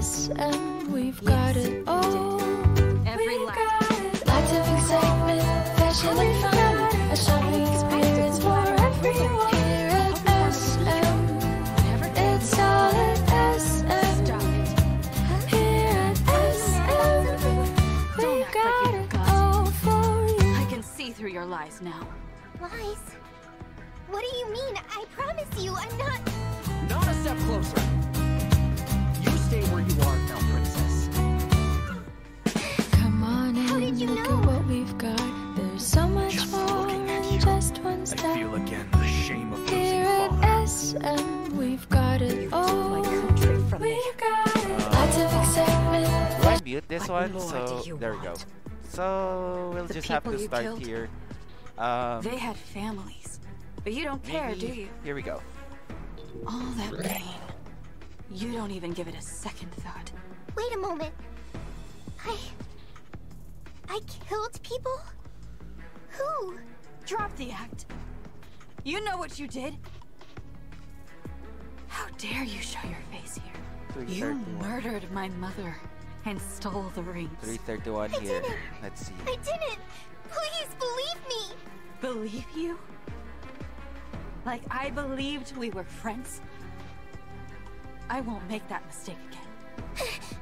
SM, we've got it all. Every We've got it. Lots of excitement, fashion and fun. A shopping experience for everyone. Here at SM, it's all at SM. Stop. Here at SM, we've got it all for you. I can see through your lies now. Lies? What do you mean? I promise you, I'm not. Not a step closer. You stay where you are now, princess. Come on in, How did you look know? at what we've got. There's so much Just more looking at than you, just one I feel again the shame of losing Here father. at SM, we've got it all. my country from me. We've got it. Lots of excitement. Do I mute this What one? So do you there we go. So we'll The just have to start killed? here. Um, They had families. But you don't care, do you? Here we go. All that pain. You don't even give it a second thought. Wait a moment. I. I killed people? Who? Drop the act. You know what you did. How dare you show your face here? You murdered my mother and stole the rings. 331 I here. didn't. Let's see. I didn't! Please believe me! Believe you? Like I believed we were friends? I won't make that mistake again.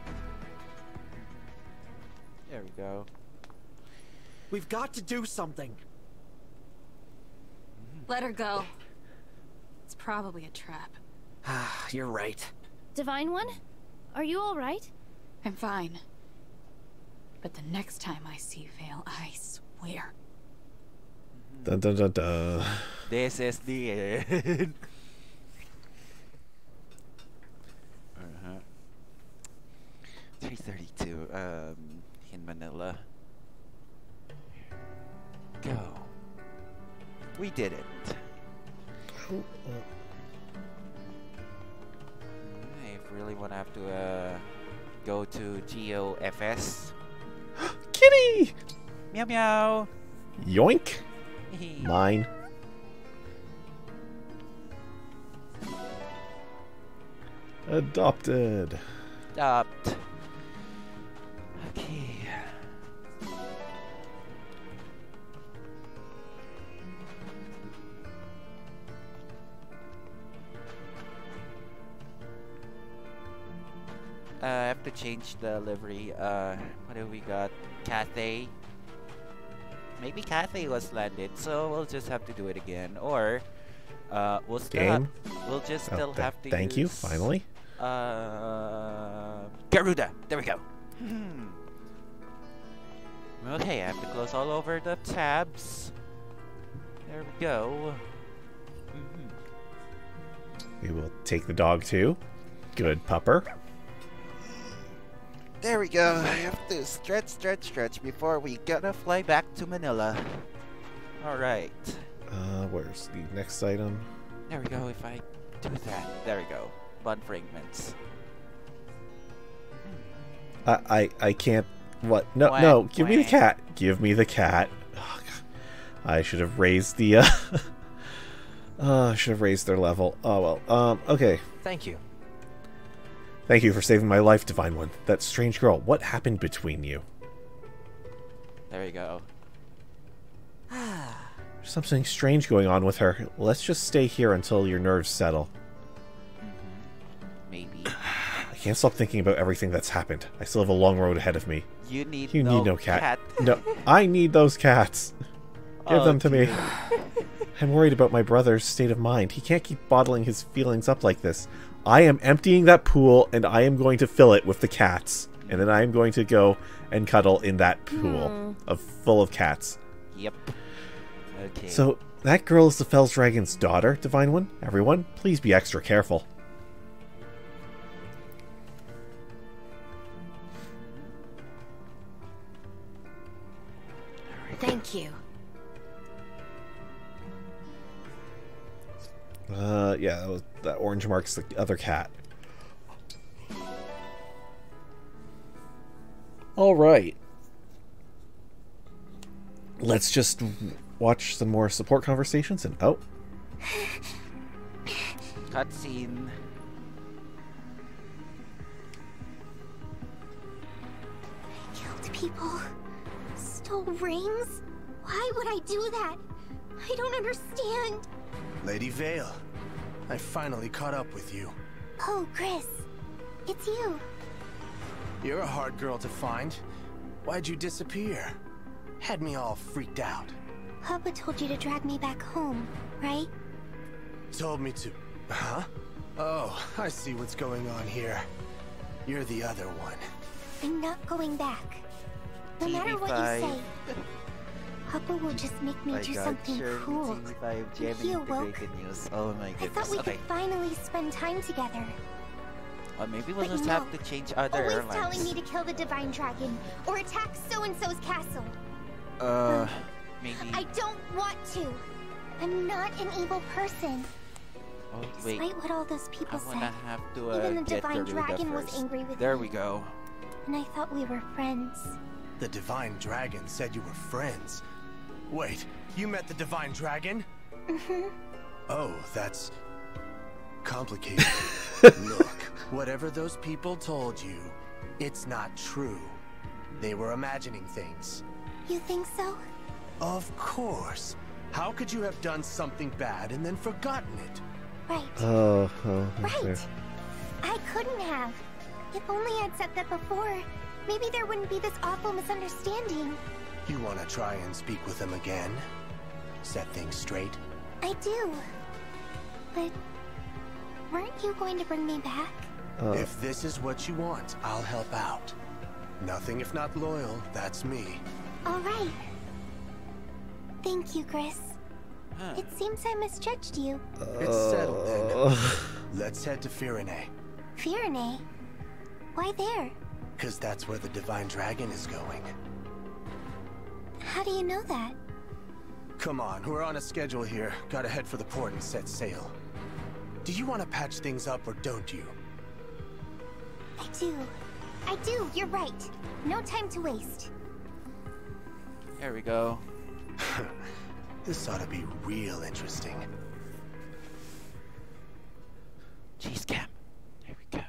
There we go. We've got to do something. Let her go. It's probably a trap. Ah, You're right. Divine One? Are you alright? I'm fine. But the next time I see Vale, I swear. Dun dun dun dun. This is the end. 332 um, in Manila. Go. We did it. Oh, I really want to have to uh, go to GeoFS. Kitty! Meow meow. Yoink! Mine. Adopted. Stopped. Okay. Uh, I have to change the livery. Uh, what have we got? Cathay. Maybe Cathay was landed, so we'll just have to do it again. Or, uh, we'll still Game? have, we'll just Oh, still th- have to thank you, finally. Uh, Garuda. There we go. Hmm. Okay, I have to close all over the tabs. There we go. Mhm. We will take the dog too. Good pupper. There we go. I have to stretch, stretch, stretch before we gotta fly back to Manila. Alright. Uh, where's the next item? There we go. If I do that. There we go. Bun fragments. I, I, I can't. What? No, no. Give me the cat. Give me the cat. Oh, God. I should have raised the. Uh, uh, I should have raised their level. Oh well. Um. Okay. Thank you. Thank you for saving my life, Divine One. That strange girl. What happened between you? There you go. There's something strange going on with her. Let's just stay here until your nerves settle. Maybe. I can't stop thinking about everything that's happened. I still have a long road ahead of me. You need You no need no cat. cat. No, I need those cats. Give oh, them to me. I'm worried about my brother's state of mind. He can't keep bottling his feelings up like this. I am emptying that pool and I am going to fill it with the cats. And then I am going to go and cuddle in that pool hmm. of full of cats. Yep. Okay. So that girl is the Fells Dragon's daughter, Divine One. Everyone, please be extra careful. Thank you. Uh, yeah, that, was, that orange marks the other cat. All right. Let's just watch some more support conversations and oh, Cutscene. people stole rings? Why would I do that? I don't understand. Lady Vale, I finally caught up with you. Oh, Chris. It's you. You're a hard girl to find. Why'd you disappear? Had me all freaked out. Papa told you to drag me back home, right? Told me to. Huh? Oh, I see what's going on here. You're the other one. I'm not going back. No matter what TV5. you say. Papa will just make me my do something Shirley cool. TV5 He jamming awoke. news. Oh my I thought we Okay. could finally spend time together. Or maybe we'll But just no. have to change other Always airlines. telling me to kill the Divine Dragon or attack so-and-so's castle. Uh, maybe. I don't want to. I'm not an evil person. Oh wait. Despite what all those people wanna said. have to uh, Even the Divine Garuda Dragon was angry with There me. we go. And I thought we were friends. The Divine Dragon said you were friends. Wait, you met the Divine Dragon? Mm-hmm. Oh, that's complicated. Look, whatever those people told you, it's not true. They were imagining things. You think so? Of course. How could you have done something bad and then forgotten it? Right. Oh, oh okay. Right. I couldn't have. If only I'd said that before, maybe there wouldn't be this awful misunderstanding. You want to try and speak with them again? Set things straight? I do. But weren't you going to bring me back? Uh, If this is what you want, I'll help out. Nothing if not loyal, that's me. All right. Thank you, Chris. Huh. It seems I misjudged you. It's settled then. uh, Let's head to Firene, Fiorne. Why there? because that's where the Divine Dragon is going. How do you know that? Come on, we're on a schedule here. Gotta head for the port and set sail. Do you want to patch things up or don't you? I do. I do, you're right. No time to waste. There we go. This ought to be real interesting. Cheese cam. There we go.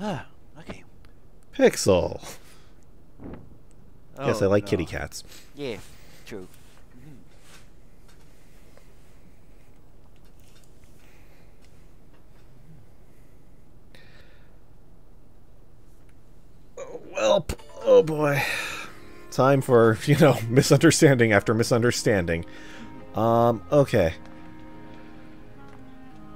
Ah, okay. Pixel. Yes, I Oh, like kitty cats. Yeah, true. Well, oh boy. Time for, you know, misunderstanding after misunderstanding. Um, okay.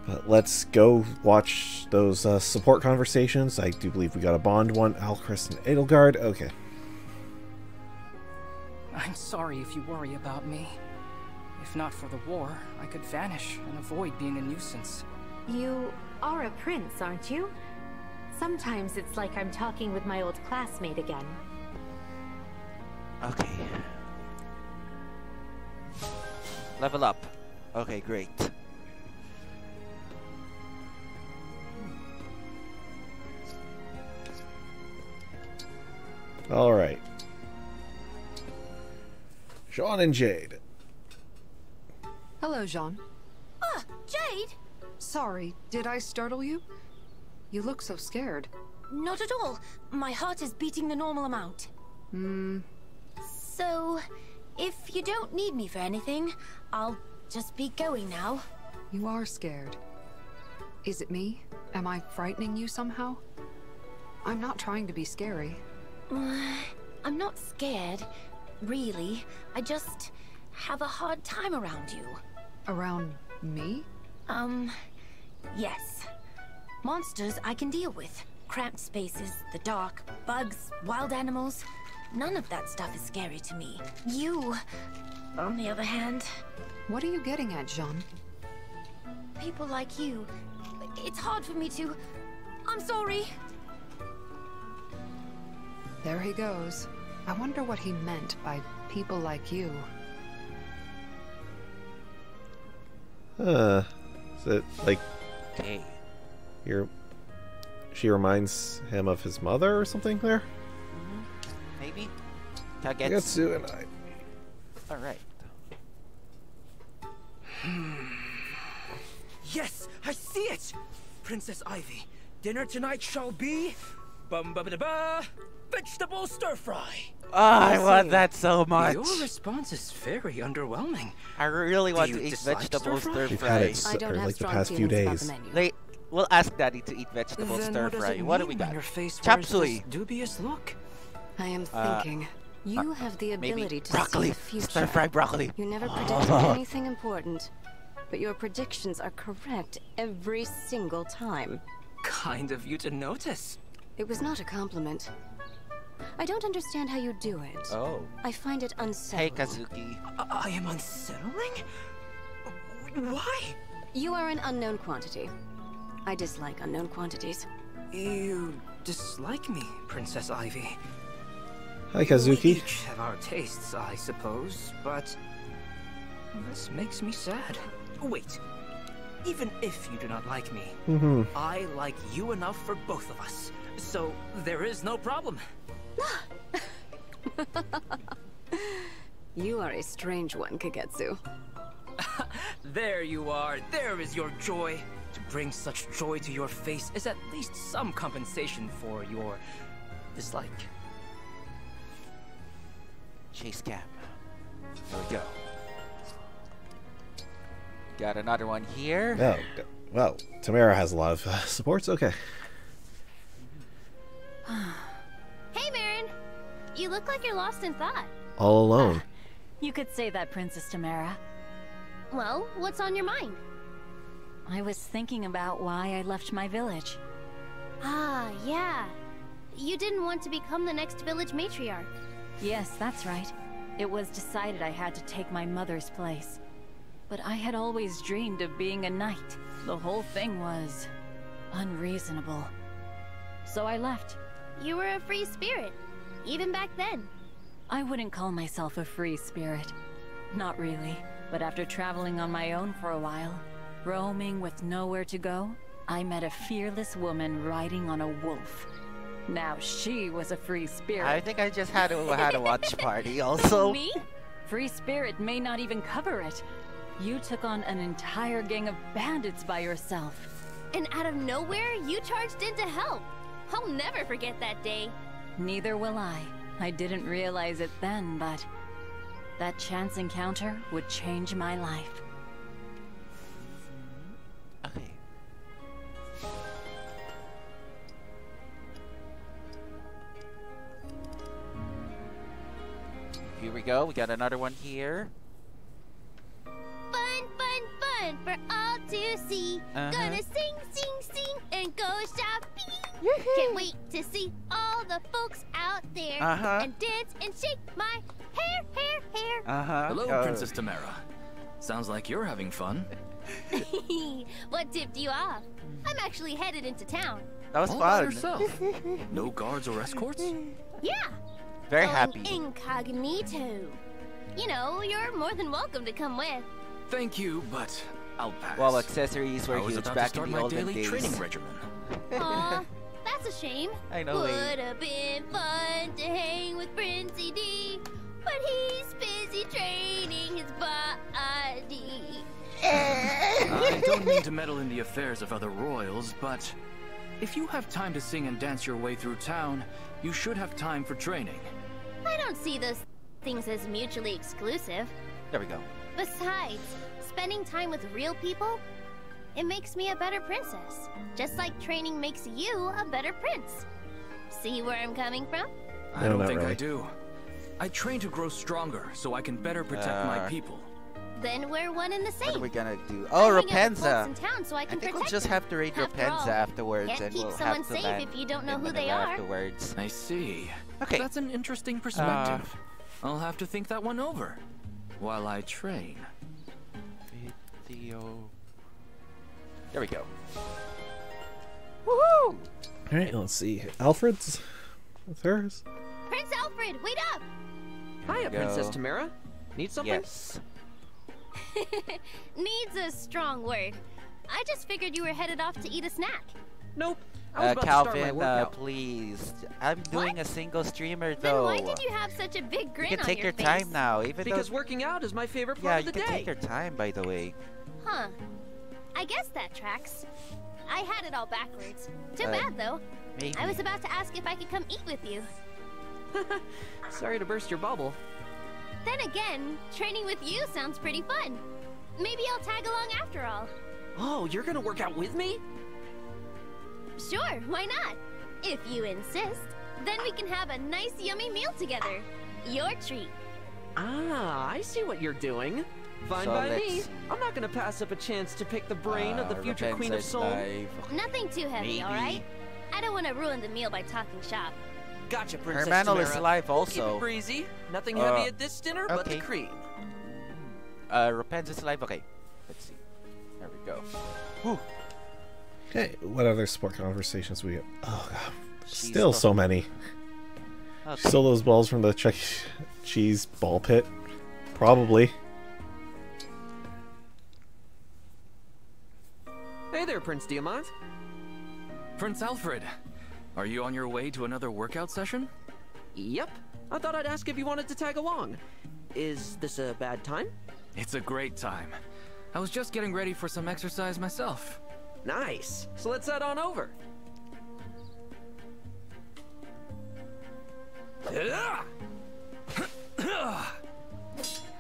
But let's go watch those uh, support conversations. I do believe we got a Bond one, Alcryst and Edelgard. Okay. I'm sorry if you worry about me. If not for the war, I could vanish and avoid being a nuisance. You are a prince, aren't you? Sometimes it's like I'm talking with my old classmate again. Okay. Level up. Okay, great. All right. Jean and Jade. Hello, Jean. Ah, Jade! Sorry, did I startle you? You look so scared. Not at all. My heart is beating the normal amount. Hmm. So, if you don't need me for anything, I'll just be going now. You are scared. Is it me? Am I frightening you somehow? I'm not trying to be scary. I'm not scared, really. I just have a hard time around you. Around me? Um, yes. Monsters I can deal with. Cramped spaces, the dark, bugs, wild animals. None of that stuff is scary to me. You, on the other hand, What are you getting at, Jean? people like you, it's hard for me to. I'm sorry. There he goes. I wonder what he meant by people like you. Uh, is it like Okay. you're? She reminds him of his mother or something there. Maybe? Kagetsu. Kagetsu and I. Alright. Yes, I see it! Princess Ivy, dinner tonight shall be bum ba ba da ba. Vegetable stir fry. Oh, I want that so much. Your response is very underwhelming. I really want to eat dislike vegetable stir-fry? stir We've had it s- I don't or have like the strong past few about days. the menu. We'll ask Daddy to eat vegetable Then stir what fry. What do we when got? Your face Chop suey. dubious look. I am Uh, thinking. you have the Maybe ability to broccoli. see the future. Stir fry broccoli. You never predicted anything important, but your predictions are correct every single time. Kind of you to notice. It was not a compliment. I don't understand how you do it. Oh. I find it unsettling. Hey. Kazuki. I, I am unsettling? Why? You are an unknown quantity. I dislike unknown quantities. You dislike me, Princess Ivy. Hi, We Kazuki. each have our tastes, I suppose, but this makes me sad. Wait, even if you do not like me, Mm-hmm. I like you enough for both of us, so there is no problem. You are a strange one, Kagetsu. There you are. There is your joy. To bring such joy to your face is at least some compensation for your dislike. Chase Cap. There we go. Got another one here. Oh, well, Timerra has a lot of uh, supports. Okay. Hey, Merrin! You look like you're lost in thought. All alone. You could say that, Princess Timerra. Well, what's on your mind? I was thinking about why I left my village. Ah, yeah. You didn't want to become the next village matriarch. Yes, that's right. It was decided I had to take my mother's place. But I had always dreamed of being a knight. The whole thing was unreasonable. So I left. You were a free spirit, even back then. I wouldn't call myself a free spirit. Not really. But after traveling on my own for a while, roaming with nowhere to go, I met a fearless woman riding on a wolf. Now she was a free spirit. I think I just had a had a watch party also. Me? Free spirit may not even cover it. You took on an entire gang of bandits by yourself. And out of nowhere, you charged in to help. I'll never forget that day. Neither will I. I didn't realize it then, but that chance encounter would change my life. Okay. Here we go. We got another one here. Fun, fun, fun for all to see. Uh-huh. Gonna sing, sing, sing, and go shopping. Can't wait to see all the folks out there Uh-huh. and dance and shake my hair, hair, hair. Uh huh. Hello, Princess Timerra. Sounds like you're having fun. what tipped you off? I'm actually headed into town. That was All fun. yourself. No guards or escorts? Yeah. Very going happy. Incognito. You know, you're more than welcome to come with. Thank you, but I'll pass. Well, accessories were I was huge about back to start in the my olden daily days. training regimen. Aw, that's a shame. I know, Would have been fun to hang with Princey D, but he's busy training his body. I don't mean to meddle in the affairs of other royals, but if you have time to sing and dance your way through town, you should have time for training. I don't see those things as mutually exclusive. There we go. Besides, spending time with real people, it makes me a better princess. Just like training makes you a better prince. See where I'm coming from? I don't not think I do. I train to grow stronger so I can better protect my Uh, people. Then we're one and the same. What are we gonna do? Oh, hang out with folks Rapunzel. in town so I I think we'll just them. have to raid After all, afterwards, and keep we'll someone have to safe if you don't know who they are. afterwards. I see. Okay. That's an interesting perspective. I'll have to think that one over while I train. Video. There we go. Woohoo! All right, let's see. Alfred's with hers. Prince Alfred, wait up! Hiya, go. Princess Timerra. Need something? Yes. Needs a strong word. I just figured you were headed off to eat a snack. Nope. I was Uh, about to start my Calvin, uh, please. I'm doing a single streamer Then though. why did you have such a big grin You can take your your time now, even because though. working out is my favorite Yeah, part you of the day. Yeah, you can day. take your time, by the way. Huh. I guess that tracks. I had it all backwards. Too Uh, bad though. Maybe. I was about to ask if I could come eat with you. Sorry to burst your bubble. Then again, training with you sounds pretty fun. Maybe I'll tag along after all. Oh, you're gonna work out with me? Sure, why not? If you insist, then we can have a nice yummy meal together. Your treat. Ah, I see what you're doing. Fine So by me. I'm not gonna pass up a chance to pick the brain of the Uh, future Queen of Rapunzel's Soul. Nothing too heavy, Maybe. alright? I don't want to ruin the meal by talking shop. Gotcha, Princess Hermano is Timerra. alive Keep also. it breezy. Nothing Uh, heavy at this dinner but the cream. Uh, Rapunzel's life. Okay. Let's see. There we go. Whew. Okay, what other sport conversations we have? Oh god, Cheese still ball. so many. Okay. Still those balls from the Chuck E. Cheese ball pit, probably. Hey there, Prince Diamant. Prince Alfred, are you on your way to another workout session? Yep. I thought I'd ask if you wanted to tag along. Is this a bad time? It's a great time. I was just getting ready for some exercise myself. Nice. So let's head on over.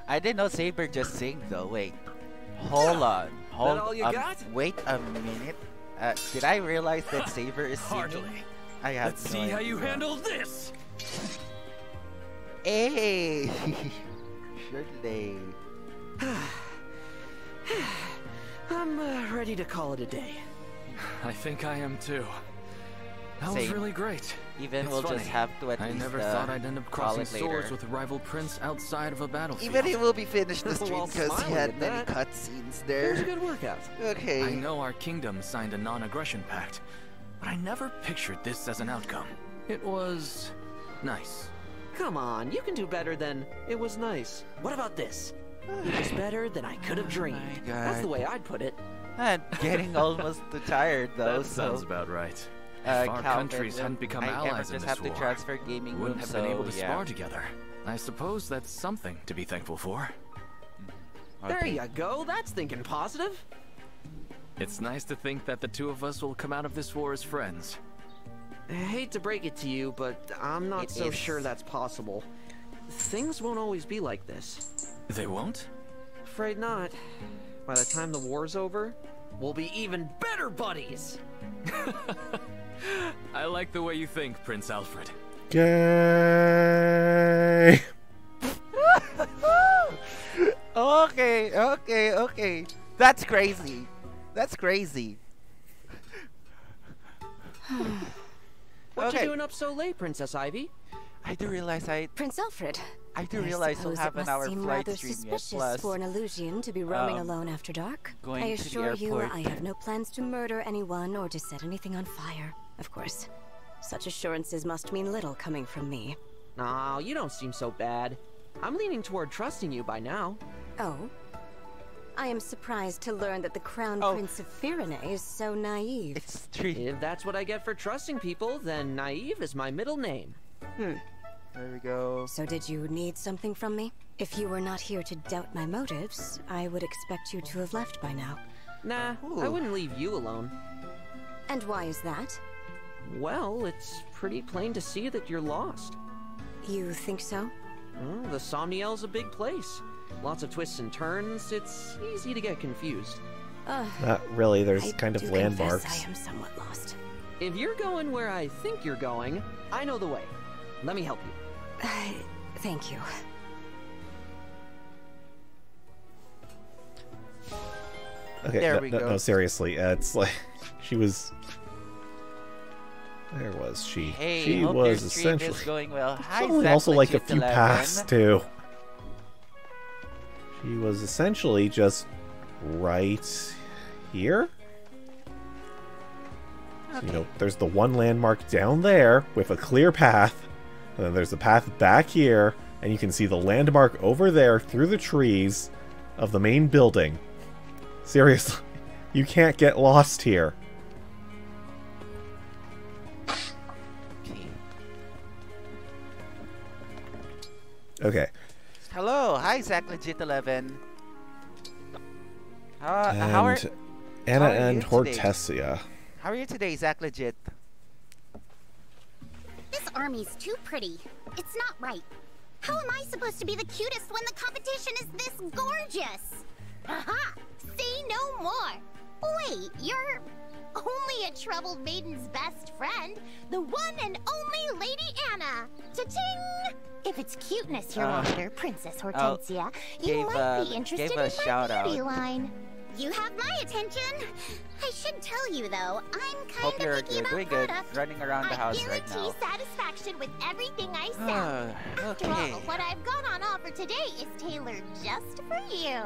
I didn't know Saber just sing though. Wait. Hold on. Hold all you um, got? Wait a minute. Uh, did I realize that Saber is singing? Hardly. I have Let's no see how you handle this. Hey! Surely. I'm uh, ready to call it a day. I think I am too. That was really great. Even It's we'll funny. just have to at I least never uh, thought I'd end up call crossing it swords with a rival prince outside of a battlefield. Even he will be finished the stream While because he had many that. cutscenes It was a good workout. Okay. I know our kingdom signed a non-aggression pact, but I never pictured this as an outcome. It was nice. Come on, you can do better than it was nice. What about this? It was better than I could have dreamed. That's the way I'd put it. I'm getting almost tired though. that sounds about right. Uh, if our Calvin, countries hadn't become I ever allies in this have war, to transfer gaming wouldn't room, have so been able to yeah. spar together. I suppose that's something to be thankful for. There you go. That's thinking positive. It's nice to think that the two of us will come out of this war as friends. I hate to break it to you, but I'm not It so is. sure that's possible. Things won't always be like this. They won't? Afraid not. By the time the war's over, we'll be even better buddies. I like the way you think, Prince Alfred. Gay. okay, okay, okay. That's crazy. That's crazy. What Okay. you doing up so late, Princess Ivy? I do realize I Prince Alfred. I do I realize we'll suppose have it an must hour seem flight rather stream yet. suspicious Plus, for an Elusian to be roaming um, alone after dark. going I to the assure you. I have no plans to murder anyone or to set anything on fire. Of course, such assurances must mean little coming from me. Aw, you don't seem so bad. I'm leaning toward trusting you by now. Oh, I am surprised to learn that the Crown Oh. Prince of Firene is so naive. it's true. If that's what I get for trusting people, then naive is my middle name. Hmm. There we go. So did you need something from me? If you were not here to doubt my motives, I would expect you to have left by now. Nah, I wouldn't leave you alone. And why is that? Well, it's pretty plain to see that you're lost. You think so? Well, the Somniel's a big place. Lots of twists and turns. It's easy to get confused. Uh, Not really. There's I kind of do confess landmarks. I am somewhat lost. If you're going where I think you're going, I know the way. Let me help you. Uh, thank you. Okay, There no, we no, go. no, seriously, uh, it's like she was. Where was she? Hey, she was essentially. going well. Hi, Only Zach also like a few 11. paths too. She was essentially just right here. So, you know, there's the one landmark down there with a clear path, and then there's the path back here, and you can see the landmark over there through the trees of the main building. Seriously, you can't get lost here. Okay. Hello, hi Zach Legit 11. How, how are And Anna how are and you today? Hortensia. how are you today, Zach Legit? This army's too pretty. It's not right. How am I supposed to be the cutest when the competition is this gorgeous? Aha! Say no more! Wait, you're only a troubled maiden's best friend, the one and only Lady Anna. Cha-ching! If it's cuteness you're Uh, after, Princess oh, Hortensia, you gave, might uh, be interested in my shout beauty out. line. You have my attention. I should tell you though, I'm kind of picky about doing good running around the I house right guarantee now. satisfaction with everything I sell. Ah, After okay. all, what I've got on offer today is tailored just for you.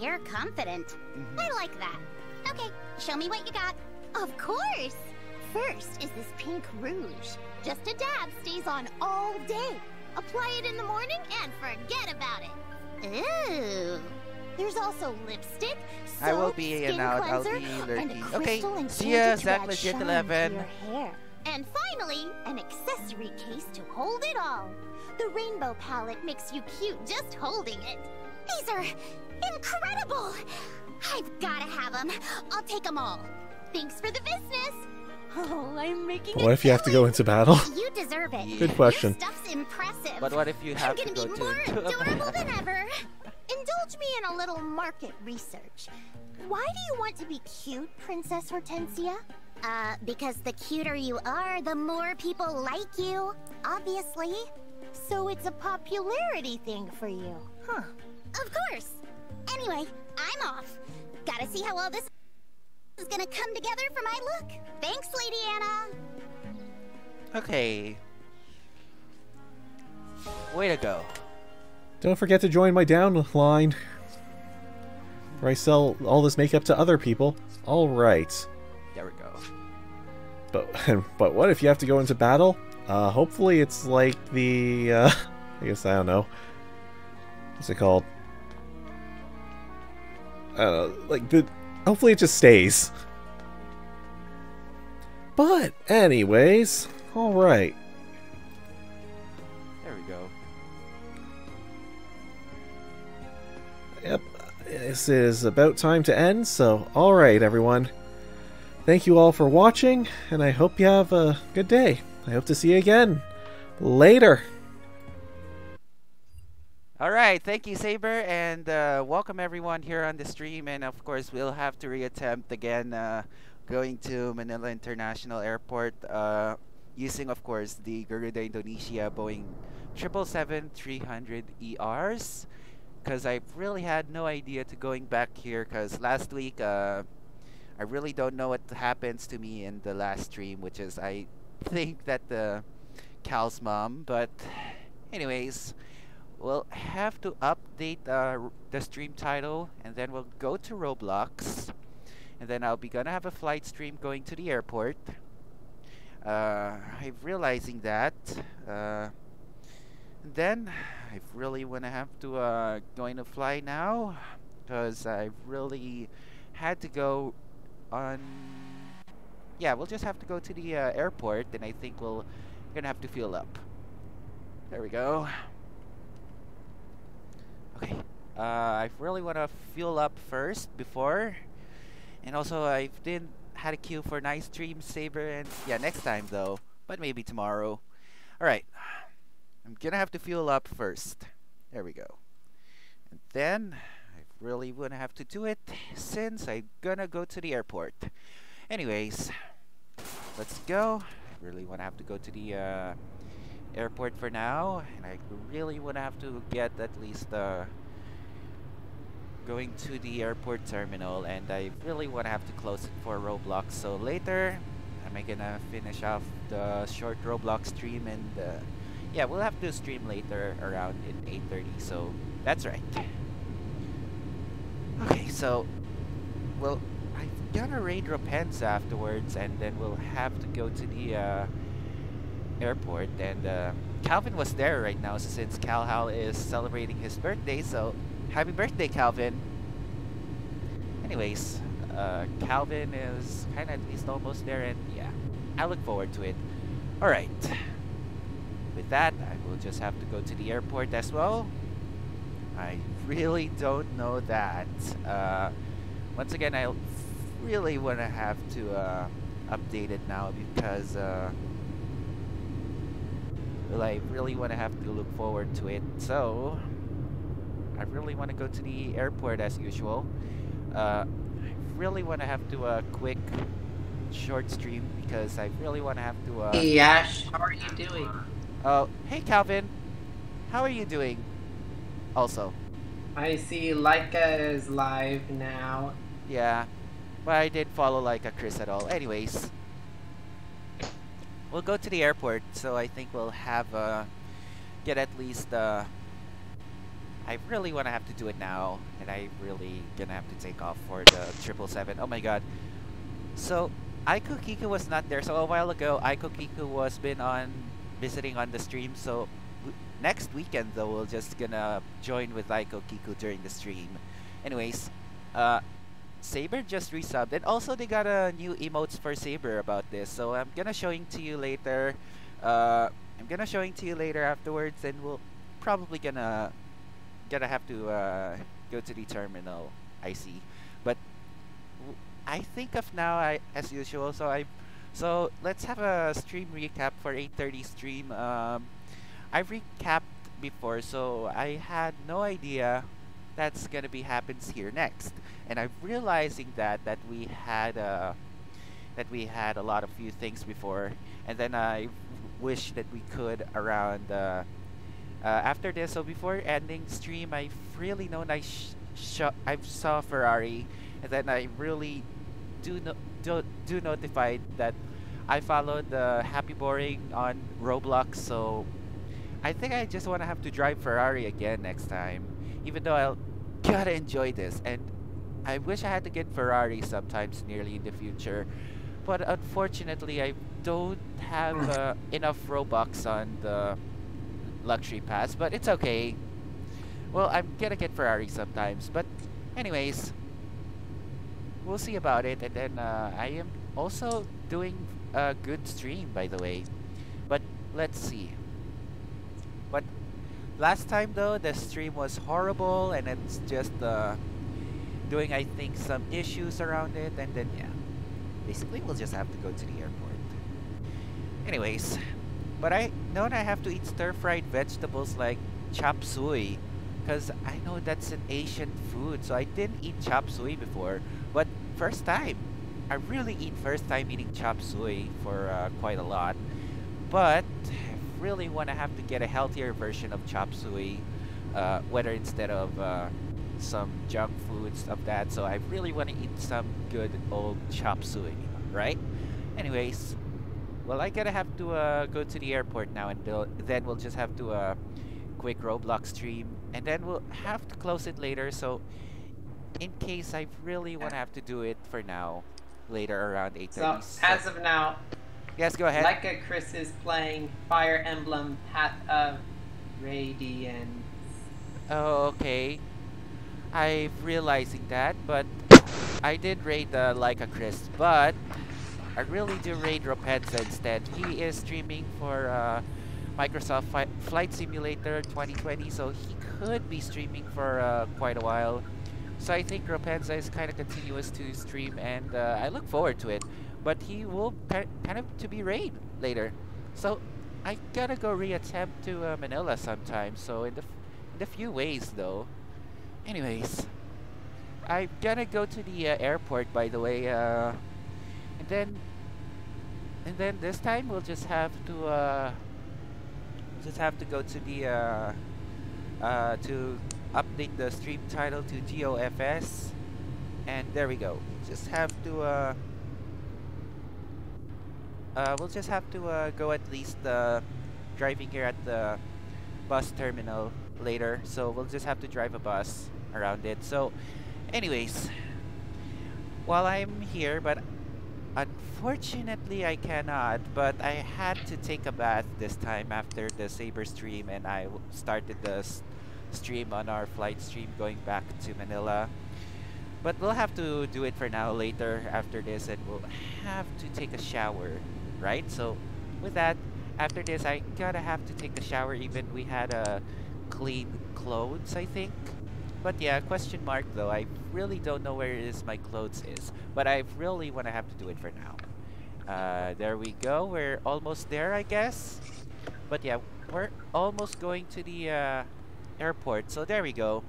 You're confident. Mm-hmm. I like that. Okay, show me what you got. Of course. First is this pink rouge. Just a dab stays on all day. Apply it in the morning and forget about it. Ooh. There's also lipstick, I will soap, be skin in out. I'll cleanser, be and a lurking. Okay, see ya, to Zach Legit shine to 11. your hair. And finally, an accessory case to hold it all. The rainbow palette makes you cute just holding it. These are incredible! I've gotta have them. I'll take them all. Thanks for the business. Oh, I'm making What if you have to go into battle? You deserve it. Good question. Your stuff's impressive. But what if you have I'm to gonna go be to- more a adorable than ever. Indulge me in a little market research. Why do you want to be cute, Princess Hortensia? Uh, because the cuter you are, the more people like you. Obviously. So it's a popularity thing for you, huh? Of course. Anyway, I'm off. Gotta see how all this is gonna come together for my look. Thanks, Lady Anna. Okay. Way to go. Don't forget to join my downline. Where I sell all this makeup to other people. Alright. There we go. But but what if you have to go into battle? Uh, hopefully it's like the, uh, I guess, I don't know. What's it called? I don't know, like the, hopefully it just stays. But, anyways, alright. There we go. Yep, this is about time to end, so alright, everyone. Thank you all for watching, and I hope you have a good day. I hope to see you again. Later! All right, thank you, Saber, and uh, welcome everyone here on the stream. And of course, we'll have to reattempt again uh, going to Manila International Airport uh, using, of course, the Garuda Indonesia Boeing 777-300 ERs. Because I really had no idea to going back here. Because last week, uh, I really don't know what happens to me in the last stream, which is I think that the Cal's mom. But anyways we'll have to update uh, the stream title and then we'll go to Roblox and then I'll be gonna have a flight stream going to the airport. Uh, I'm realizing that uh, then I really wanna have to uh, going to fly now because I really had to go on yeah we'll just have to go to the uh, airport and I think we'll gonna have to fuel up. There we go Okay. Uh, I really want to fuel up first before, and also I didn't had a queue for nice stream saber and yeah next time though, but maybe tomorrow. All right. I'm gonna have to fuel up first. There we go. And then I really to have to do it since I'm gonna go to the airport. Anyways, let's go. I really want to have to go to the uh, airport for now, and I really would have to get at least uh, going to the airport terminal, and I really want to have to close it for Roblox. So later, I'm gonna finish off the short Roblox stream, and uh, yeah, we'll have to stream later around in 8:30. So that's right. Okay, so well, I'm gonna raid Rapunzel afterwards, and then we'll have to go to the uh, airport and uh, Calvin was there right now so since Calhal is celebrating his birthday so happy birthday Calvin. Anyways uh, Calvin is kind of at least almost there and yeah I look forward to it. Alright. With that I will just have to go to the airport as well. I really don't know that uh, once again I really want to have to uh, update it now because uh, well, I really want to have to look forward to it. So, I really want to go to the airport as usual. Uh, I really want to have to a uh, quick short stream because I really want to have to. Uh, hey Ash, how are you doing? Oh, hey Calvin, how are you doing? Also. I see Laika is live now. Yeah, but I didn't follow Laika Chris at all. Anyways, we'll go to the airport, so I think we'll have uh, get at least. Uh, I really want to have to do it now, and I really gonna have to take off for the triple seven. Oh my god! So Aiko Kiku was not there. So a while ago, Aiko Kiku was been on visiting on the stream. So next weekend though, we'll just gonna join with Aiko Kiku during the stream. Anyways, uh, Saber just resubbed, and also they got a new emotes for Saber about this. So I'm gonna showing to you later. Uh, I'm gonna showing to you later afterwards, and we'll probably gonna gonna have to uh, go to the terminal. I see, but I think of now I as usual. So I, so let's have a stream recap for 8:30 stream. Um, I recapped before, so I had no idea that's gonna be happens here next, and I'm realizing that that we had uh, that we had a lot of few things before, and then I wish that we could around. Uh, uh, after this, so before ending stream, I've really known I I saw Ferrari, and then I really do no do, do notify that I followed the Happy Boring on Roblox, so I think I just want to have to drive Ferrari again next time. Even though I'll gotta enjoy this, and I wish I had to get Ferrari sometimes nearly in the future, but unfortunately I don't have uh, enough Robux on the luxury pass. But it's okay. Well, I'm gonna get Ferrari sometimes, but anyways we'll see about it. And then uh, I am also doing a good stream, by the way. But let's see. But last time though, the stream was horrible, and it's just uh, doing I think some issues around it, and then yeah, basically we'll just have to go to the airport. Anyways, but I know I have to eat stir-fried vegetables like chop suey because I know that's an Asian food, so I didn't eat chop suey before. But first time. I really eat first time eating chop suey for uh, quite a lot. But really want to have to get a healthier version of chop suey. Uh, whether instead of uh, some junk foods of that. So I really want to eat some good old chop suey, right? Anyways, well I gotta have to uh, go to the airport now and then we'll just have to uh, quick Roblox stream and then we'll have to close it later so in case I really want to have to do it for now, later around 8.30. So, so, as of now, yes, go ahead. Leica Chris is playing Fire Emblem Path of Radiance. Oh, okay. I'm realizing that, but I did raid the Leica Chris, but I really do raid Ropenza instead. He is streaming for uh, Microsoft Fi Flight Simulator 2020, so he could be streaming for uh, quite a while. So I think Ropenza is kind of continuous to stream, and uh, I look forward to it. But he will kind of to be raid later. So I gotta go reattempt to uh, Manila sometime. So in the in the few ways though. Anyways, I'm gonna go to the uh, airport by the way. Uh, and then and then this time we'll just have to uh, just have to go to the uh, uh, to update the stream title to GeoFS and there we go just have to uh, uh, we'll just have to uh, go at least uh, driving here at the bus terminal later. So we'll just have to drive a bus around it. So anyways while I'm here but unfortunately I cannot but I had to take a bath this time after the Saber stream and I started the stream on our flight stream going back to Manila. But we'll have to do it for now later after this and we'll have to take a shower, right? So with that, after this I gotta have to take a shower even we had a uh, clean clothes I think. But yeah, question mark though, I really don't know where it is my clothes is. But I really wanna have to do it for now. Uh, there we go, we're almost there I guess. But yeah, we're almost going to the uh, airport. So there we go.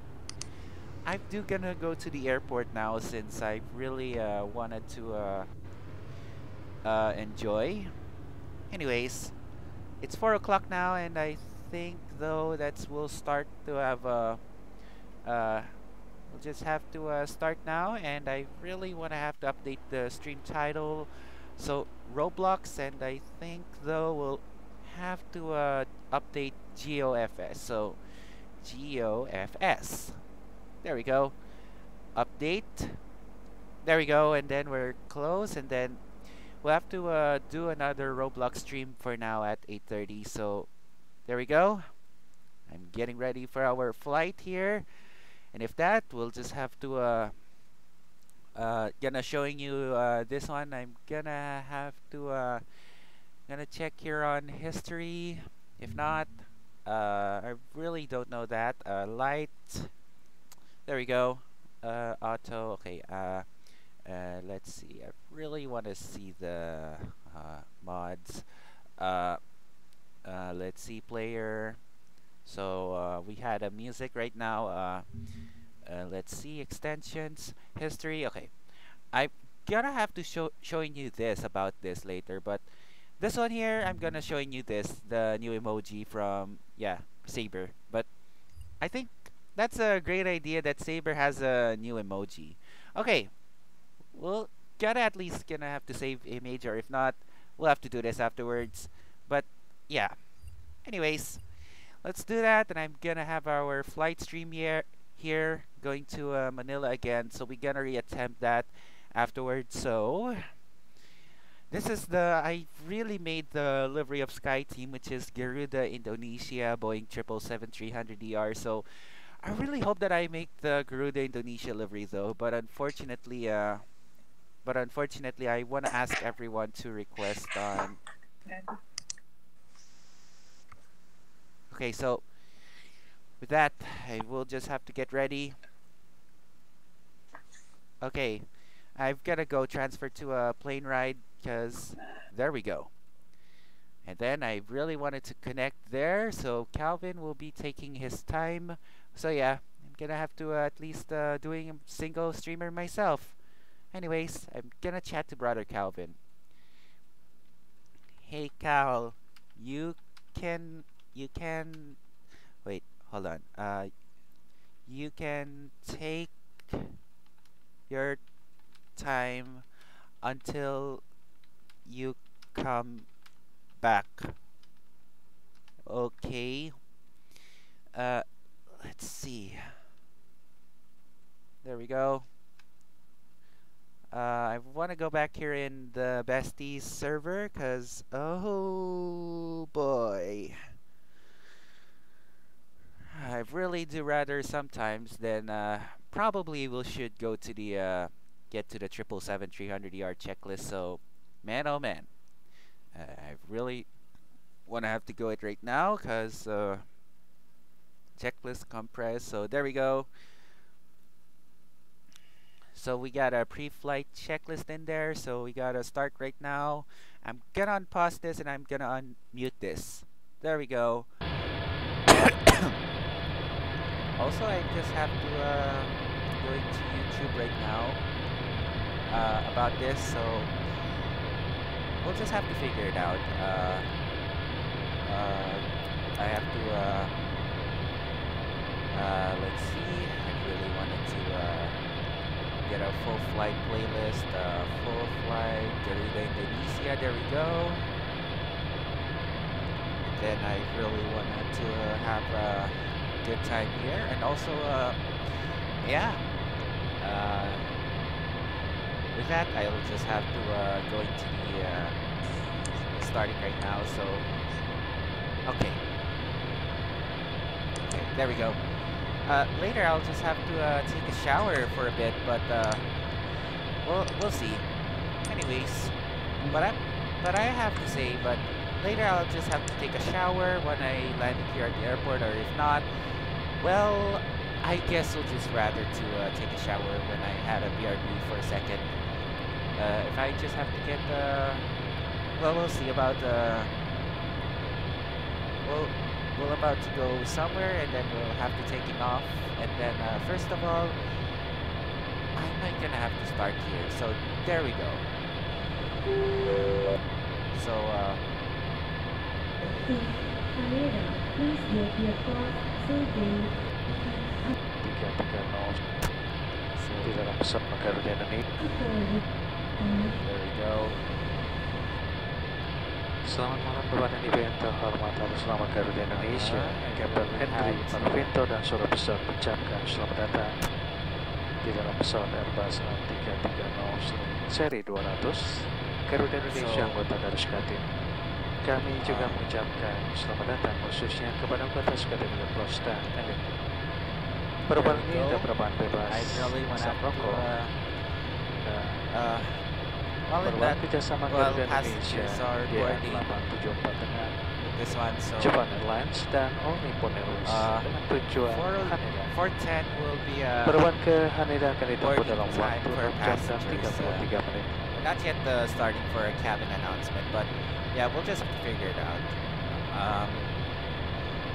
I'm do gonna go to the airport now since I really uh, wanted to uh, uh, enjoy. Anyways, it's four o'clock now, and I think though that we'll start to have a. Uh, we'll just have to uh, start now, and I really want to have to update the stream title. So Roblox, and I think though we'll have to uh, update GeoFS. So GeoFS. There we go. Update. There we go, and then we're close, and then we'll have to uh, do another Roblox stream for now at 8.30. So there we go. I'm getting ready for our flight here. And if that, we'll just have to uh, uh, gonna showing you uh, this one. I'm gonna have to uh, gonna check here on history. If not, uh, I really don't know that. Uh, light. There we go. Uh, auto. Okay. Uh, let's see. I really want to see the uh, mods. Uh, uh, let's see player. So uh, we had a music right now. Uh, let's see extensions, history. Okay, I'm gonna have to show showing you this about this later, but this one here, I'm gonna showing you this, the new emoji from yeah Saber. But I think that's a great idea that Saber has a new emoji. Okay, we'll gotta at least gonna have to save image, or if not, we'll have to do this afterwards. But yeah. Anyways, let's do that, and I'm gonna have our flight stream here here going to uh, Manila again. So we're gonna reattempt that afterwards. So this is the I really made the livery of Sky Team, which is Garuda Indonesia Boeing 777-300ER. So I really hope that I make the Garuda Indonesia livery though, but unfortunately, uh, but unfortunately, I want to ask everyone to request on. Okay, so with that, I will just have to get ready. Okay, I've got to go transfer to a plane ride because there we go. And then I really wanted to connect there, so Calvin will be taking his time. So yeah, I'm gonna have to uh, at least uh, doing a single streamer myself. Anyways, I'm gonna chat to brother Calvin. Hey Cal, you can you can wait, hold on. Uh you can take your time until you come back. Okay. Uh let's see. There we go. Uh, I want to go back here in the besties server because oh boy. I really do rather sometimes than uh, probably we should go to the uh, get to the triple seven three hundred ER checklist. So man oh man. Uh, I really want to have to go it right now because uh, checklist compress so there we go so we got a pre-flight checklist in there. So we gotta start right now. I'm gonna unpause this and I'm gonna unmute this. There we go. Also I just have to uh, go into YouTube right now uh, about this. So we'll just have to figure it out. Uh, uh I have to uh, uh, let's see I really wanted to get a full flight playlist, uh, full flight Garuda Indonesia, there we go. And then I really wanted to uh, have a good time here, and also, uh, yeah, uh, with that I'll just have to uh, go into the, uh, starting right now, so, okay. Okay, there we go. Uh, later I'll just have to uh, take a shower for a bit, but uh, we'll we'll see. Anyways, but I but I have to say, but later I'll just have to take a shower when I land here at the airport, or if not, well, I guess I'll just rather to uh, take a shower when I had a BRB for a second. Uh, if I just have to get uh, well, we'll see about uh, we're about to go somewhere and then we'll have to taking off. And then uh, first of all, I might gonna have to start here. So there we go. So uh, there we go. Selamat malam Bapak dan Ibu yang terhormat. Atas nama Garuda Indonesia. Kapten Henry Marvinto dan seluruh pesawat ucapkan selamat datang di dalam pesawat Airbus A330 seri 200 Garuda Indonesia anggota dari Skatim. Kami juga mengucapkan selamat datang khususnya kepada anggota Skatim yang Plus dan Elit. Perubahan ini ada perubahan bebas. I really wanna asap have to, rokok. Uh, dan well, in perubahan that, kerjasama well, Garuda Indonesia passengers are di boarding 874 dengan this one. So Japan Airlines dan All Nippon Airways Uh, dengan tujuan Haneda. 410 will be uh, Perubahan ke Haneda akan ditempuh dalam time waktu for 6 jam dan passengers. 33 menit. not yet uh, starting for a cabin announcement, but yeah, we'll just have to figure it out. Um,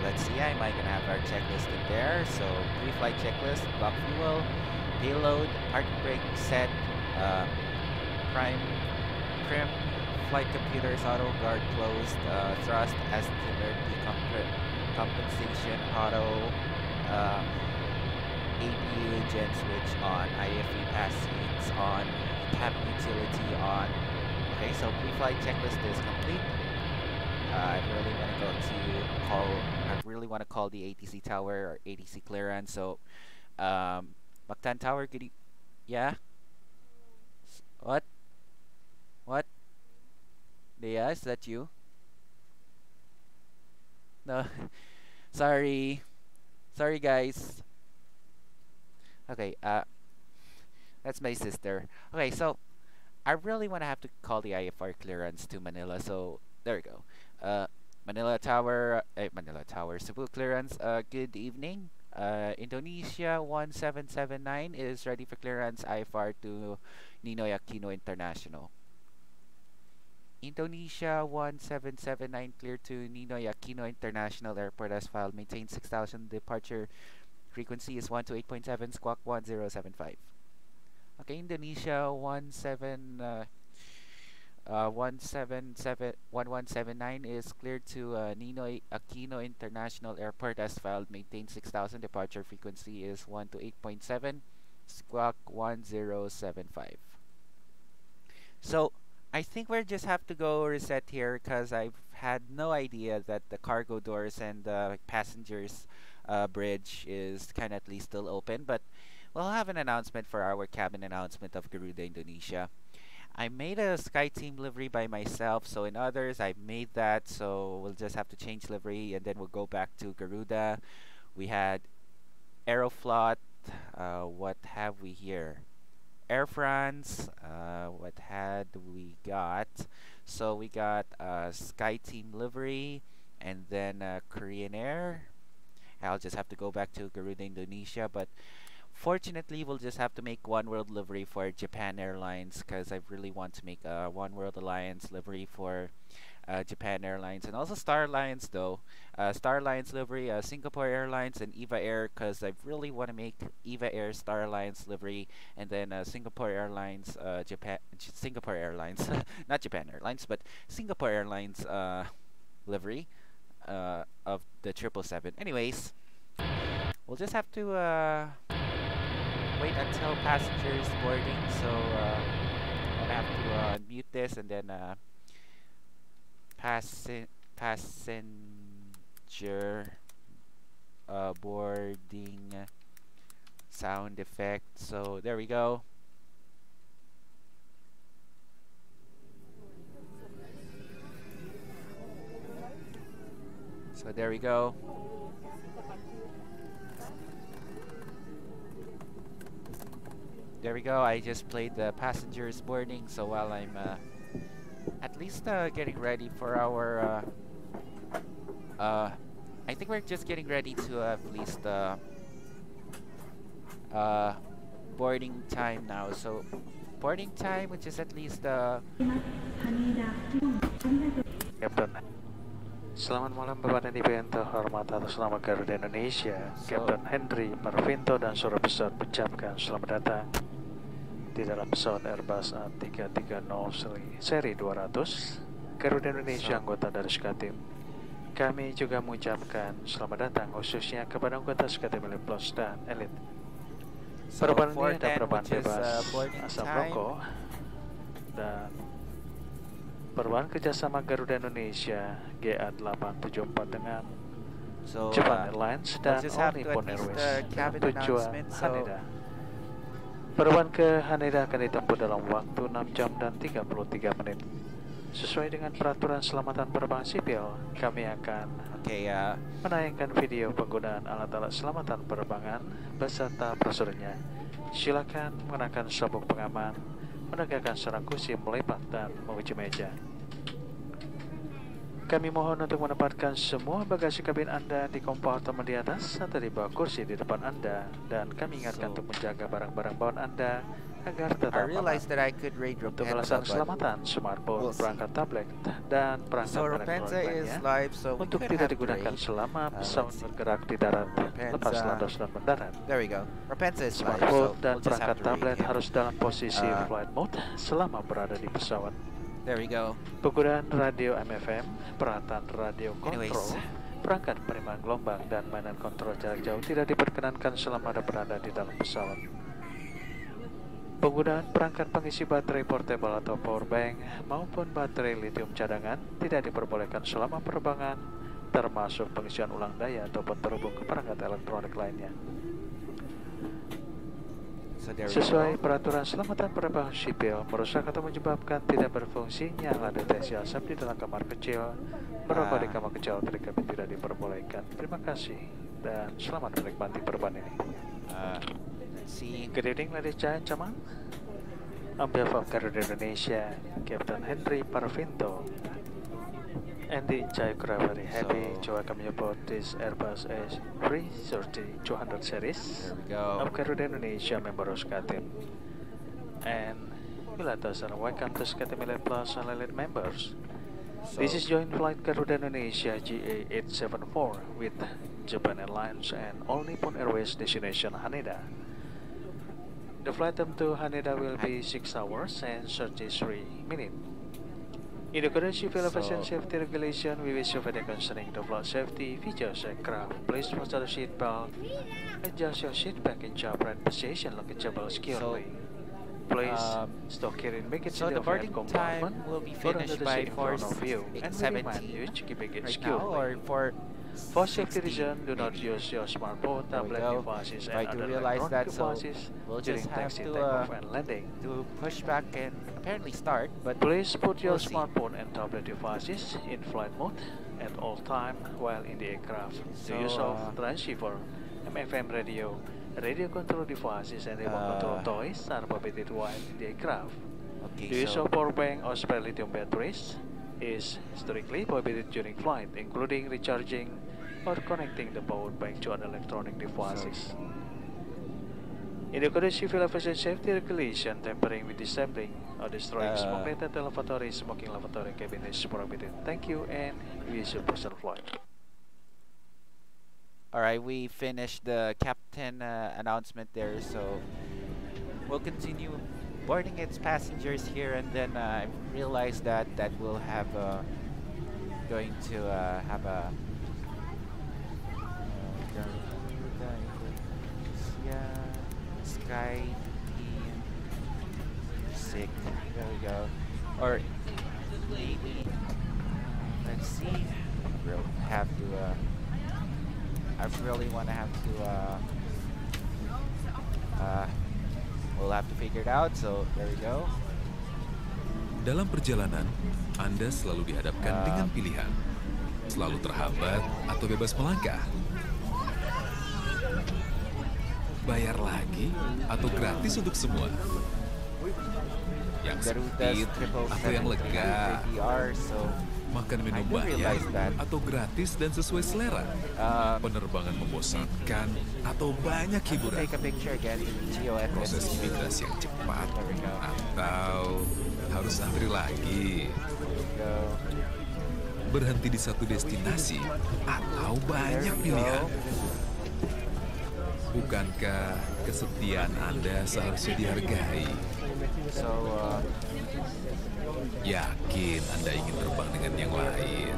let's see, I might gonna have our checklist in there. So pre-flight checklist, block fuel, payload, parking brake set, uh, prime, trim, flight computers, auto guard closed, uh, thrust, estimated decomp- compensation, auto, uh, APU gen switch on, IFE pass seats on, cabin utility on. Okay, so pre-flight checklist is complete. Uh, I really want to go to call. I really want to call the ATC tower or ATC clearance. So, um, Mactan Tower, could you? Yeah. What? What? Yeah, is that you? No. Sorry. Sorry, guys. Okay, uh, that's my sister. Okay, so I really want to have to call the IFR clearance to Manila. So there we go. Uh, Manila Tower, uh, Manila Tower, Cebu clearance. Uh, good evening. Uh, Indonesia 1779 is ready for clearance IFR to Ninoy Aquino International. Indonesia 1779 clear to Ninoy Aquino International Airport as filed. Maintain 6000 departure frequency is 1 to 8.7 squawk 1075. Okay, Indonesia 17 uh, uh, 177 1179 is cleared to uh, Ninoy Aquino International Airport as filed. Maintain 6000 departure frequency is 1 to 8.7 squawk 1075. So, I think we just have to go reset here because I've had no idea that the cargo doors and the passengers uh, bridge is kind of at least still open. But we'll have an announcement for our cabin announcement of Garuda Indonesia. I made a Sky Team livery by myself, so in others I made that, so we'll just have to change livery and then we'll go back to Garuda. We had Aeroflot, uh, what have we here? Air France, uh, what had we got? So we got uh, Sky Team livery and then uh, Korean Air. I'll just have to go back to Garuda Indonesia, but fortunately we'll just have to make one world livery for Japan Airlines because I really want to make a one world alliance livery for uh, Japan Airlines and also Star Alliance though uh, Star Alliance livery uh, Singapore Airlines and EVA Air because I really want to make EVA Air Star Alliance livery and then uh, Singapore Airlines uh, Japan Singapore Airlines not Japan Airlines but Singapore Airlines uh, livery of the triple seven anyways we'll just have to wait until passengers boarding. So I'm gonna have to mute this and then passi- passenger uh, boarding sound effect. So there we go. So there we go. There we go. I just played the passengers boarding. So while I'm uh, at least uh, getting ready for our, uh, uh, I think we're just getting ready to at least uh, uh, boarding time now. So boarding time, which is at least uh, Captain Selamat malam Bapak dan Ibu yang terhormat atas nama Garuda Indonesia. Kapten Henry Marvinto dan seluruh pesawat ucapkan selamat datang di dalam pesawat Airbus A330 seri 200 Garuda Indonesia anggota dari Skatim kami juga mengucapkan selamat datang khususnya kepada anggota Skatim Elite Plus dan Elite. Perubahan ini 410, ada perubahan bebas uh, asam rokok dan perubahan kerjasama Garuda Indonesia GA874 dengan So, Japan uh, Airlines dan All Nippon Airways. uh, tujuan Haneda. Perubahan ke Haneda akan ditempuh dalam waktu 6 jam dan 33 menit. Sesuai dengan peraturan selamatan penerbangan sipil, kami akan okay, uh, menayangkan video penggunaan alat-alat selamatan penerbangan beserta prosedurnya. Silakan mengenakan sabuk pengaman, menegakkan sarang kursi melepat dan menguji meja. Kami mohon untuk menempatkan semua bagasi kabin Anda di kompartemen di atas atau di bawah kursi di depan Anda dan kami ingatkan untuk menjaga barang-barang bawaan Anda agar tetap aman. that I could raid Untuk alasan keselamatan smartphone, we'll see. perangkat tablet, dan perangkat So, elektronik lainnya live, so we untuk tidak digunakan selama Uh, pesawat bergerak di darat, lepas Rapunzel. landas dan mendarat. There we go. Rapunzel is live, Smartphone so dan we'll perangkat tablet harus dalam posisi Uh, flight mode selama berada di pesawat. There we go. Penggunaan radio MFM, peralatan radio kontrol, perangkat penerimaan gelombang, dan mainan kontrol jarak jauh tidak diperkenankan selama Anda berada di dalam pesawat. Penggunaan perangkat pengisi baterai portable atau power bank maupun baterai lithium cadangan tidak diperbolehkan selama penerbangan, termasuk pengisian ulang daya ataupun terhubung ke perangkat elektronik lainnya. Sesuai peraturan selamatan penerbangan sipil, merusak atau menyebabkan tidak berfungsinya alat deteksi asap di dalam kamar kecil, merokok di Ah. kamar kecil kabin tidak diperbolehkan. Terima kasih dan selamat menikmati penerbangan ini. Uh, let's see. Good evening, ladies and gentlemen. On behalf of Garuda Indonesia, Captain Henry Parvinto, and the are very happy to welcome you aboard this Airbus A330-200 series There we go. of Garuda Indonesia member of SkyTeam. And we let us and welcome to SkyTeam Elite Plus and Elite members. This So- is joint flight Garuda Indonesia GA874 with Japan Airlines and All Nippon Airways destination Haneda. The flight time to Haneda will be 6 hours and 33 minutes. In accordance with So- safety regulation, we wish you further concerning the flight safety features aircraft. Please fasten the seat belt, adjust your seat back in your upright position, lockable securely. Please um, stop carrying baggage so in the the boarding time compartment will be finished the by seat in front of you, and we remind 4:17 you to keep baggage right now, or for For safety 16, reasons, do not use your smartphone, tablet devices, and to other realize that, so devices we'll during taxi, to, takeoff, uh, and landing. to push back and apparently start, but Please put your we'll see. smartphone and tablet devices in flight mode at all time while in the aircraft. So, the use of uh, transceiver, MFM radio, radio control devices, and remote control Uh, toys are prohibited while in the aircraft. Okay, the use so- of power bank or spare lithium batteries is strictly prohibited during flight, including recharging or connecting the power bank to an electronic devices. In the accordance with aviation safety regulation, tampering with disassembling or destroying Uh, smoke-related lavatory, smoking lavatory cabin is prohibited. Thank you and use your personal flight. All right, we finished the captain uh, announcement there, so we'll continue boarding its passengers here, and then uh, I realized that that will have uh, going to uh, have a. Yeah, Sky Team Sick. There we go. Or maybe let's see. We'll have to. Uh, I really want to have to. Uh, uh, we'll have to figure it out. So there we go. Dalam perjalanan, Anda selalu dihadapkan Ah. dengan pilihan. Selalu terhambat atau bebas melangkah. Bayar lagi atau gratis untuk semua. Yang triple atau yang lega. Makan minum bayar atau gratis dan sesuai selera. Um, Penerbangan membosankan atau banyak hiburan. Proses imigrasi yang cepat atau harus antri lagi. Berhenti di satu destinasi atau banyak pilihan? Bukankah kesetiaan Anda seharusnya dihargai? Uh, Yakin Anda ingin terbang dengan yang lain?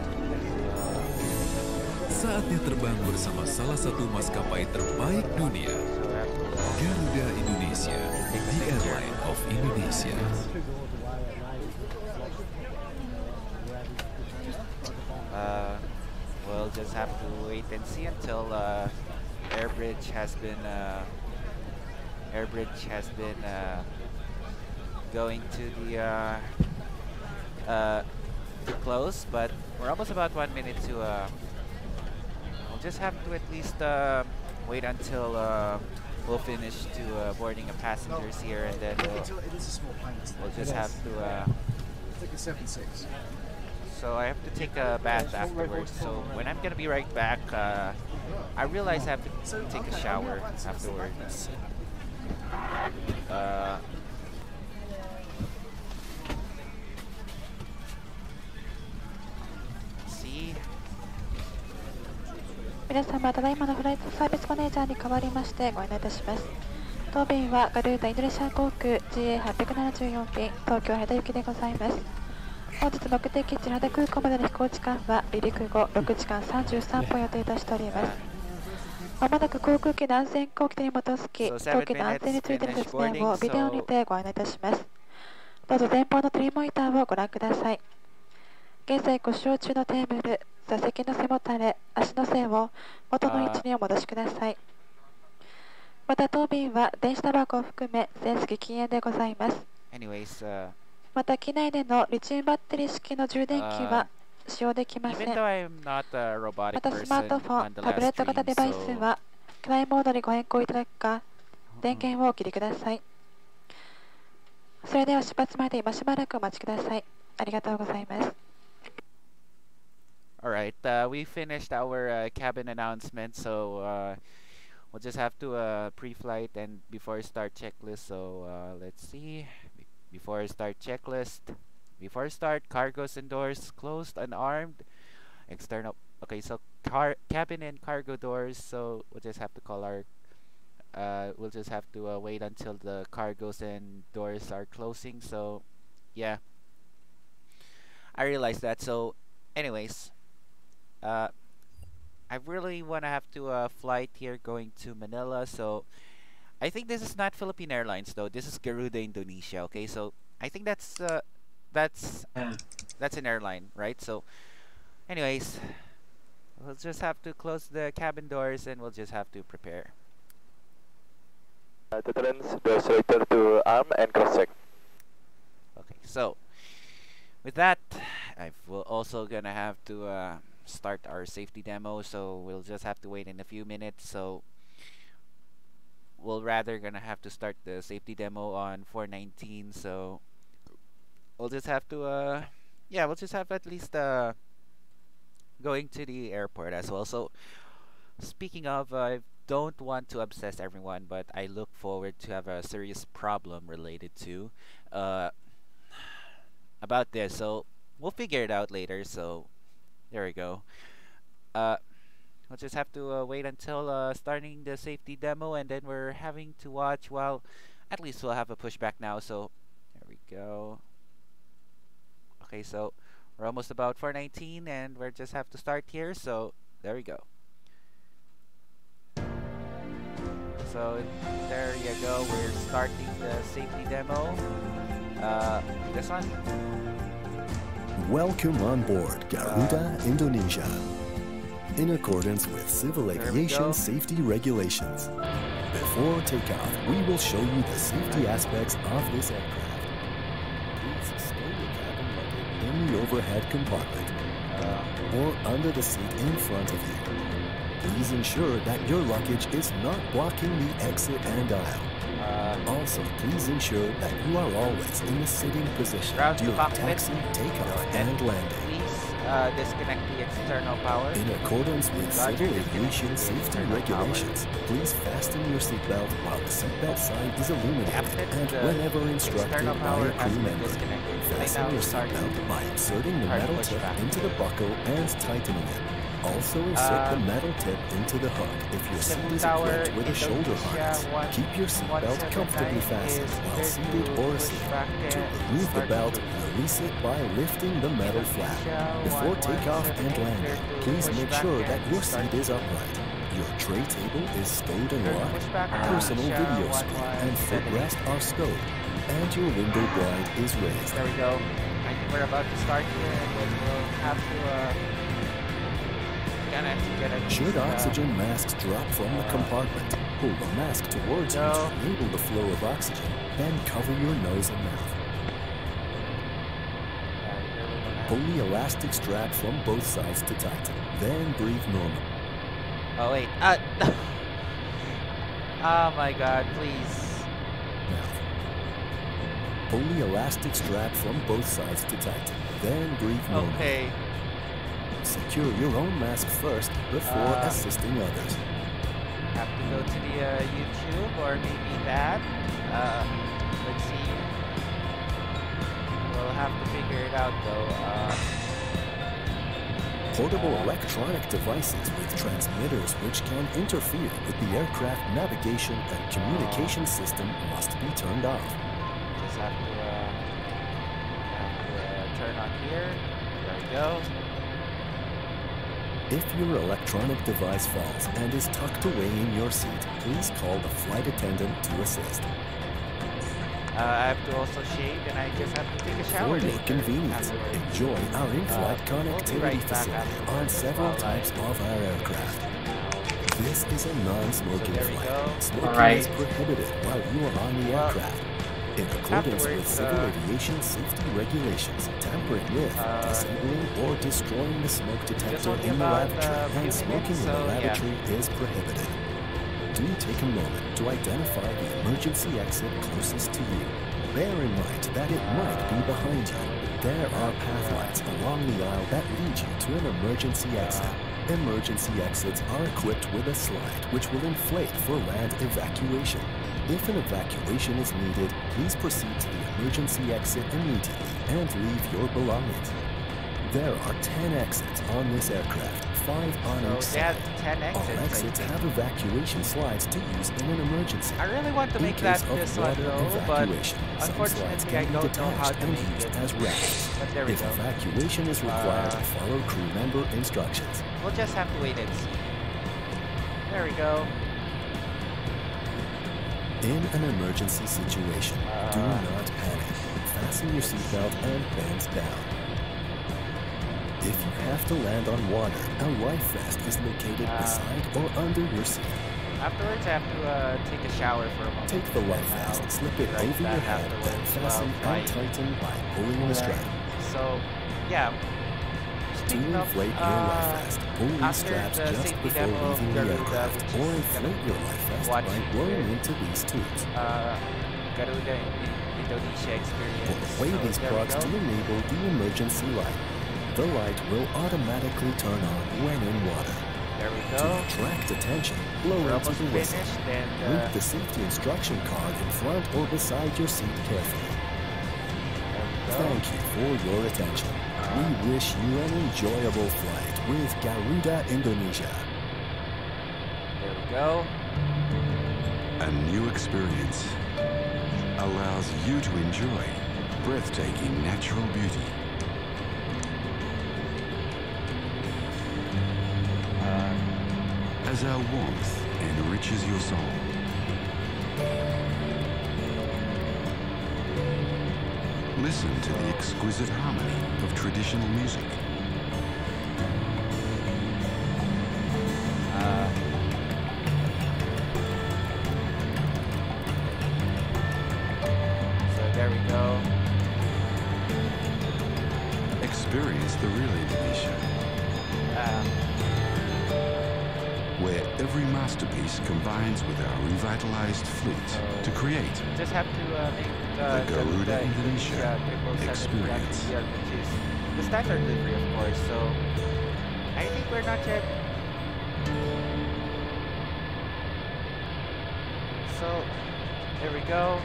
Saatnya terbang bersama salah satu maskapai terbaik dunia, Garuda Indonesia, the airline of Indonesia. uh, we'll just have to wait and see until uh, Airbridge has been uh, Airbridge has been uh, going to the uh, uh, to close, but we're almost about one minute to. Uh, we'll just have to at least uh, wait until uh, we'll finish to uh, boarding of passengers here, and then we'll, It is a small plane. we'll just have to. Uh, It's like a seven six so I have to take a bath afterwards. So when I'm gonna be right back, uh, I realize I have to take a shower afterwards. Uh, see. 皆様、ただいまのフライトサービスマネージャーに代わりましてご案内いたします。当便はガルータインドネシア航空 GA874 便東京羽田行きでございます。 本日目的地羽田空港までの飛行時間は離陸後6時間33分予定としております。まもなく航空機の安全航機に基づき、行機の安全についての説明をビデオにてご案内いたします。どうぞ前方のトリモニターをご覧ください。現在ご使用中のテーブル、座席の背もたれ、足の線を元の位置にお戻しください。また当便は電子タバコを含め全席禁煙でございます。Uh, また機内でのリチウムバッテリー式の充電器は使用できません。またスマートフォン、タブレット型デバイスは機内モードにご変更いただくか、電源をお切りください。それでは出発まで今しばらくお待ちください。ありがとうございます。all right, uh, we finished our uh, cabin announcement, so uh, we'll just have to uh, pre-flight and before start checklist. So uh, let's see. Be- Before start checklist. Before start, cargoes and doors closed, unarmed. External. Okay, so car cabin and cargo doors. So we'll just have to call our. Uh, we'll just have to uh, wait until the cargoes and doors are closing. So, yeah. I realize that. So, anyways, uh, I really want to have to uh, flight here going to Manila. So, I think this is not Philippine Airlines though. This is Garuda Indonesia. Okay, so I think that's uh, that's that's an airline, right? So, anyways, we'll just have to close the cabin doors and we'll just have to prepare. Uh, Turbulence, doors selector to arm and cross check. Okay, so with that, I will also gonna have to uh, start our safety demo. So we'll just have to wait in a few minutes. So we'll rather gonna have to start the safety demo on 419. So we'll just have to uh, yeah, we'll just have at least uh, going to the airport as well. So speaking of, I don't want to obsess everyone, but I look forward to have a serious problem related to uh about this. So we'll figure it out later. So there we go. Uh, we'll just have to uh, wait until uh, starting the safety demo, and then we're having to watch well, at least we'll have a pushback now. So there we go. Okay, so we're almost about 419, and we just have to start here. So there we go. So there you go. We're starting the safety demo. Uh, this one. Welcome on board Garuda Indonesia. In accordance with civil aviation safety regulations. Before takeoff, we will show you the safety aspects of this aircraft. Please stow your cabin luggage in the overhead compartment uh, or under the seat in front of you. Please ensure that your luggage is not blocking the exit and aisle. also, please ensure that you are always in the sitting position during taxi, takeoff, and landing. Uh, disconnect the external power. In accordance with civil aviation safety regulations, please fasten your seatbelt while the seatbelt sign is illuminated and whenever instructed by power a crew member. disconnected. So they Fasten your seatbelt by inserting the metal tip back. into the buckle and tightening it. Also insert the Uh, metal tip into the hook if your seat is equipped with a shoulder harness. one- Keep your seatbelt comfortably fastened while seated or asleep. To remove the belt, release it by lifting the metal flap. Before takeoff and landing, please make sure that your seat is upright. Your tray table is stowed and locked. push back and Personal video screen and footrest are stowed. And your window blind is raised. There we go. I think we're about to start here, and then we'll have to uh, gonna get a Should uh, oxygen masks drop from the compartment, pull the mask towards you to enable the flow of oxygen, then cover your nose and mouth. Pull the elastic strap from both sides to tighten, then breathe normal. Oh wait. Uh, oh my God! Please. Pull the elastic strap from both sides to tighten, then breathe normal. Okay. Secure your own mask first before Uh, assisting others. Have to go to the uh, YouTube or maybe that. Uh, We'll have to figure it out though. Uh, Portable electronic devices with transmitters which can interfere with the aircraft navigation and communication system must be turned off. just have to, uh, have to uh, turn on here. There we go. If your electronic device falls and is tucked away in your seat, please call the flight attendant to assist. Uh, I have to also shave, and I just have to take a shower. For your convenience, enjoy our in-flight Uh, we'll connectivity right facility on several well, types of our aircraft. This is a non-smoking there we flight. Smoking Alright. is prohibited while you are on the Well, aircraft. In accordance with civil uh, aviation safety regulations, tampering with, Uh, disabling, or destroying the smoke detector in the about, lavatory uh, and smoking minutes, in the so, yeah. lavatory is prohibited. Do take a moment to identify the emergency exit closest to you. Bear in mind that it might be behind you. There are path lights along the aisle that lead you to an emergency exit. Emergency exits are equipped with a slide which will inflate for land evacuation. If an evacuation is needed, please proceed to the emergency exit immediately and leave your belongings. There are 10 exits on this aircraft, 5 on So each side. 10 exits. All I exits have evacuation slides to use in an emergency. I really want to make that this one though, but evacuation, some slides unfortunately I don't know how to make used it. as rafts. But there we If go. evacuation is required, Uh, follow crew member instructions. We'll just have to wait and see. There we go. In an emergency situation, do Uh. not panic. Fasten your seatbelt and bend down. If you have to land on water, a life vest is located Uh. beside or under your seat. Afterwards, I have to uh, take a shower for a moment. Take the life vest, I'll slip it over your head, then fasten and tighten by pulling the strap. So, yeah. To of, inflate your life uh, vest, pull these straps the just before leaving the aircraft, which or inflate your life vest by blowing into these tubes. uh, Garuda in in Indonesia experience. Pull away So these plugs to enable the emergency light. The light will automatically turn on when in water. There we To attract attention, blow We're into the whistle. finished, and Read uh, the safety instruction card in front or beside your seat carefully. Thank you for your attention. we wish you an enjoyable flight with Garuda Indonesia. there we go. A new experience allows you to enjoy breathtaking natural beauty. Our warmth enriches your soul. Listen to the exquisite harmony of traditional music. Every masterpiece combines with our revitalized fleet to create just have to uh, make uh, The Garuda Indonesia Indonesia 777 experience. here, which is the standard livery, of course. So I think we're not yet. So there we go.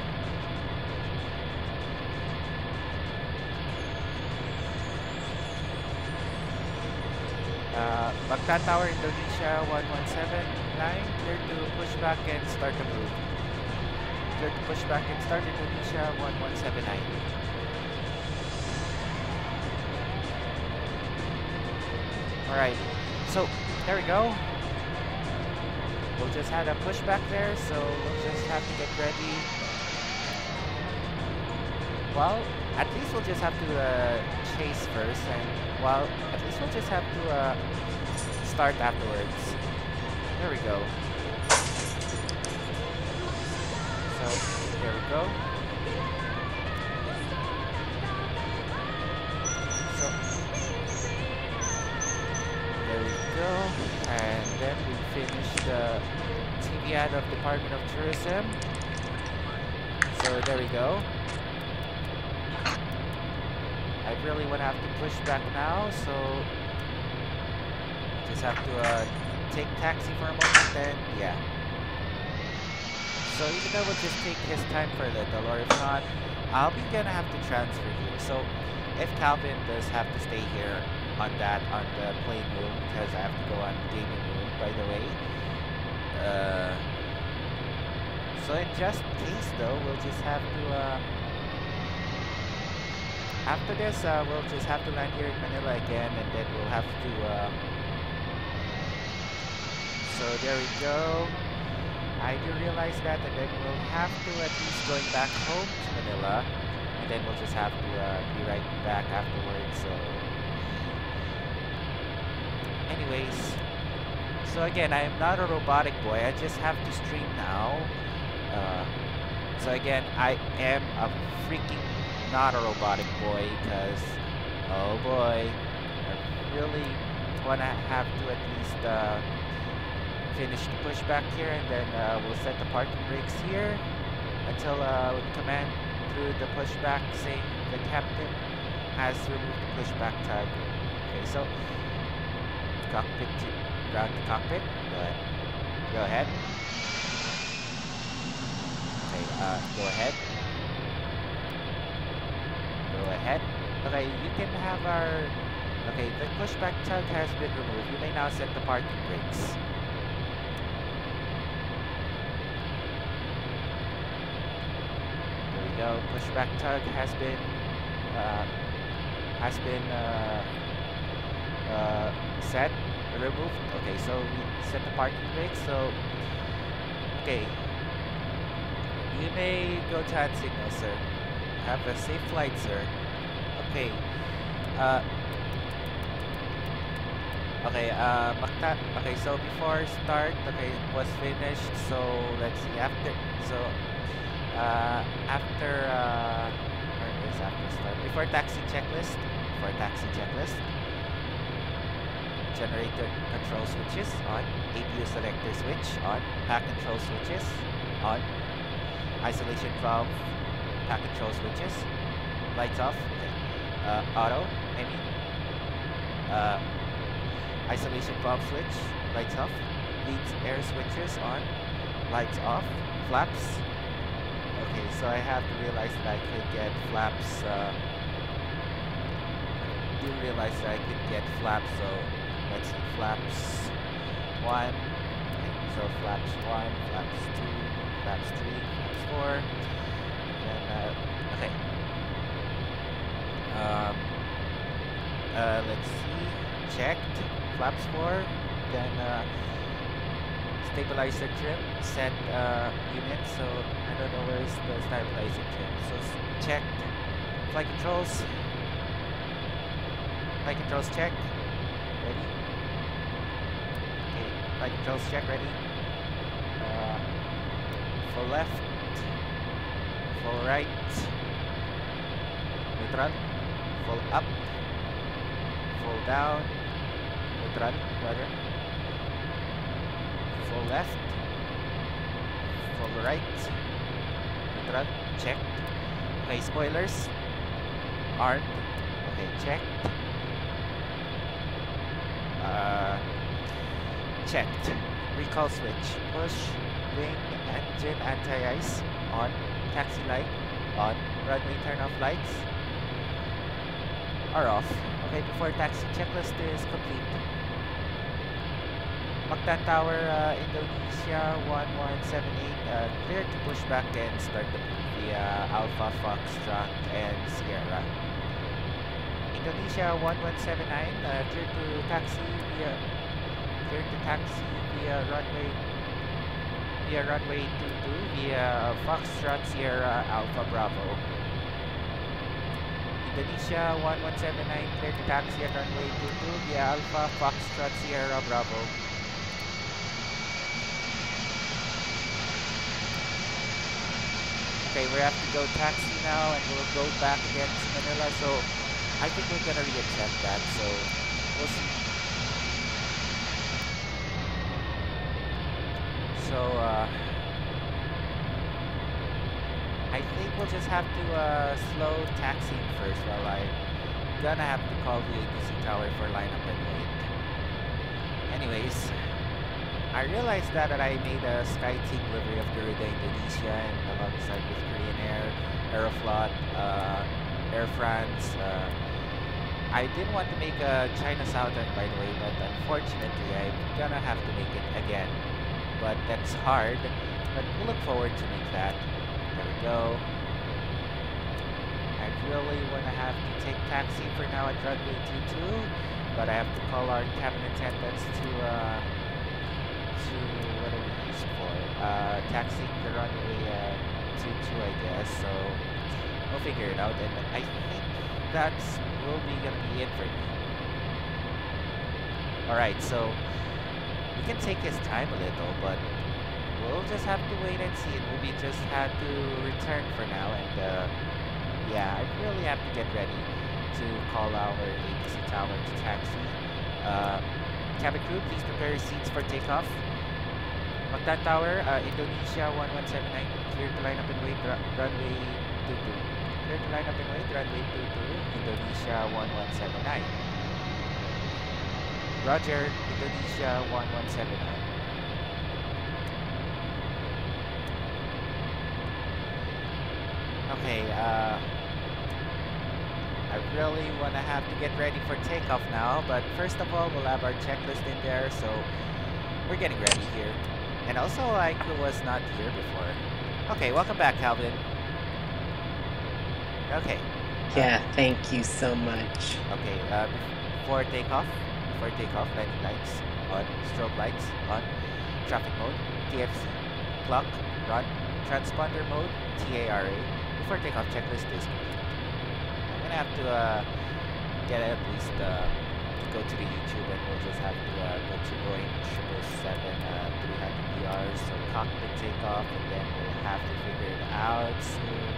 Mactan Tower, Indonesia 117 line, clear to push back and start the move. Clear to push back and start Indonesia 1179. Alright, so there we go. We'll just have a push back there, so we'll just have to get ready. Well, at least we'll just have to uh, chase first, and well, at least we'll just have to uh, start afterwards. There we go. So, there we go. So, there we go. And then we finish the TV ad of Department of Tourism. So, there we go. I really would have to push back now, so just have to uh, take taxi for a moment and yeah. So even though we'll just take his time for or if not, I'll be gonna have to transfer here. So if Calvin does have to stay here on that, on the plane room, because I have to go on gaming room, by the way. Uh, so in just case though, we'll just have to uh, after this, uh, we'll just have to land here in Manila again, and then we'll have to. So there we go. I do realize that, and then we'll have to at least going back home to Manila, and then we'll just have to uh, be right back afterwards. So, anyways, so again, I am not a robotic boy. I just have to stream now. Uh, so again, I am a freaking not a robotic boy because oh boy I really want to have to at least uh, finish the pushback here and then uh, we'll set the parking brakes here until uh, command through the pushback saying the captain has removed the pushback tag okay so cockpit to ground to cockpit go ahead go ahead okay uh, go ahead go ahead. Okay, you can have our... Okay, the pushback tug has been removed. You may now set the parking brakes. Pushback tug has been... Uh, has been uh, uh, set, removed. Okay, so we set the parking brake. So, okay. You may go to hand signal, sir. Have a safe flight, sir. Okay. Uh. Okay, uh, okay, so before start, okay, was finished, so let's see, after, so, uh, after, uh, where is after start? Before taxi checklist, before taxi checklist, generator control switches on, APU selector switch on, pack control switches on, isolation valve pack control switches, lights off, okay. uh, auto, I mean, uh, isolation valve switch, lights off, bleed air switches on, lights off, flaps, okay, so I have to realize that I could get flaps, uh, I do realize that I could get flaps, so let's see, flaps 1, okay, so flaps 1, flaps 2, flaps 3, flaps 4, and uh, okay. Um, uh, let's see. Checked. Flaps 4. Then uh, stabilizer trim. Set uh, unit. So don't know where's the stabilizer trim. So check. Flight controls. Flight controls check. Ready. Okay. Flight controls check. Ready. Uh, for left full right, neutral, full up, full down, neutral, rudder, full left, full right, neutral. Check. Okay, spoilers. are Okay, checked. Uh, checked. Recall switch. Push. Wing. Engine anti-ice. On. Taxi light. On. Runway turn off lights. Are off. Okay, before taxi checklist is complete. Mactan Tower, uh, Indonesia 1178, uh, cleared to push back and start the move via Alpha Foxtrot and Sierra. Indonesia 1179, uh, cleared to taxi via clear to taxi via runway via runway 22 via Foxtrot Sierra Alpha Bravo. Indonesia 1179 clear to taxi at runway 22 via Alpha Foxtrot Sierra Bravo. Okay, we have to go taxi now and we'll go back again to Manila. So I think we're gonna reattempt that. So we'll see. So uh, I think we'll just have to uh, slow taxiing first while I'm gonna have to call the ATC tower for lineup and wait. Anyways, I realized that, that I made a SkyTeam livery of Garuda Indonesia and alongside with Korean Air, Aeroflot, uh, Air France. Uh, I didn't want to make a China Southern by the way, but unfortunately I'm gonna have to make it again. But that's hard, but we'll look forward to make that. There we go. I really want to have to take taxi for now at runway 22, but I have to call our cabin attendants to uh, to what are we used for? Uh, the runway uh, 22, I guess. So we'll figure it out, and I think that's will be gonna be it for me. All right, so we can take his time a little, but we'll just have to wait and see. And we just had to return for now, and uh, yeah, I really have to get ready to call our ATC tower to taxi. Uh, cabin crew, please prepare your seats for takeoff. Mactan Tower, uh, Indonesia 1179, clear to line up and wait, runway 22. Clear to line up and wait, runway 22, Indonesia 1179. Roger, Indonesia 1179. Okay, uh, I really want to have to get ready for takeoff now, but first of all, we'll have our checklist in there, so we're getting ready here. And also, I was not here before. Okay, welcome back, Calvin. Okay. Yeah, thank you so much. Okay, uh, before takeoff, before takeoff, landing lights on, strobe lights on, traffic mode, TFC, clock, run, transponder mode, TARA. Before takeoff, checklist is complete. I'm gonna have to uh, get at least uh, go to the YouTube and we'll just have to uh, go to Boeing 777 uh, 300 so cockpit takeoff, and then we'll have to figure it out soon.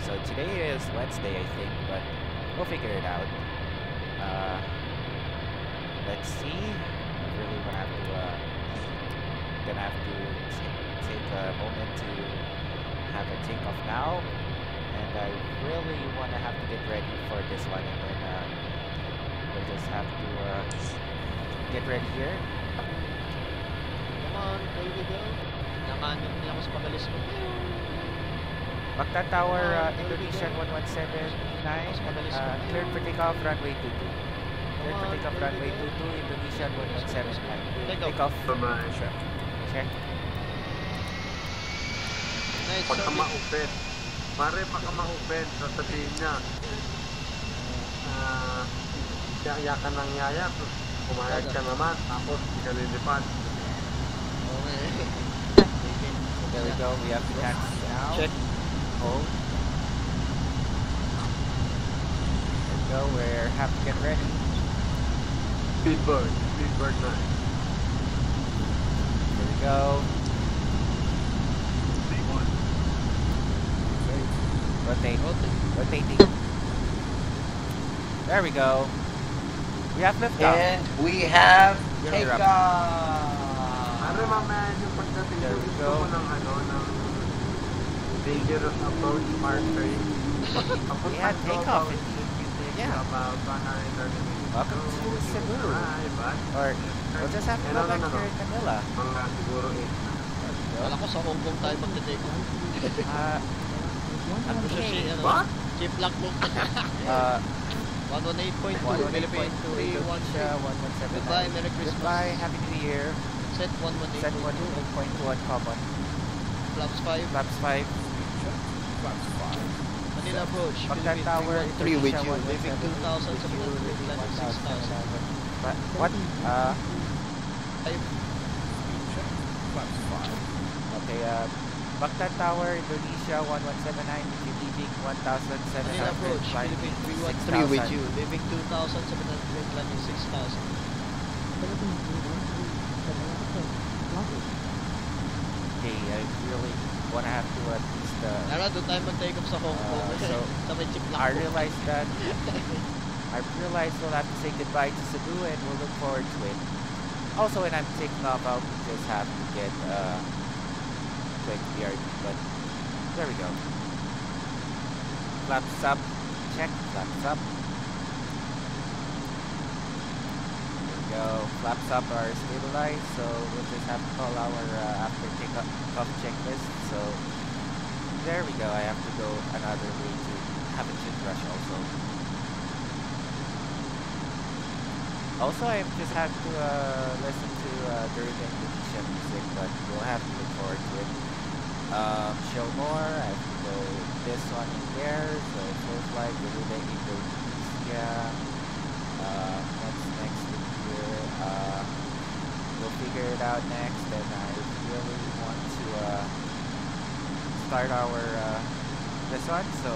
So today is Wednesday, I think, but we'll figure it out. Uh, let's see. I really gonna have to uh, gonna have to take a moment to have a takeoff now, and I really wanna have to get ready for this one, and then uh, we'll just have to uh, get ready here. Come on, baby go. Nakanin niya ako sa pagalis ko. Mactan Tower, uh, Indonesian 1179, uh, cleared for takeoff, runway 22. Cleared for takeoff, runway 22, Indonesian 1179. Takeoff. Sure. Check. Nice Pagka ma-open. Pare, pagka ma-open, sasabihin niya, ah, yaya ka ng yaya, tapos pumayag ka naman, tapos di ka lilipad. Okay. There we go, we have to taxi now. Check. Hold. There we go, we have to get ready. Speedbird, Speedbird 9. There we go. Rotate. Rotating. There we go. We have liftoff. And we have You're takeoff. Pare, mamaya yung pagdating There ko we gusto go. mo ng ano, ng dangerous approach part 3. We had takeoff indeed. Yeah. About 130 minutes. Welcome to Cebu. Or, we'll just have to go no, no, back no, no. here in Manila. Mga siguro eh. Kala ko sa Hong Kong tayo magte-take off. Ah, Ano siya si, ano? What? Chip lock mo. Uh, 118.2, Philippine 313. 117. Goodbye, Merry Christmas. Goodbye, Happy New Year. Set 118.2. Set 118.2 uncommon. Flaps 5. Flaps 5. Manila approach. Baghdad Philippine Tower, 313 with you. Indonesia Leaving 117. 2,700, landing 6,000. But, what? Uh, okay, uh, Baghdad Tower, Indonesia 1179, with you leaving 1,700. Manila approach. Philippine 313 with you. Leaving 2,700, landing 6,000. Okay, I really wanna have to at least uh, Tara, doon tayo mag-take off sa Hong Kong. Uh, so, sa may chip lock I realized that I realized we'll have to say goodbye to Cebu and we'll look forward to it. Also, when I'm taking off, I'll just have to get uh, quick BRB, but there we go. Flaps up, check, flaps up. There we go. Flaps up are stabilized, so we'll just have to call our uh, after takeoff checklist. So there we go. I have to go another way to have a chin rush also. Also, I just have to uh, listen to uh, Garuda Indonesia music, but we'll have to look forward to it. Um, show more. I have to go this one in there. So full flight Garuda Indonesia. Uh, what's next in here? Uh, we'll figure it out next, and I really want to uh, start our uh, this one. So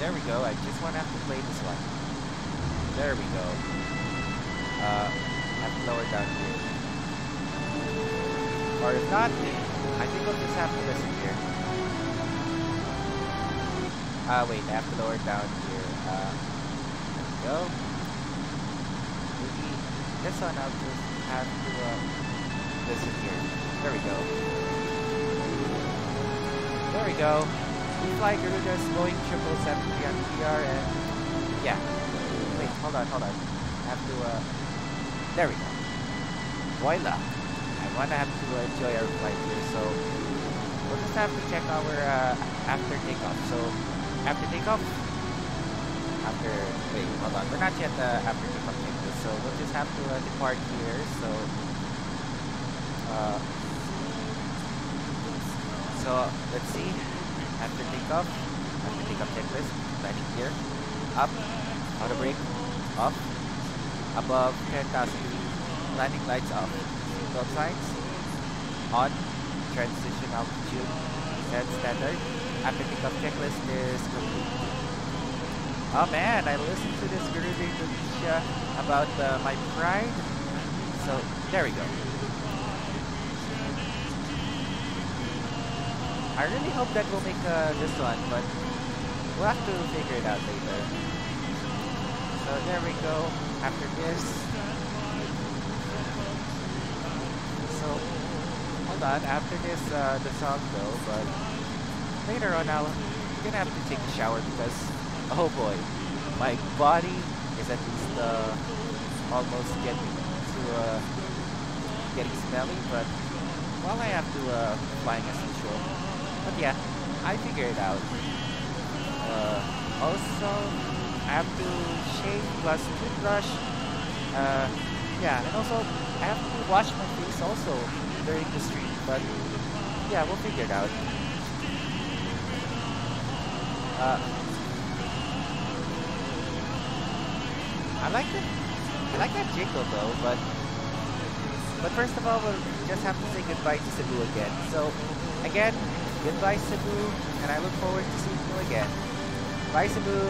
there we go. I just want to have to play this one. There we go. Uh, have to lower down here. Or if not, I think we'll just have to listen here. Ah, wait, I have to lower down here. Uh, there we go. One I'll just have to uh, listen here. There we go. There we go. We fly Garuda's Boeing 777 on PR and yeah. Wait, hold on, hold on. I have to uh there we go. Voila. I wanna have to uh, enjoy our flight here, so we'll just have to check our uh, after takeoff. So after takeoff after wait, hold on. We're not yet uh, after checklist, so we'll just have to uh, depart here. So uh so let's see. After takeoff, after takeoff checklist, landing gear, up, auto brake, off, above 10,000 feet, landing lights off, seatbelt signs, on, transition altitude, set standard. After takeoff checklist is complete. Oh man, I listened to this Garuda Indonesia about uh, my pride. So there we go. I really hope that we'll make uh, this one, but we'll have to figure it out later. So there we go. After this. So, hold on. After this, uh, the song though, but later on I'll I'm gonna have to take a shower because, oh boy, my body is at least uh, almost getting to uh, getting smelly, but well, I have to uh, flying as usual. But yeah, I figure it out. Uh, also, I have to shave plus toothbrush. Uh, yeah, and also I have to wash my face also during the stream. But yeah, we'll figure it out. Uh, I like it. I like that jingle though, but but first of all, we'll just have to say goodbye to Cebu again. So again, goodbye Cebu, and I look forward to seeing you again. Bye Cebu.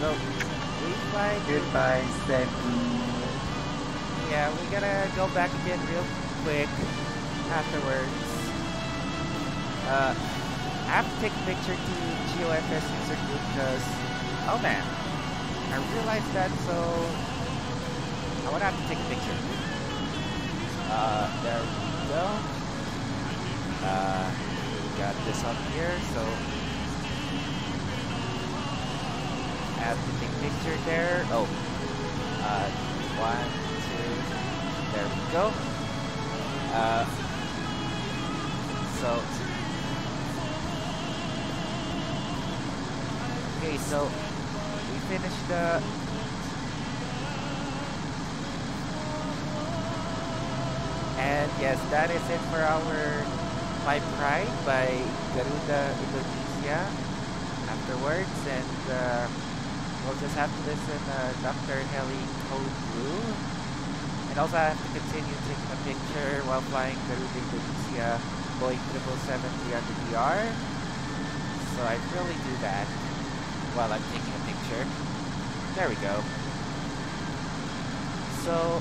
So fly. Goodbye, Cebu. Yeah, we gotta go back again real quick afterwards. Uh, I have to take a picture to GeoFS user group because, oh man, I realized that, so I wanna have to take a picture. Uh, there we go. Uh, we got this up here, so I have to take a picture there. Oh, Uh, one, two, there we go. Uh, so, okay, so we finished the And yes, that is it for our My Pride by Garuda Indonesia. Afterwards, and uh, we'll just have to listen uh, Dr. Heli Code Blue. And also I have to continue taking a picture while flying Garuda Indonesia Boeing 777 under DR. So I really do that while I'm taking a picture. There we go. So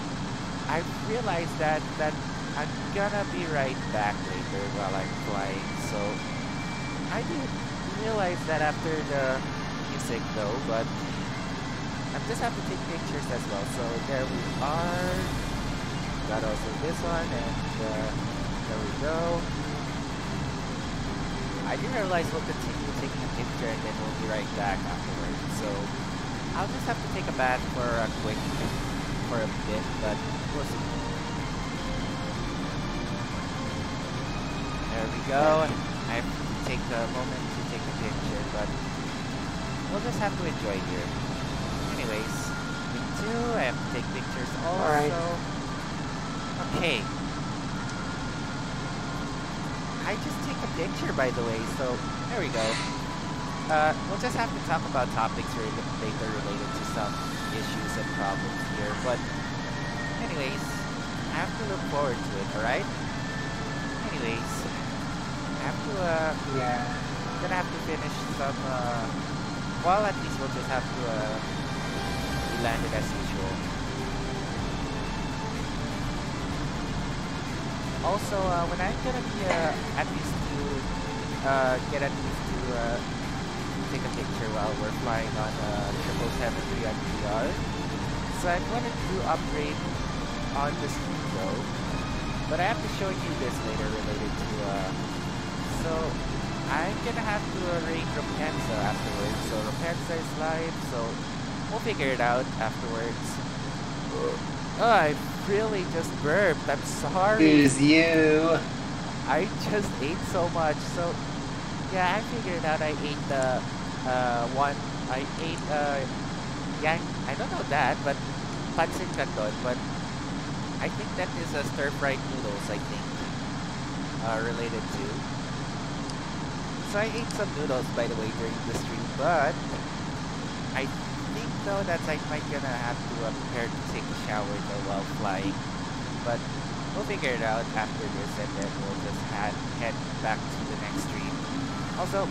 I realized that that I'm gonna be right back later while I'm flying. So I didn't realize that after the music though, but I just have to take pictures as well. So there we are. Got also this one, and uh, there we go. I didn't realize we'll continue taking a picture and then we'll be right back afterwards. So I'll just have to take a bath for a quick, for a bit, but we'll see. There we go. I have to take a moment to take a picture, but we'll just have to enjoy here. Anyways, me too. I have to take pictures also. Alright. Okay. I just take a picture, by the way, so there we go. Uh, we'll just have to talk about topics re- later related to some issues and problems here, but anyways, I have to look forward to it, alright? Anyways, I have to, uh, Yeah. gonna have to finish some, uh, well, at least we'll just have to, uh, be landed as usual. Also, uh, when I'm gonna be, uh, at least to, uh, get at least to, uh, take a picture while we're flying on, uh, 777 300 So I'm gonna do upgrade on the stream though, but I have to show you this later related to, uh, so I'm gonna have to raid Rapunzel afterwards. So Rapunzel is live, so we'll figure it out afterwards. Oh, I really just burped. I'm sorry. Who's you? I just ate so much. So yeah, I figured out. I ate the uh, one. I ate uh, yang. I don't know that, but pancit canton. But I think that is a stir fried noodles. I think uh, related to. So I ate some noodles by the way during the stream, but I think though that I might gonna have to uh, prepare to take a shower though while flying. But we'll figure it out after this and then we'll just head, head back to the next stream. Also,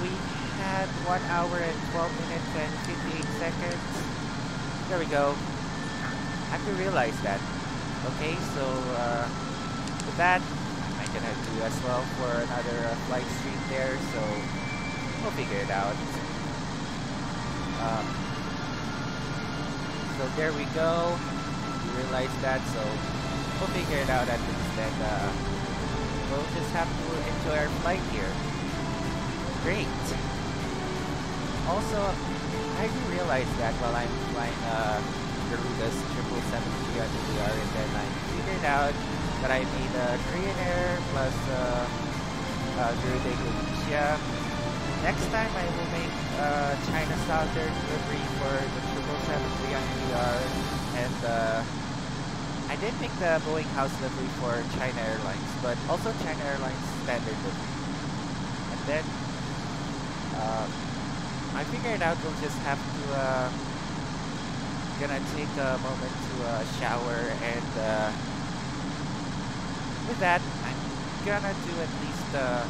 we had 1 hour and 12 minutes and 58 seconds. There we go. I have to realize that. Okay, so uh, with that, I'm gonna do as well for another uh, flight stream there, so we'll figure it out. Um, so there we go. You realize that, so we'll figure it out at least, and uh, we'll just have to enjoy our flight here. Great. Also, I do realize that while I'm flying uh, Garuda's 777 on VR, and then I figured out that I made a Korean Air plus uh, uh, Garuda Indonesia. Next time I will make uh, China Southern delivery for the 777 on VR, and uh, I did make the Boeing house delivery for China Airlines, but also China Airlines standard delivery. And then um, I figured out we'll just have to uh, gonna take a moment to uh, shower and uh, with that I'm gonna do at least uh,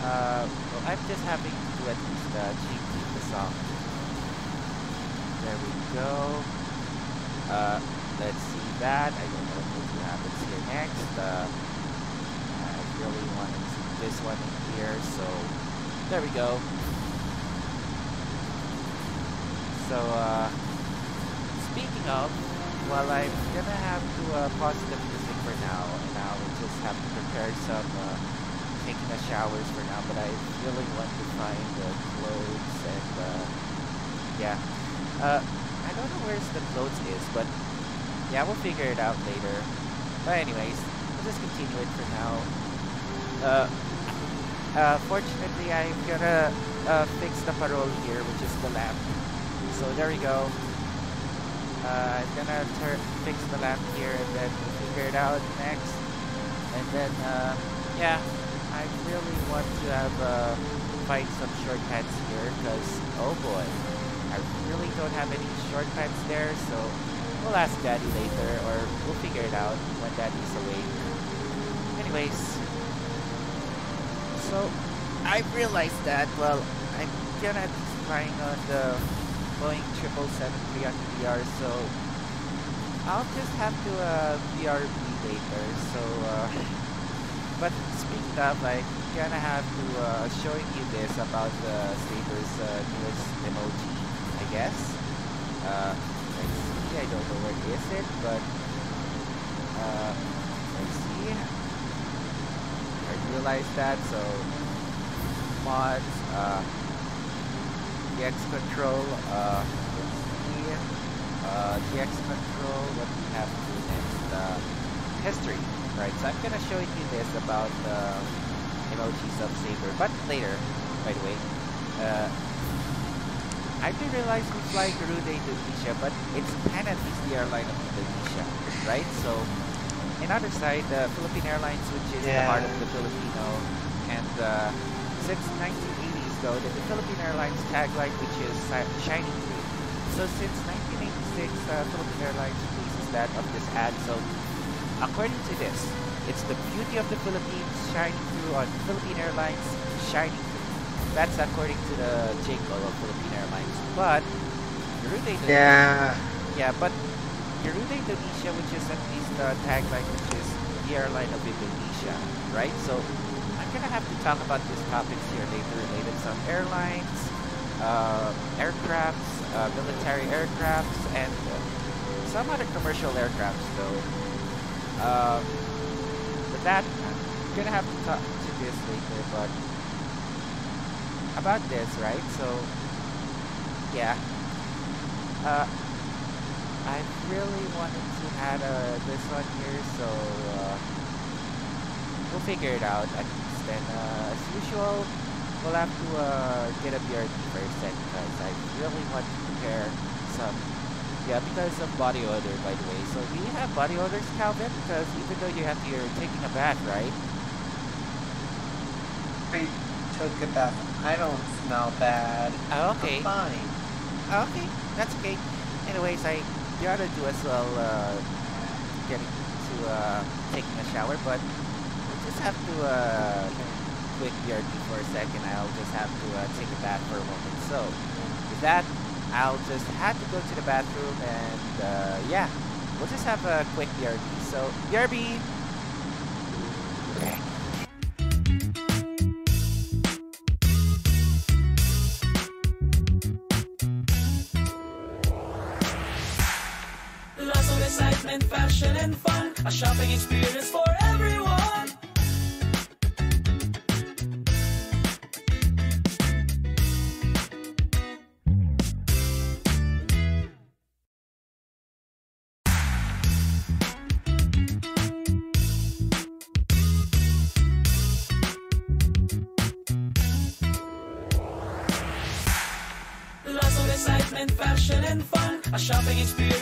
uh, well, I'm just having to do at least uh, cheat the song. There we go. Uh, let's see that. I don't know what happens here next. Uh, I really want to see this one in here, so there we go. So, uh, speaking of, well, I'm gonna have to uh, pause the music for now, and I'll just have to prepare some uh, taking a showers for now. But I really want to find the clothes and uh, yeah. Uh, I don't know where the clothes is, but yeah, we'll figure it out later. But anyways, we'll just continue it for now. Uh, uh, fortunately, I'm gonna uh, fix the parole here, which is the lamp. So there we go. Uh, I'm gonna fix the lamp here and then figure it out next. And then, uh, yeah, I really want to have uh, find some short pants here because, oh boy, I really don't have any short pants there. So we'll ask Daddy later or we'll figure it out when Daddy's awake. Anyways, so I realized that, well, I'm gonna be trying on the Boeing 777-300 VR, so I'll just have to uh, BRB later. So, uh, but speaking of, I'm gonna have to uh, showing you this about the Saber's uh, newest emoji, I guess. Uh, let's see, I don't know where is it, but uh, let's see. I realized that, so mods, uh, DX control, uh, see, uh, DX control, what we have to do next? Uh, history, right? So I'm gonna show you this about uh, emojis of Saber, but later, by the way. Uh, I didn't realize we fly Garuda Indonesia, but it's kind of the airline of Indonesia, right? So, another side, the Philippine Airlines, which is the heart of the Filipino, and uh, since 1980s though, the, the Philippine Airlines tagline, which is shining through. So since 1986, uh, Philippine Airlines releases that of this ad. So according to this, it's the beauty of the Philippines shining through on Philippine Airlines shining through. That's according to the jingle of Philippine Airlines. But Garuda Indonesia, Yeah. yeah, but Garuda Indonesia, which is at least the tagline, which is the airline of Indonesia, right? So I'm gonna have to talk about these topics here later, related some airlines, uh, aircrafts, uh, military aircrafts, and uh, some other commercial aircrafts, though. Um, but that I'm gonna have to talk to this later, but about this, right? So yeah. Uh, I really wanted to add uh, this one here, so uh, we'll figure it out at And uh, as usual, we'll have to uh, get a BRT first then, because I really want to prepare some. Yeah, because of body odor, by the way. So do you have body odors, Calvin? Because even though you have to, you're taking a bath, right? I took a bath. I don't smell bad. Oh, okay. I'm fine. Okay, that's okay. Anyways, I gotta do as well, uh, getting to, uh, taking a shower, but just have to, uh, quick BRT for a second. I'll just have to, uh, take a bath for a moment. So, with that, I'll just have to go to the bathroom and, uh, yeah, we'll just have a quick BRB. So, BRB! Lots of excitement, fashion, and fun. A shopping experience for shopping experience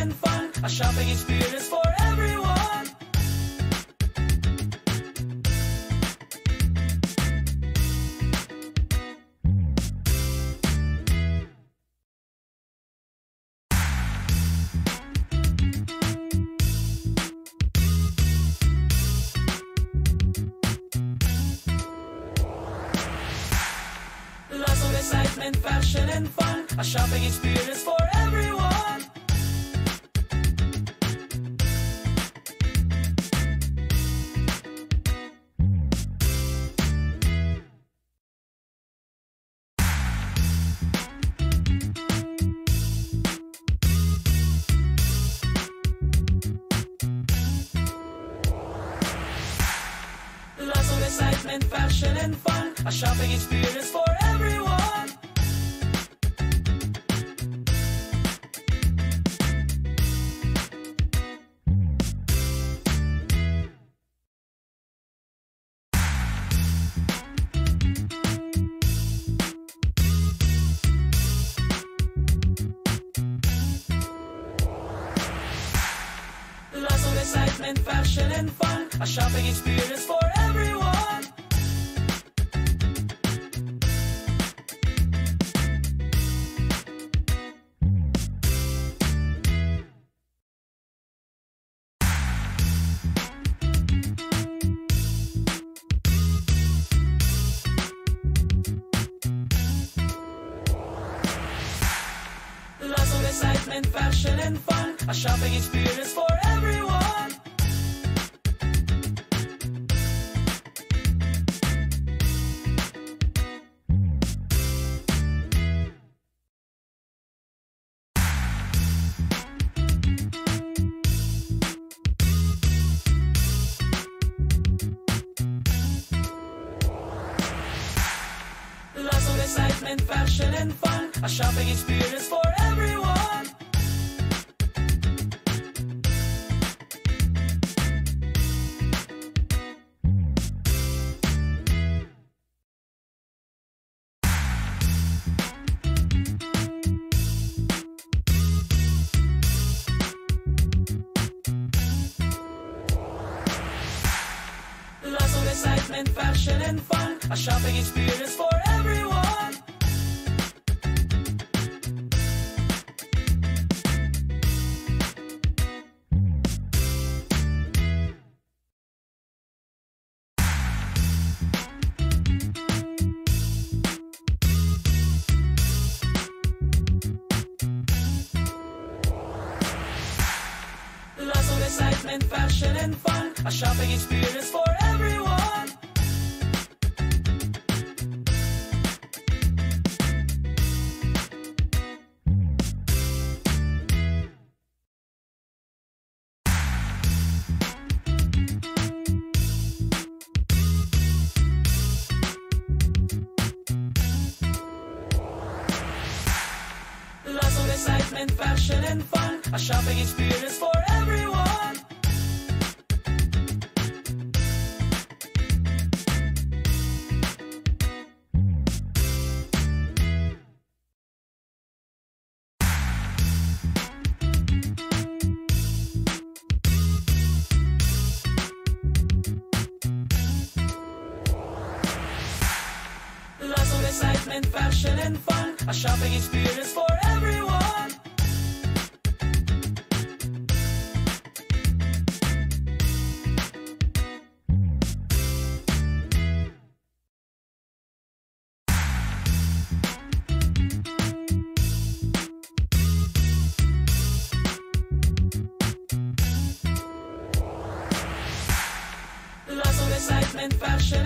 and fun. A shopping experience for everyone. A shopping experience for everyone. and fun, a shopping experience for everyone. And fashion and fun. A shopping experience for everyone. a shopping experience for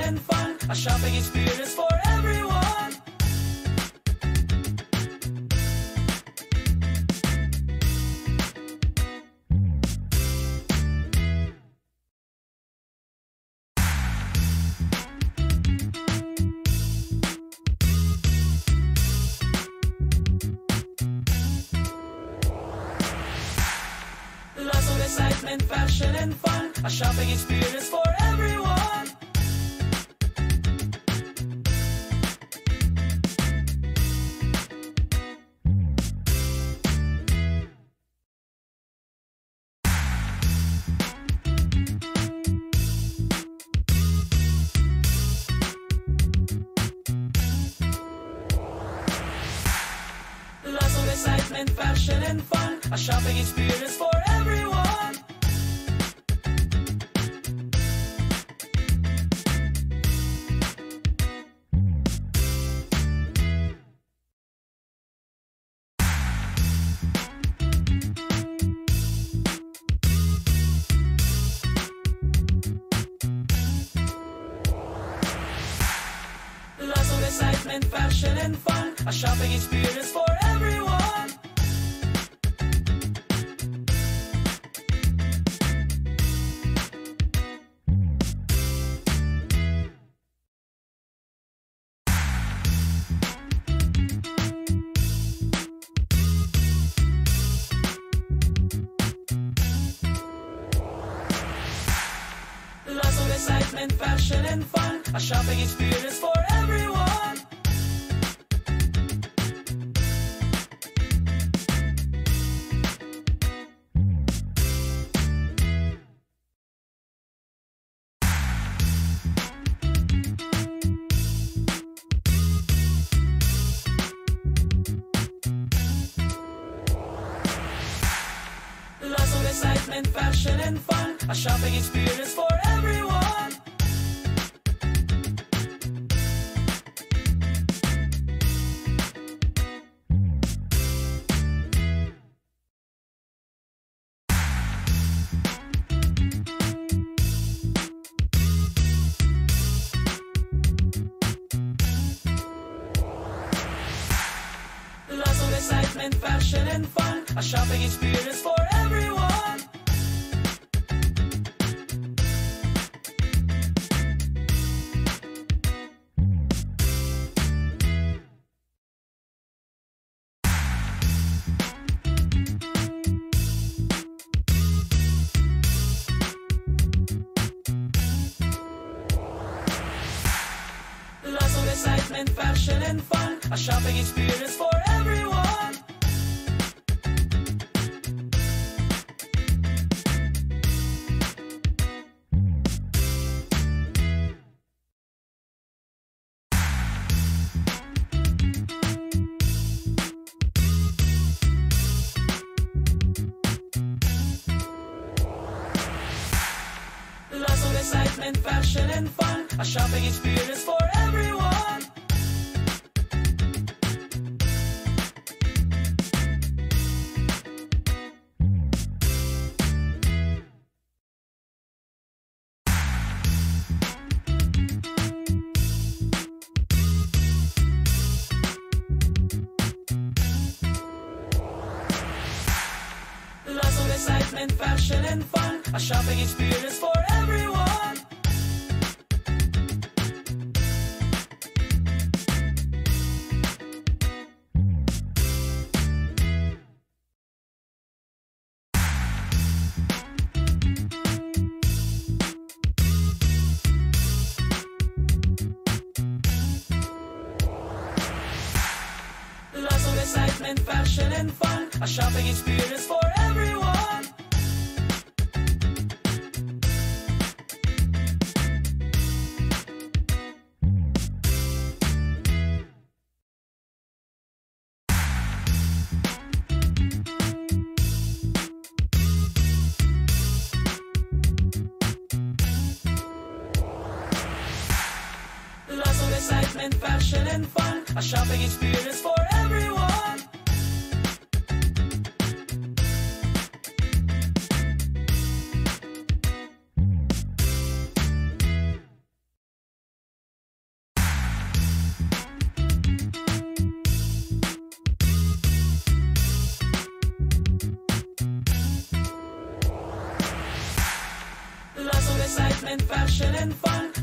and fun, a shopping experience for everyone. a shopping experience for everyone. and fun, a shopping experience for everyone. and fashion and fun. A shopping experience for everyone. A shopping experience for everyone. and fun, a shopping experience for everyone.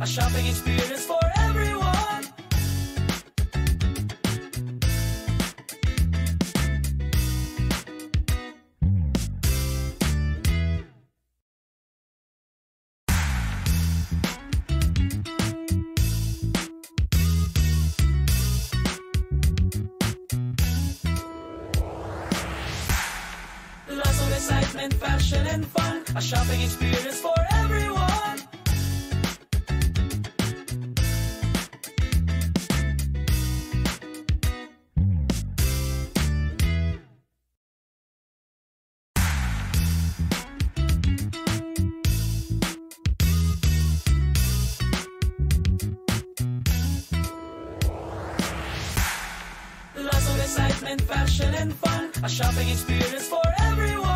A shopping experience for everyone. and fun, a shopping experience for everyone.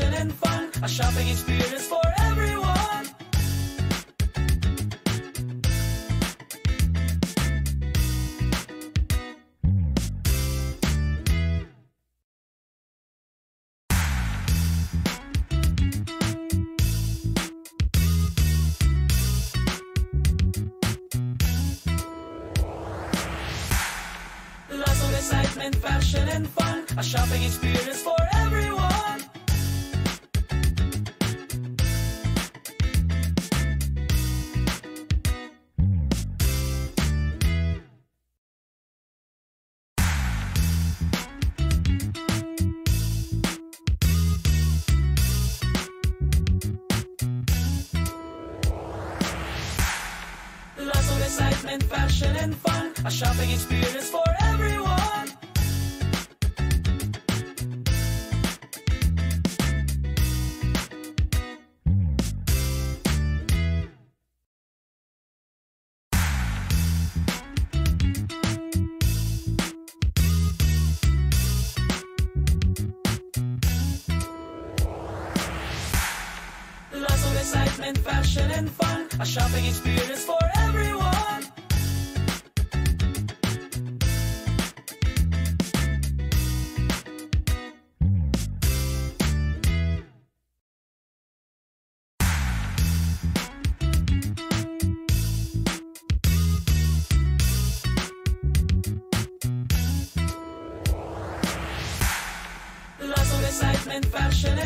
And fun. A shopping experience for everyone. A shopping experience for everyone.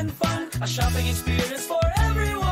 And fun. A shopping experience for everyone.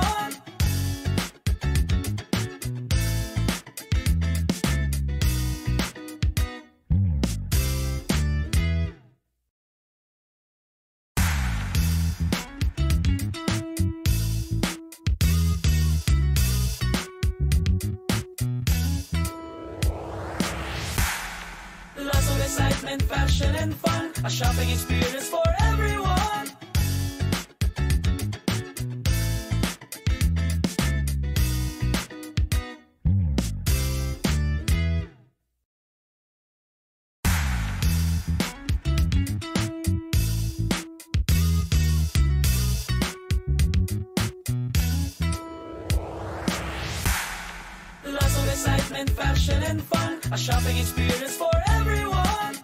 A shopping experience for everyone.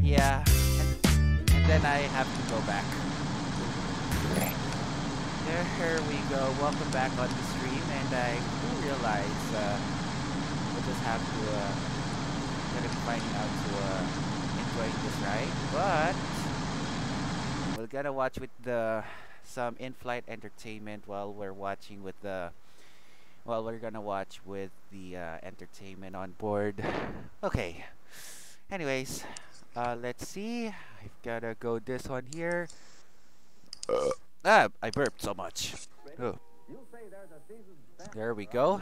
Yeah, and, then I have to go back. There, here we go. Welcome back on the stream, and I do realize uh, we'll just have to uh, get it finding out to uh, enjoying this ride, but we're gonna watch with the some in-flight entertainment while we're watching with the while we're gonna watch with the uh, entertainment on board. Okay. Anyways, uh, let's see. I've gotta go this one here. ah, I burped so much. Oh. There we go.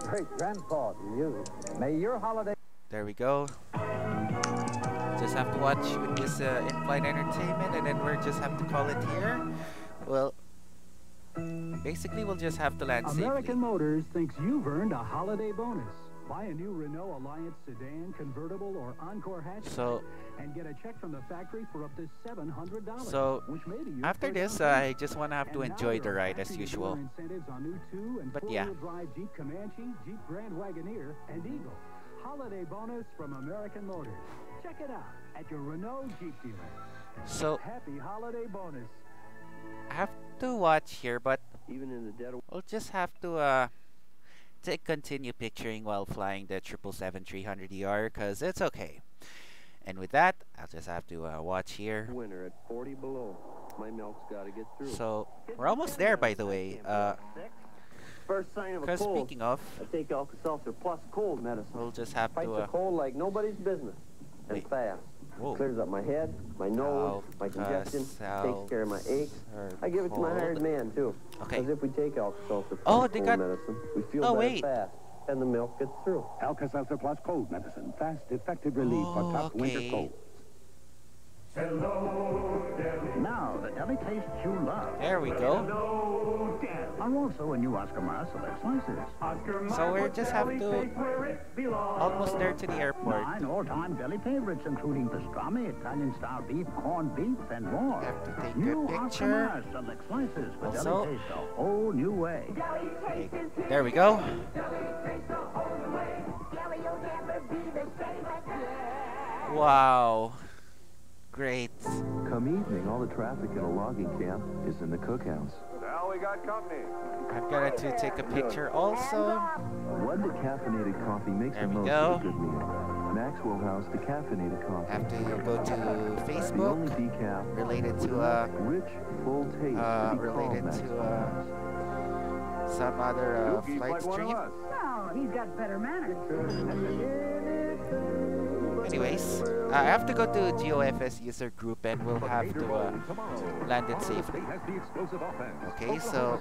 Great grandpa you. May your holiday. There we go. Just have to watch with this uh, in-flight entertainment, and then we'll just have to call it here. Well, basically, we'll just have to land American safely. Motors thinks you've earned a holiday bonus. Buy a new Renault Alliance sedan, convertible, or Encore hatchback, So- and get a check from the factory for up to seven hundred dollars. So, which may be after this, I just want to have to enjoy the ride as usual. on new two and But yeah. drive Jeep Comanche, Jeep Grand Wagoneer, and Eagle. Holiday bonus from American Motors. Check it out at your Renault Jeep dealer. So- happy holiday bonus. I have to watch here, but Even in the dead of we'll just have to uh, to continue picturing while flying the 777-300ER, because it's okay. And with that, I'll just have to uh, watch here. Winter at 40 below. My milk's got to get through. So, we're almost there, by the way. Uh, First sign of a Because cold. speaking of, I take Alka-Seltzer plus cold medicine. we'll just have Fights to... the Uh, cold like nobody's business. And wait. fast. Whoa. Clears up my head, my nose, my congestion, takes care of my aches. I give it to my hired man too. Okay. Because if we take Alka-Seltzer Oh, Plus they cold got- medicine, we feel Oh, better wait. fast, and the milk gets through. Alka-Seltzer Plus cold medicine. Fast, effective relief for tough oh, winter okay. colds. Now, the deli tastes you love. There we go. Are also in new Oscar Mayer select slices. So we just have to almost there to the airport. Nine all-time deli favorites, including pastrami, Italian-style beef, corned beef, and more. Have to take new a Oscar picture. Mayer select slices for Also- deli taste a whole new way. There we go. Wow. Great. Come evening, all the traffic in a logging camp is in the cookhouse. Now we got company. I've got to take a picture also. One decaffeinated coffee makes There the most go. of a good meal. Maxwell House decaffeinated coffee. Have to go to Facebook. The only decaf related with to uh, rich, full taste uh to be called related to uh some other uh, flight stream. Oh, he's got better manners. Anyways, uh, I have to go to GeoFS user group and we'll have to uh, land it safely. Okay, so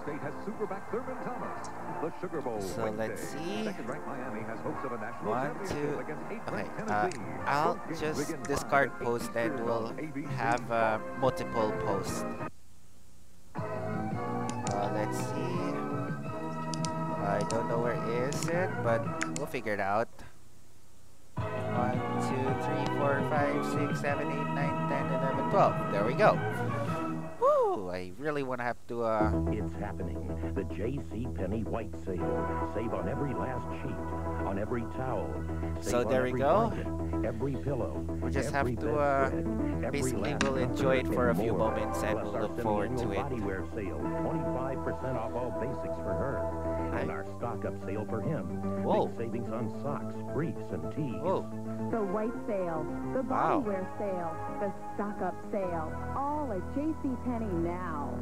so let's see. One, two. Okay, uh, I'll just discard post and we'll have uh, multiple posts. Uh, let's see. I don't know where is it, but we'll figure it out. One, two, three, four, five, six, seven, eight, nine, ten, eleven, twelve. There we go. Woo! I really want to have to uh. It's happening. The J.C. Penney White Sale. Save on every last sheet, on every towel. Save So there we go. blanket, every pillow. We just have to uh, every basically we'll enjoy it for a few more. moments and we'll look forward to it. bodywear sale. 25% off all basics for her. And our stock-up sale for him. Whoa. Big savings on socks, briefs, and tees. Whoa. The white sale, the Wow. bodywear sale, the stock-up sale, all at JCPenney now.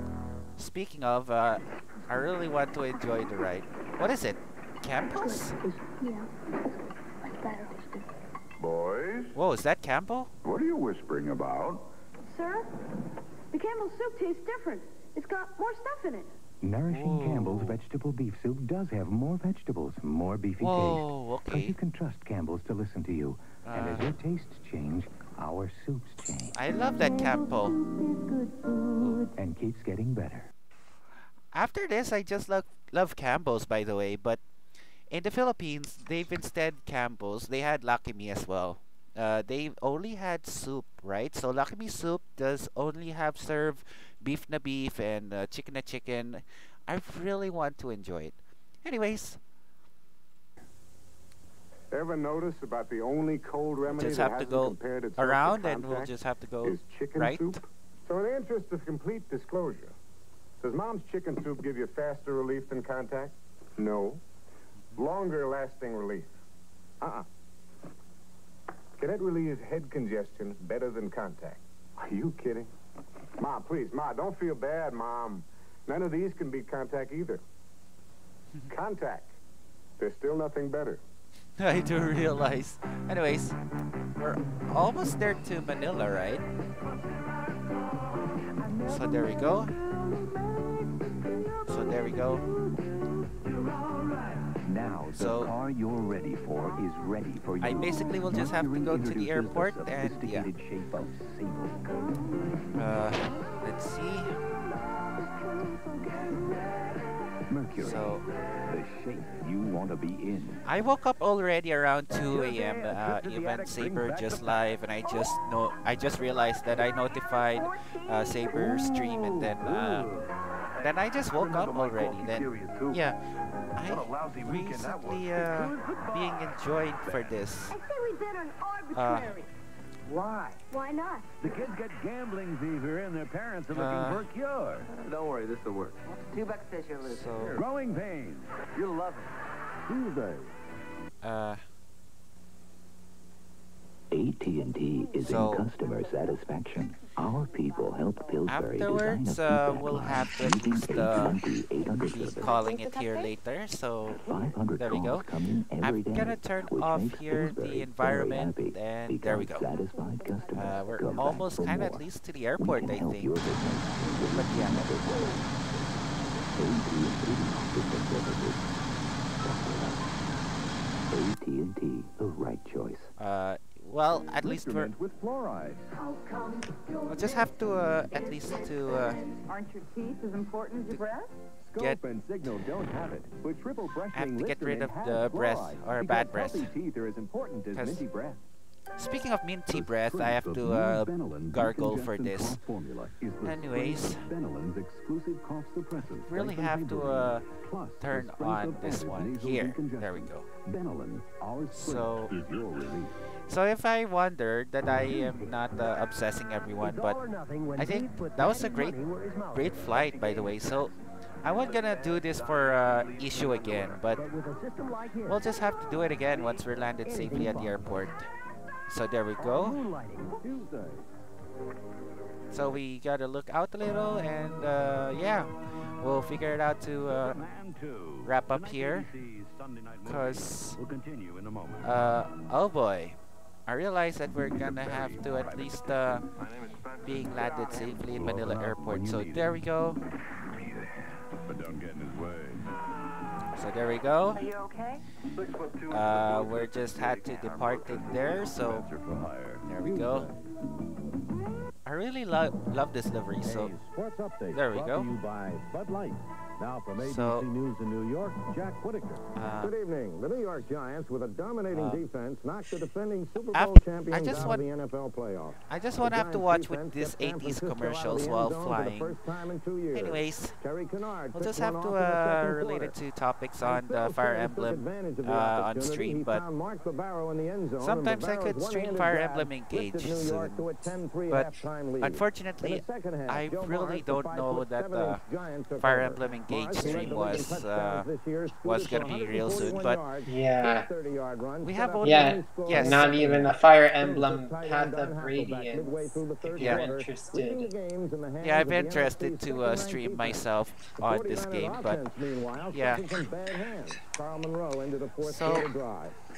Speaking of, uh, I really want to enjoy the ride. What is it? Campbell's? Yeah. Boys, Whoa, is that Campbell? what are you whispering about? Sir, the Campbell soup tastes different. It's got more stuff in it. Nourishing Campbell's vegetable beef soup does have more vegetables, more beefy Whoa, taste. okay. But you can trust Campbell's to listen to you. and as Uh. your tastes change, our soups change. I love that Campbell. And keeps getting better. After this, I just love love Campbell's, by the way. But in the Philippines, they've instead Campbell's. They had Lucky Me as well. Uh, they only had soup, right? So Lucky Me soup does only have serve beef na beef and uh, chicken na chicken. I really want to enjoy it. Anyways, Ever notice about the only cold remedy just that have to hasn't go to around and we'll just have to go is chicken right. soup? So in the interest of complete disclosure, does mom's chicken soup give you faster relief than Contac? No. Longer lasting relief? Uh-uh. Can it relieve head congestion better than Contac? Are you kidding? Ma, please, Ma, don't feel bad, Mom. None of these can beat Contac either. Contac. There's still nothing better. I do realize. Anyways, we're almost there to Manila, right? So there we go. So there we go. Now, the So- car you're ready for is ready for you. I basically will just have to go to the airport and yeah. shape of. Uh, let's see. Mercury, So the shape you want to be in. I woke up already around 2 a.m. Uh, even Saber just live, and I just know I just realized that I notified uh, Saber stream, and then uh, then I just woke up already. Then yeah, I recently uh, being enjoyed for this. I say we bid on Uh, arbitrary. Why? Why not? The kids get gambling fever and their parents are looking Uh, for a cure. Don't worry, this will work. Two bucks says you're losing. So Growing pains. You'll love it. Tuesday. uh, AT&T is So- in customer satisfaction. Our people help Pillsbury Afterwards, design a uh, feedback we'll line have to at using least AT&T 800 be service. calling it here later. So there we go. calls come in every I'm gonna turn off here the environment, happy and there we go. because satisfied customers Uh, we're almost kind of at least to the airport, I think. your business with But yeah. AT&T System Services. AT&T, the right choice. Uh, well, at least we're. with fluoride. We'll just have to uh, at least to uh, Aren't your teeth as important as your breath? Get- Scope and Signal don't have it, but triple have to get rid of the breath or because bad breath. healthy teeth are as important as 'Cause minty breath. Speaking of minty breath, I have to uh, gargle for this. Anyways, Benylin's exclusive cough suppressant. really have to uh, turn on this one here. There we go. Benylin, our So, is your relief. so if I wondered that I am not uh, obsessing everyone, but I think that was a great, great flight, by the way. So, I was gonna do this for uh, issue again, but we'll just have to do it again once we're landed safely at the airport. So there we go. So we gotta look out a little, and uh, yeah, we'll figure it out to uh, wrap up here. Cause We'll continue in a moment. uh, oh boy, I realize that we're gonna have to at least uh, being landed safely in Manila Airport. So there we go. But don't get in his way. So there we go. Are you okay? Uh, we're just had to depart it there. So there we go. I really love love this livery. So Sports update there we brought go. To you by Bud Light. Now from ABC So- News in New York, Jack Whitaker. Uh, Good evening. The New York Giants, with a dominating Uh, defense, knocked the defending Super Bowl I champions just out want- of the NFL playoffs. I just want to have to watch with these 80s Francisco out of the commercials while the flying. first time in two years. Anyways, we'll just have to uh, related quarter. to topics on the Fire Emblem the uh, on stream, but Mark in the end zone, sometimes I could stream Fire Emblem Engage soon. To a 10-3 But unfortunately, In the second half, I really don't know that the Fire. Emblem Engage Morris, who led stream the league in was uh, touchdowns this year, was gonna be real soon. But Yeah. 30-yard run, we have out only Yeah, yes. not even a Fire Emblem tight Path end Don of Radiance. midway through the If third you're quarter, interested. leaving the games in the hands Yeah, I'm the interested to uh, stream myself on this game, but meanwhile, yeah. suffered from bad hands. Carl Monroe ended the fourth So,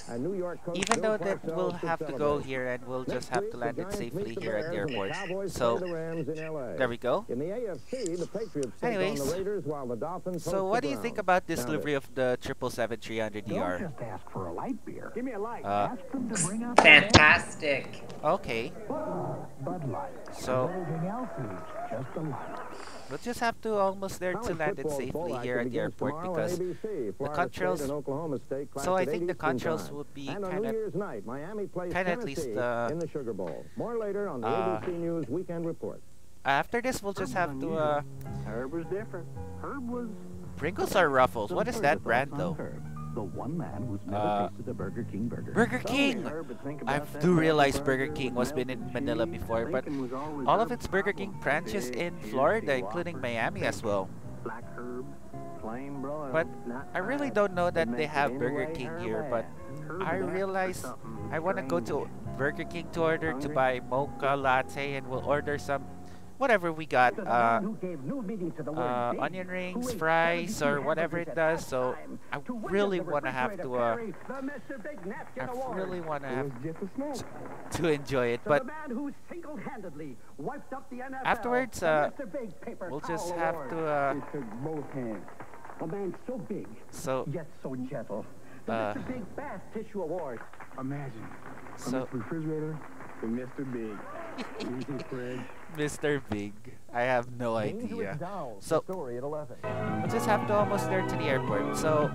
quarter New York coach even Bill though that we'll have to go here and we'll Next just have week, to land it safely here at the airport. Cowboys So the Rams in LA. there we go. In the AFC, the Patriots Anyways, the Raiders while the Dolphins So what the do you think about this Now livery of the 777-300 Don't just ask for a light beer. Give me a light. Uh, ask them to bring out Fantastic. Okay, Bud Light. so Everything else is just a light. we'll just have to almost there to land it safely here at the airport because ABC. the Florida controls. Oklahoma State So I think the Eastern controls time. will be and on kind of Miami plays kind of at least, Tennessee uh, in the Sugar Bowl. More later on the uh, ABC News Weekend Report. after this we'll just have to uh Herb was different. Herb was Pringles are Ruffles. What is that brand though? Herb, the one man who's never Uh, tasted a Burger King burger. Burger Tell me, King. But think I about that do realize burger Burger King was been in Manila before, but Bacon was always all of its Burger. King branches in Florida, including Miami as well. Black herb, flame broiled. But I really don't know that they have Burger King here, but I is realize I want to go to. Burger King to order to buy mocha latte, and we'll order some, whatever we got, uh, man who gave new meaning to the word uh, onion rings, fries, or whatever it does. So. I really want to have to, uh, carry the Mr. Big Napkin I really want to have was just a snack. to enjoy it, but the man who single-handedly wiped up the NFL. afterwards, uh, Mr. Big Paper we'll just have to, uh, both hands. A man so big, so yet so gentle. The Uh, Mr. Big Bath Tissue Award. Imagine. So- From refrigerator to Mr. Big. Mr. Big, I have no idea. So story at 11. we'll just have to almost there to the airport. So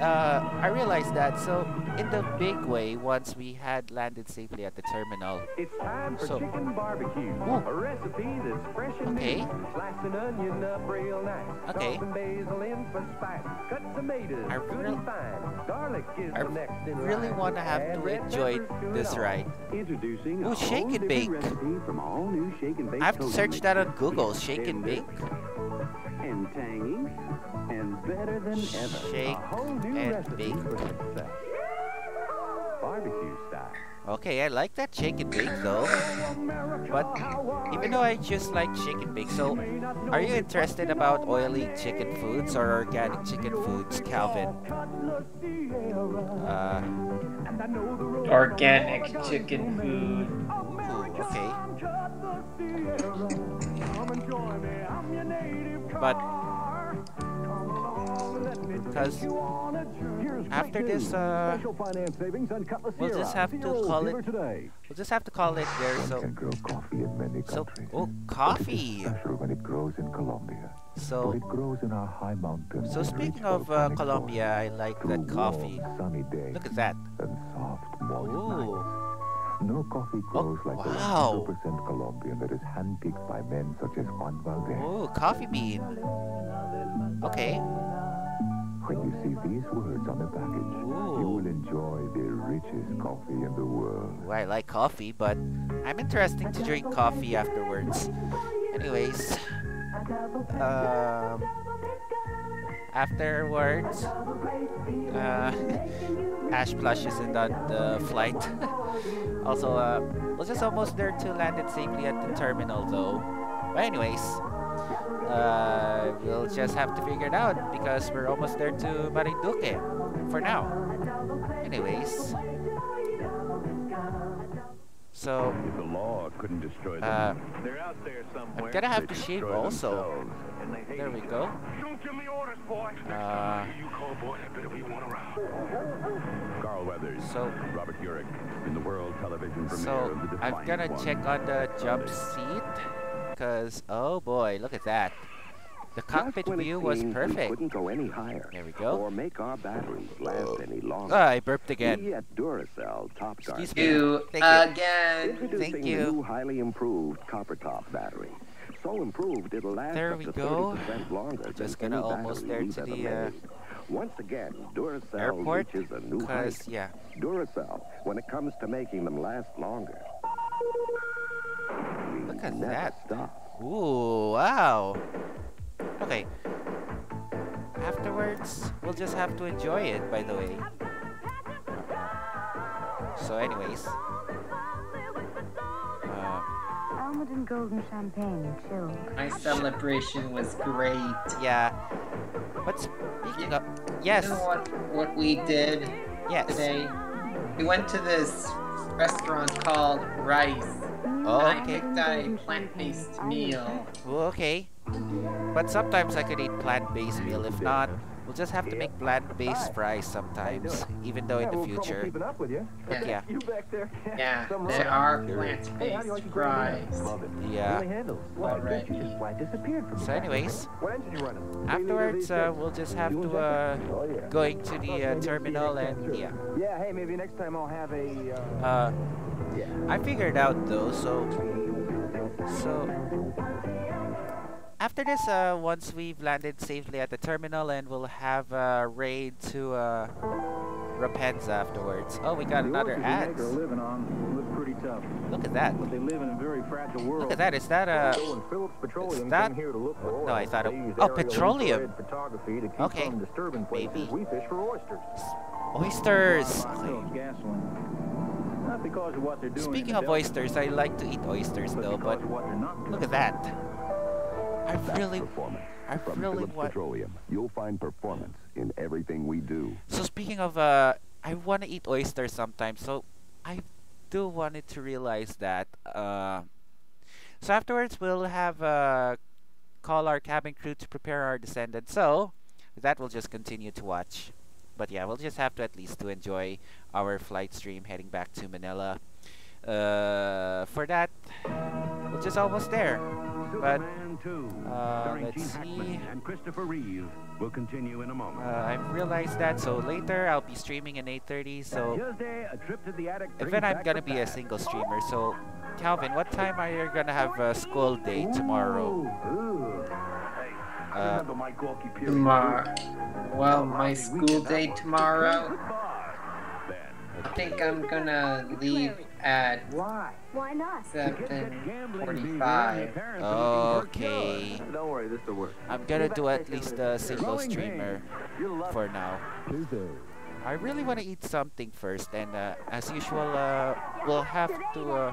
uh, I realized that. So in the big way, once we had landed safely at the terminal, It's time for So- chicken barbecue. Ooh. A recipe that's fresh and Okay. new. Slice an onion up real nice. Okay. Basil in for spice. Cut tomatoes I good real- and fine. Garlic is I the next in really want to have to enjoy this ride. Introducing Ooh, shake and bake. from all new shake and bake I have to search that on mixture. Google. Shake and bake. And tangy and better than ever. Shake a whole new and recipe bake. for success. Barbecue style. Okay, I like that shake and bake though. But even though I just like shake and bake, so are you interested about oily chicken foods or organic chicken foods, Calvin? Uh, Organic chicken food. Ooh, okay. But because after this, uh, we'll just have to call it. We'll just have to call it there. So, so oh, coffee. when it grows in Colombia. So, it grows in our high mountains. so speaking of uh, Colombia, I like that coffee. Look at that. and Ooh. No coffee grows like wow. the 100% Colombian that is handpicked by men such as Juan Valdez. Oh, coffee bean. Okay. When you see these words on the package, you will enjoy the richest coffee in the world. Ooh, I like coffee, but I'm interested to drink coffee afterwards. Anyways, um, afterwards, uh, Ash Plush isn't on the flight. also, uh, we're just almost there to land it safely at the terminal, though. But anyways, uh, we'll just have to figure it out because we're almost there to Marinduque for now. Anyways, so The law couldn't destroy them. uh, They're out there somewhere. I'm gonna have They to shave also. themselves, and they hate There we go. Don't give me orders, boy. Uh, you call boy, I better be one around. Carl Weathers. So- Robert Urich in the world television premiere So of the I'm gonna One. check on the jump seat, cause oh boy, look at that. The cockpit when it view was seemed we perfect. couldn't go any higher. There we go. Or make our batteries last any longer. Ah, I burped again. We at Duracell Top Excuse me. You Thank you. again. Introducing Thank the you. new highly improved copper top battery. So improved it'll last There we go. 30% longer Just gonna almost there to the, uh. Once again, Duracell Airport, reaches a new height. yeah. Duracell, when it comes to making them last longer. Look at that. Stop. Ooh, wow. Okay. Afterwards, we'll just have to enjoy it, by the way. So anyways. And golden champagne, chilled. My celebration was great. yeah. But speaking of... Yes. You know what, what we did Yes. today? We went to this restaurant called Rice. Oh, I okay. picked a plant-based meal. Well, okay. But sometimes I could eat plant-based meal. If not, we'll just have to make plant-based fries sometimes, even though in the future. keeping up with you. But yeah. You back there? Yeah, Some there are Hey, how do you plant-based fries. Yeah. Really Alright. you just flat disappeared from So anyways, What engine you running? afterwards uh, we'll just have to uh, Oh, going to the uh, terminal and yeah. Yeah, hey, maybe next time I'll have a, uh... Uh, I figured out though, so so after this, uh, once we've landed safely at the terminal, and we'll have a raid to uh, Rapunzel afterwards. Oh, we got The another ad. living on live pretty tough. Look at that. But they live in a very fragile world. Look at that. Is that a? Phillips Petroleum Is that? here to look for oil, No, I thought it. Oh, petroleum. photography to keep Okay. disturbing. Maybe. We fish for oysters. Oysters. Buy. Not because of what they're doing. Speaking of oysters, I like to eat oysters though, but look at that. I really, performance. I From really Phillips want. Petroleum, you'll find performance in everything we do. So speaking of, uh, I want to eat oysters sometimes. So I do wanted to realize that. Uh, so afterwards, we'll have uh, call our cabin crew to prepare our descendant. So that we'll just continue to watch. But yeah, we'll just have to at least to enjoy our flight stream heading back to Manila. Uh, for that, we're just almost there. But 2, uh, starring let's Gene see. Hackman and Christopher Reeve, will continue in a moment. Uh, I've realized that, so later I'll be streaming in 8.30, so Tuesday, a trip to the attic. even I'm gonna be a single streamer, so Calvin, what time are you gonna have a school day tomorrow? Uh, my Tomorrow. Well, my school day tomorrow. I think I'm gonna leave at Why? Why not? 7:45. okay. Don't worry, this'll work. I'm gonna do at least a single streamer for now. I really want to eat something first, and uh, as usual, uh, we'll have to. Uh,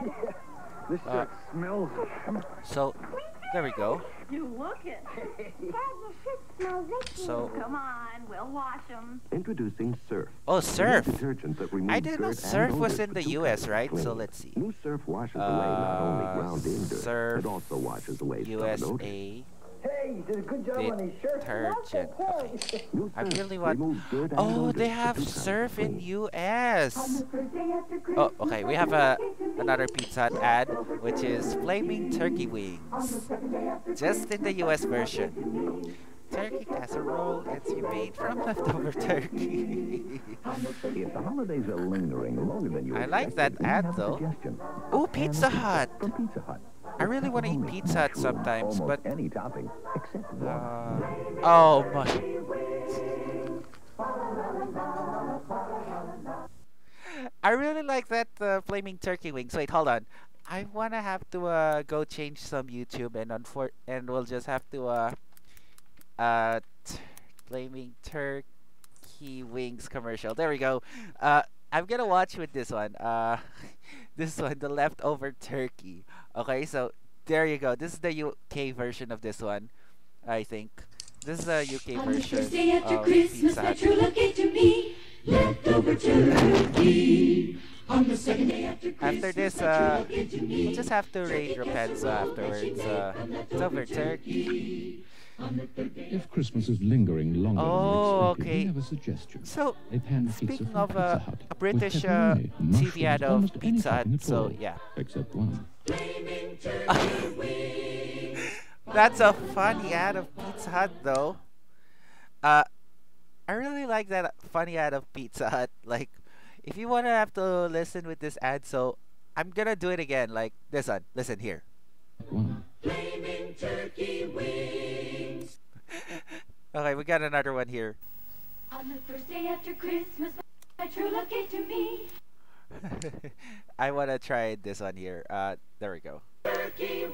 This uh, smells. so, there we go. You look it. Dad, your shit smells icky. So- Come on, we'll wash them. Introducing Surf. Oh, Surf. detergent that removes I didn't know Surf was in the U.S., seconds right? So let's see. New Surf washes away not only Uh, ground-in dirt, Surf it also washes away stubborn odors. USA Hey, you did a good job on these shirts. detergent. Okay. I really want. removes dirt and Oh, they have Surf in clean. U.S. Oh, okay. We have a another Pizza Hut ad, which is flaming turkey wings, just in the U.S. version. Turkey casserole. It's made from leftover turkey. If the holidays are lingering longer than you I like that ad though. Oh, Pizza Hut. Pizza Hut. I really want to eat Pizza Hut sometimes, but any topping except uh, oh my. I really like that uh, flaming turkey wings. Wait, hold on. I wanna have to uh, go change some YouTube and unfor and we'll just have to uh uh flaming turkey wings commercial. There we go. Uh, I'm gonna watch with this one. Uh, this one, the leftover turkey. Okay, so there you go. This is the UK version of this one. I think this is the UK On the version first day after Christmas, Pizza my Hut. true love gave to me leftover turkey. On the second day after Christmas, After this, uh, love gave to me we'll just have to rate Rapunzel afterwards. Uh, it's over turkey. If Christmas is lingering longer Oh, than expected, okay. we have a suggestion. So, a Speaking of uh, a British uh, TV ad of Pizza Hut, so all, yeah. Except one. That's a funny ad of Pizza Hut, though. Uh, I really like that funny ad of Pizza Hut. Like, if you wanna have to listen with this ad, so I'm gonna do it again. Like this one. Listen here. Flaming turkey. Okay, we got another one here. On the first day after Christmas, my true love gave to me I wanna try this one here. Uh, there we go. turkey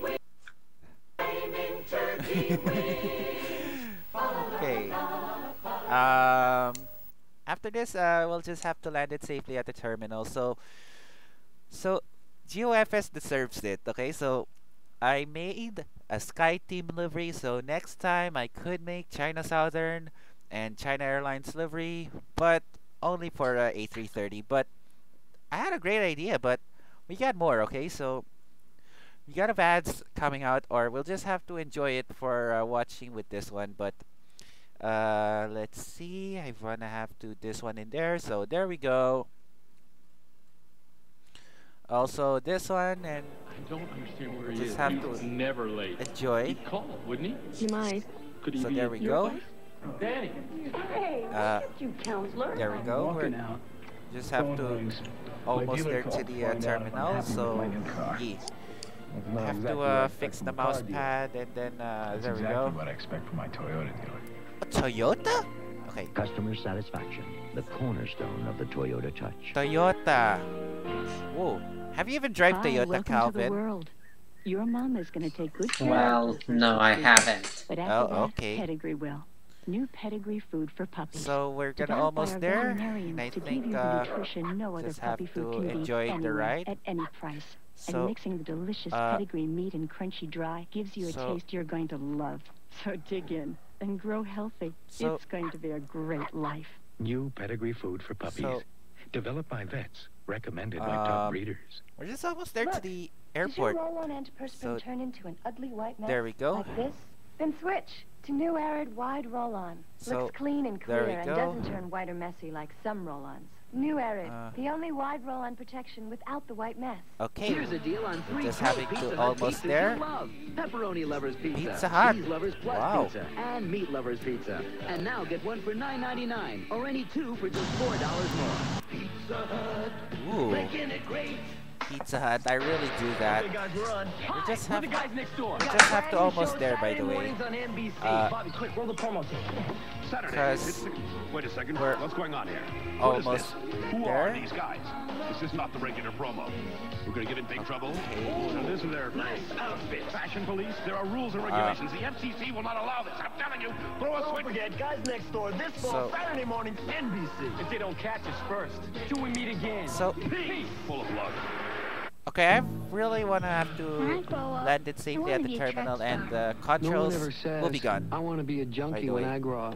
turkey Okay. Um, after this, uh, we'll just have to land it safely at the terminal. So, so GeoFS deserves it. Okay, so I made a SkyTeam livery. So next time I could make China Southern and China Airlines livery, but only for uh, A330. But I had a great idea, but we got more. Okay, so we got a ads coming out, or we'll just have to enjoy it for uh, watching with this one. But uh, let's see. I wanna have to this one in there. So there we go. Also this one, and I don't understand where he just is. have He to never late. enjoy. He'd call, wouldn't he? He might. Could he So there we go. place? Danny. Hey, Uh, you, counselor. There we go. We're out. just have Phone to rings. almost there to to the uh, find out if I'm terminal. So my yeah, That's I have exactly to uh, fix the a mouse dealer. pad, and then uh, That's there we exactly go. what I expect from my Toyota dealer. A Toyota? Okay. Customer satisfaction, the cornerstone of the Toyota Touch. Toyota. Whoa. Have you even drive Hi, Toyota, welcome to the world. Your mom is going to take good care Well, of you the first no, I six weeks, haven't. But Oh, after that, okay. Pedigree will. New pedigree food for puppies. So we're gonna almost there, veterinarians and I to give think uh, no other just have food to enjoy the ride. at any price. So, and mixing the delicious uh, pedigree meat and crunchy dry gives you a so- taste you're going to love. So dig in and grow healthy. So- it's going to be a great life. New pedigree food for puppies. So- Developed by vets. Recommended by Um, top breeders. We're just almost there to the Does your airport. roll-on antiperspirant So- turn into an ugly white mess? There we go. Like this? Then switch to new Arid Wide Roll-On. So, Looks clean and clear and doesn't turn white or messy like some roll-ons. New Arid, Uh, the only wide roll-on protection without the white mess. Okay. Here's a deal on three just having Pizza to almost there. love. Pepperoni lovers pizza, Pizza Hut. cheese lovers plus Wow. pizza, and meat lovers pizza. And now get one for $9.99 or any two for just four dollars more. Pizza Hut, Ooh. making it great. Pizza Hut. I really do that. We're on. We just have we're the guys next door. we just have to almost there, by the way. Uh, Bobby, quick, roll the promo. Saturday. Because It's Wait a second. we're What's going on here? What is almost this? Who there. are these guys? This is not the regular promo. We're going to get in big trouble. And this is their nice outfit. Fashion police. There are rules and regulations. the FCC will not allow this. I'm telling you. Throw a Don't switch. forget, guys next door, this fall, So- Saturday morning, NBC. If they don't catch us first, till we meet again. So- Peace. Full of love. Okay, I really wanna have to land it safely at the terminal, and the uh, controls ever says, will be gone. I want to be a junkie when. I grow up.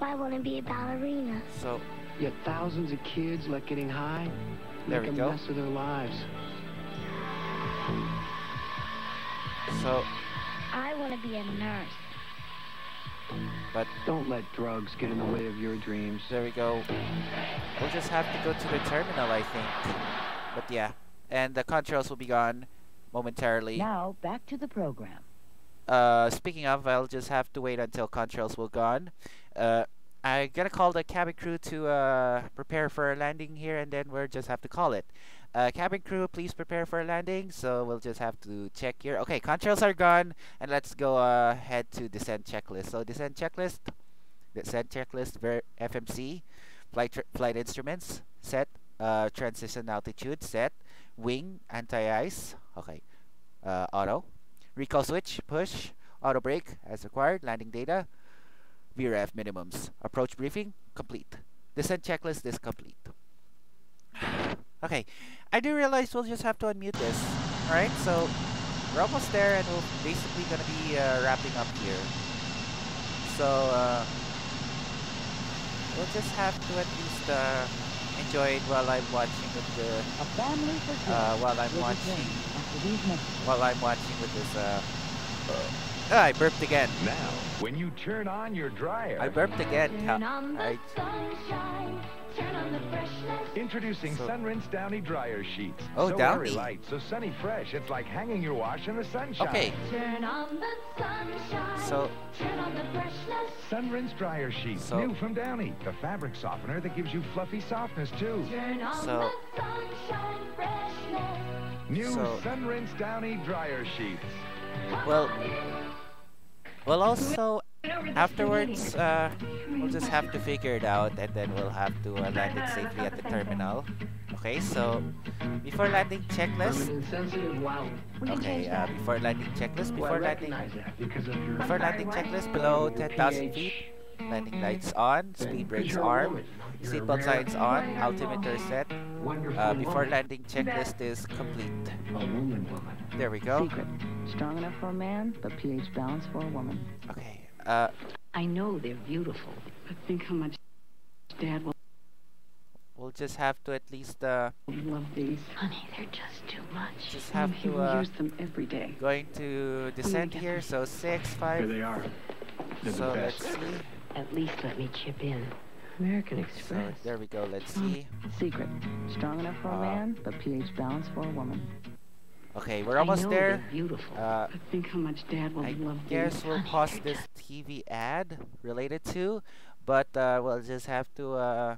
I want to be a ballerina. So Yet thousands of kids like getting high There make we a go. mess of their lives. so I want to be a nurse. but Don't let drugs get in the way of your dreams. there we go. We'll just have to go to the terminal, I think. But yeah, and the controls will be gone momentarily. Now, back to the program. Uh, speaking of, I'll just have to wait until controls will gone. Uh, I gotta call the cabin crew to uh, prepare for a landing here, and then we'll just have to call it. Uh, cabin crew, please prepare for a landing. So we'll just have to check here. Okay, controls are gone, and let's go uh, ahead to descent checklist. So descent checklist, descent checklist, ver FMC, flight tr- flight instruments set, uh, transition altitude set, wing anti-ice. Okay, uh, auto. Recall switch, push, auto brake as required, landing data, VREF minimums. Approach briefing, complete. Descent checklist is complete. okay, I do realize we'll just have to unmute this. Alright, so we're almost there and we're basically gonna be uh, wrapping up here. So, uh, we'll just have to at least uh, enjoy it while I'm watching with the A family for uh, while I'm watching return after these messages. while I'm watching with this uh ah, I burped again. Now, when you turn on your dryer, I burped again. Turn on the I- sunshine. Turn on the freshness. introducing So- Sunrinse Downy dryer sheets. Oh, so Downy. airy light, so sunny fresh. It's like hanging your wash in the sunshine. Okay, Turn on the sunshine. so Turn on the freshness. Sunrinse dryer sheets, So- new from Downy, the fabric softener that gives you fluffy softness too. Turn on So- the sunshine freshness. New So- Sunrinse Downy dryer sheets. well, well also afterwards uh, we'll just have to figure it out and then we'll have to uh, land it safely at the terminal. Okay, so before landing checklist. an insensitive wow. Okay, uh, before landing checklist, before landing recognize that because of your before landing checklist below 10,000 feet. Landing lights on, speed speed 'cause brakes you're armed, woman. You're seatbelt signs on, altimeter set. Uh, before landing checklist is complete. A woman woman. There we go. Secret. Strong enough for a man, but pH balanced for a woman. Okay. Uh, I know they're beautiful, but think how much Dad will we'll just have to at least uh, love these. Honey, they're just too much. just have he to will uh, use them every day. going to descend get here. So six, five. Here they are. They're So the let's see. At least let me chip in. American So Express. there we go. Let's see. Secret. Strong enough for a Uh, man, but pH balanced for a woman. Okay, we're almost there. beautiful. Uh, think how much Dad will I love guess these. we'll pause this TV ad related to, but uh, we'll just have to uh,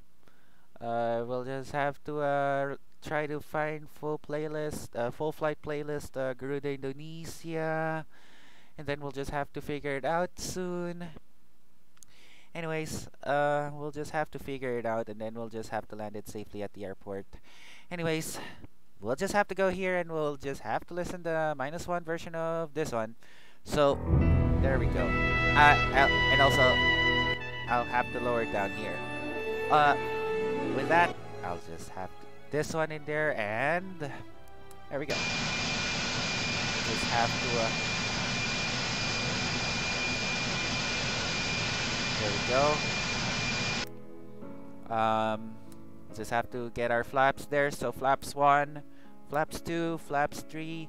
uh, we'll just have to uh, try to find full playlist, uh, full flight playlist, uh, Garuda Indonesia, and then we'll just have to figure it out soon. Anyways, uh, we'll just have to figure it out, and then we'll just have to land it safely at the airport. Anyways, we'll just have to go here, and we'll just have to listen to minus one version of this one. So there we go. Uh, and also, I'll have to lower it down here. Uh, with that, I'll just have to, this one in there, and there we go. Just have to. Uh, there we go. Um, just have to get our flaps there. So flaps one, flaps two, flaps three,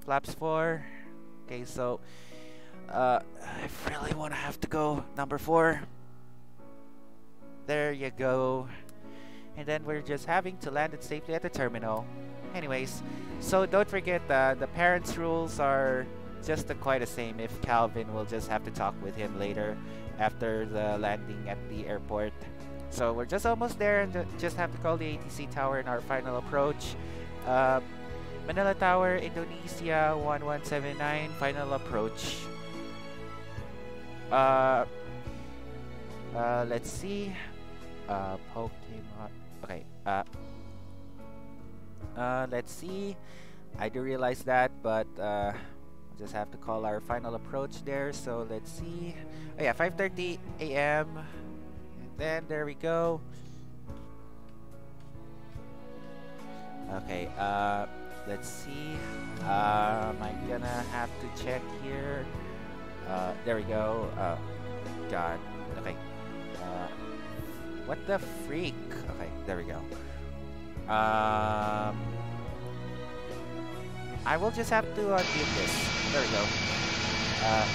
flaps four. Okay, so uh, I really want to have to go number four. There you go. And then we're just having to land it safely at the terminal. Anyways, so don't forget uh, the parents' rules are just uh, quite the same if Calvin will just have to talk with him later after the landing at the airport. So we're just almost there and just have to call the ATC tower in our final approach. Uh, Manila Tower, Indonesia 1179, final approach. Uh, uh, let's see. Uh, Pokemon. Okay. Uh, uh, let's see. I do realize that, but uh, just have to call our final approach there. So let's see. Oh yeah, 5:30 a.m. Then there we go. Okay. Uh, let's see. Uh, am I'm gonna have to check here. Uh, there we go. Uh, God. Okay. Uh, what the freak? Okay, there we go. Um, I will just have to unmute this. There we go. Uh,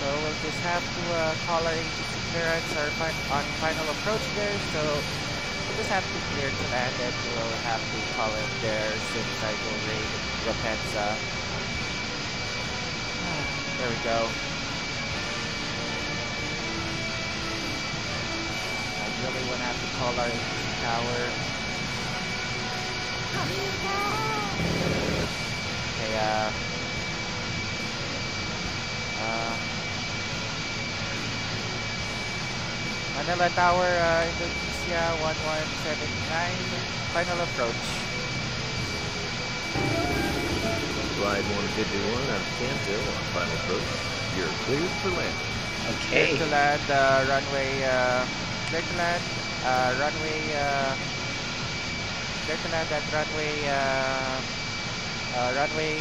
so we'll just have to uh, call our agency clearance our fin on final approach there. So we'll just have to clear to land and we'll have to call it there since I will raid Rapenza. There we go. I really want to have to call our agency tower. Okay, uh... Uh... Manila Tower, uh, Indonesia 1179, final approach. Flight 151 out of Cantil on final approach. You're cleared for landing. Clear to land, uh, runway, uh, clear to land, uh, runway, uh, clear to land at runway, uh, uh, runway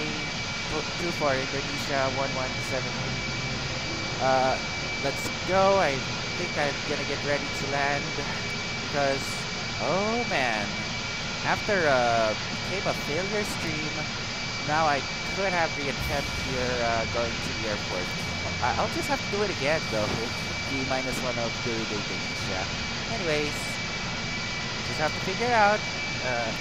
24, Indonesia 1178. Uh, let's go. I think I'm gonna get ready to land because, oh man, after uh, became a failure stream, now I could have the attempt here uh, going to the airport. I'll just have to do it again though. D minus one of the Indonesia. Anyways, just have to figure out. Uh,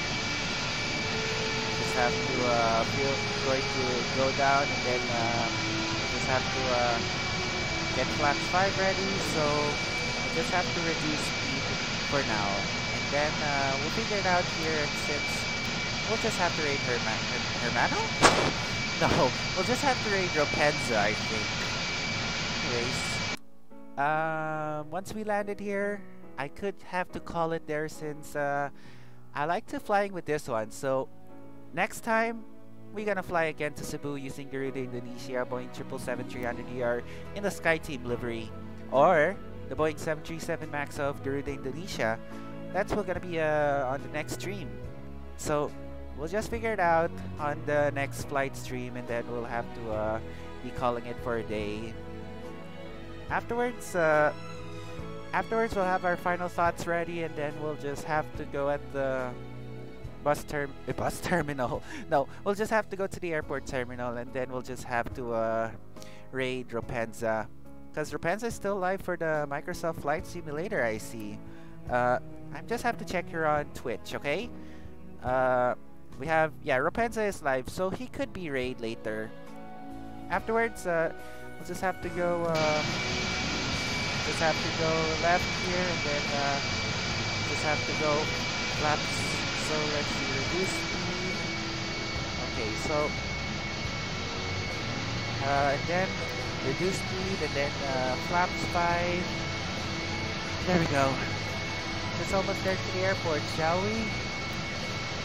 just have to uh, feel going to go down and then uh, just have to uh, get flash 5 ready. So I just have to reduce speed for now. And then uh, we'll figure it out here since we'll just have to raid Herma Her- Hermano? No, we'll just have to raid Ropenza, I think. Anyways, um, once we landed here, I could have to call it there since uh, I like to flying with this one. So next time, we're gonna fly again to Cebu using Garuda Indonesia Boeing 777-300ER in the SkyTeam livery, or the Boeing 737 MAX of Garuda Indonesia. That's what gonna be uh, on the next stream. So we'll just figure it out on the next flight stream, and then we'll have to uh, be calling it for a day. Afterwards, uh, afterwards we'll have our final thoughts ready, and then we'll just have to go at the bus term uh, bus terminal. No, we'll just have to go to the airport terminal, and then we'll just have to uh, raid Ropenza, because Ropenza is still live for the Microsoft Flight Simulator. I see. Uh, I just have to check here on Twitch, okay? Uh, we have yeah, Ropenza is live, so he could be raid later. Afterwards, uh, we'll just have to go. Uh, just have to go left here, and then uh, just have to go flaps. So let's reduce speed. Okay, so uh, and then reduce speed, and then uh, flaps five. There we go. It's almost there to the airport, shall we?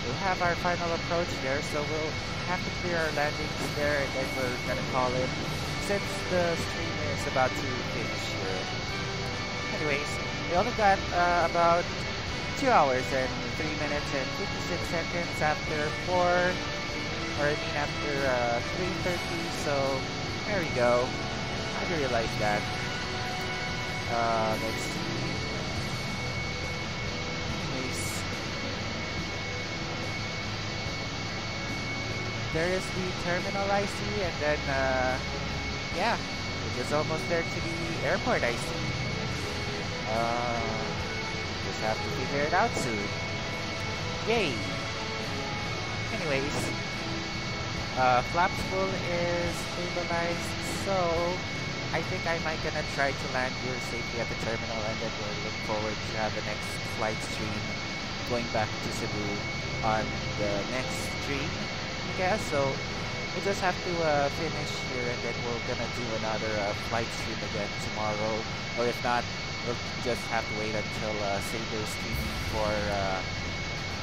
We'll have our final approach there, so we'll have to clear our landings there, and then we're gonna call it since the stream is about to finish here. Anyways, we only got uh, about 2 hours and 3 minutes and 56 seconds after 4, or I mean after uh, 3.30, so there we go. I realize that. Uh, let's see. Anyways, there is the terminal I see, and then, uh, yeah, it is almost there to the airport I see. Uh, have to figure it out soon. Yay! Anyways, uh, flaps full is stabilized, so I think I might gonna try to land here safely at the terminal and then we'll look forward to have the next flight stream going back to Cebu on the next stream, I guess. So we just have to uh, finish here and then we're gonna do another uh, flight stream again tomorrow. Or if not, we'll just have to wait until uh, Saber's streaming for uh,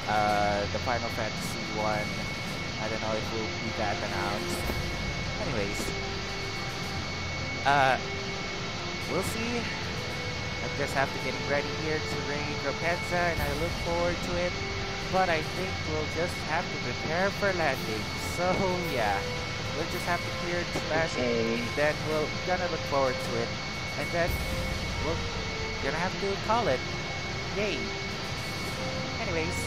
uh, the Final Fantasy one. I don't know if we'll be that announced. Anyways, uh, we'll see. I just have to get ready here to raid Rapenza and I look forward to it. But I think we'll just have to prepare for landing. So yeah, we'll just have to clear landing. Okay. Then we're gonna look forward to it. And then we're gonna have to call it. Yay. Anyways,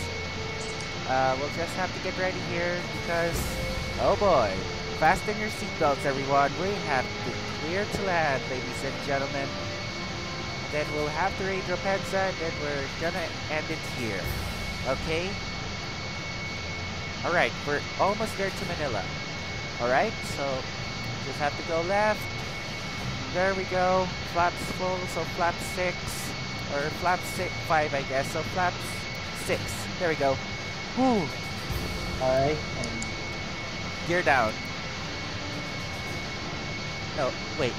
uh, we'll just have to get ready here because, oh boy, fasten your seatbelts everyone. We have to clear to land, ladies and gentlemen. Then we'll have to raid Rapenza and then we're gonna end it here. Okay? Alright, we're almost there to Manila. Alright, so just have to go left. There we go. Flaps full, so flap 6. Or flap six, 5 I guess. So flaps 6. There we go. Whew. Alright. Gear down. No, wait.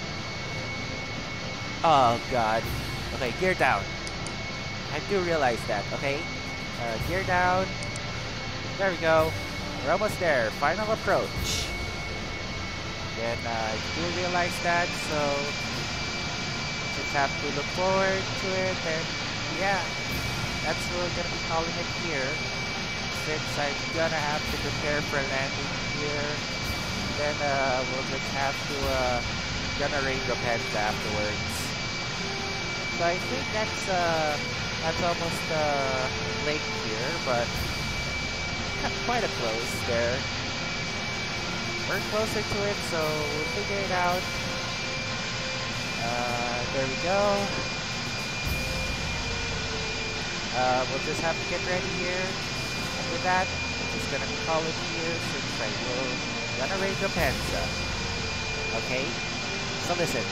Oh god. Okay, gear down. I do realize that, okay? Uh, gear down. There we go. We're almost there. Final approach. Then uh, I do realize that, so just have to look forward to it. And yeah, that's what we're gonna be calling it here. Since I'm gonna have to prepare for landing here, then uh, we'll just have to uh, raid Rapenza afterwards. So I think that's uh, that's almost uh, lake here, but not quite a close there. We're closer to it, so we'll figure it out. Uh, there we go. Uh, we'll just have to get ready here. And with that, I'm just gonna call it here since I will gonna raid Rapenza. Okay? So listen.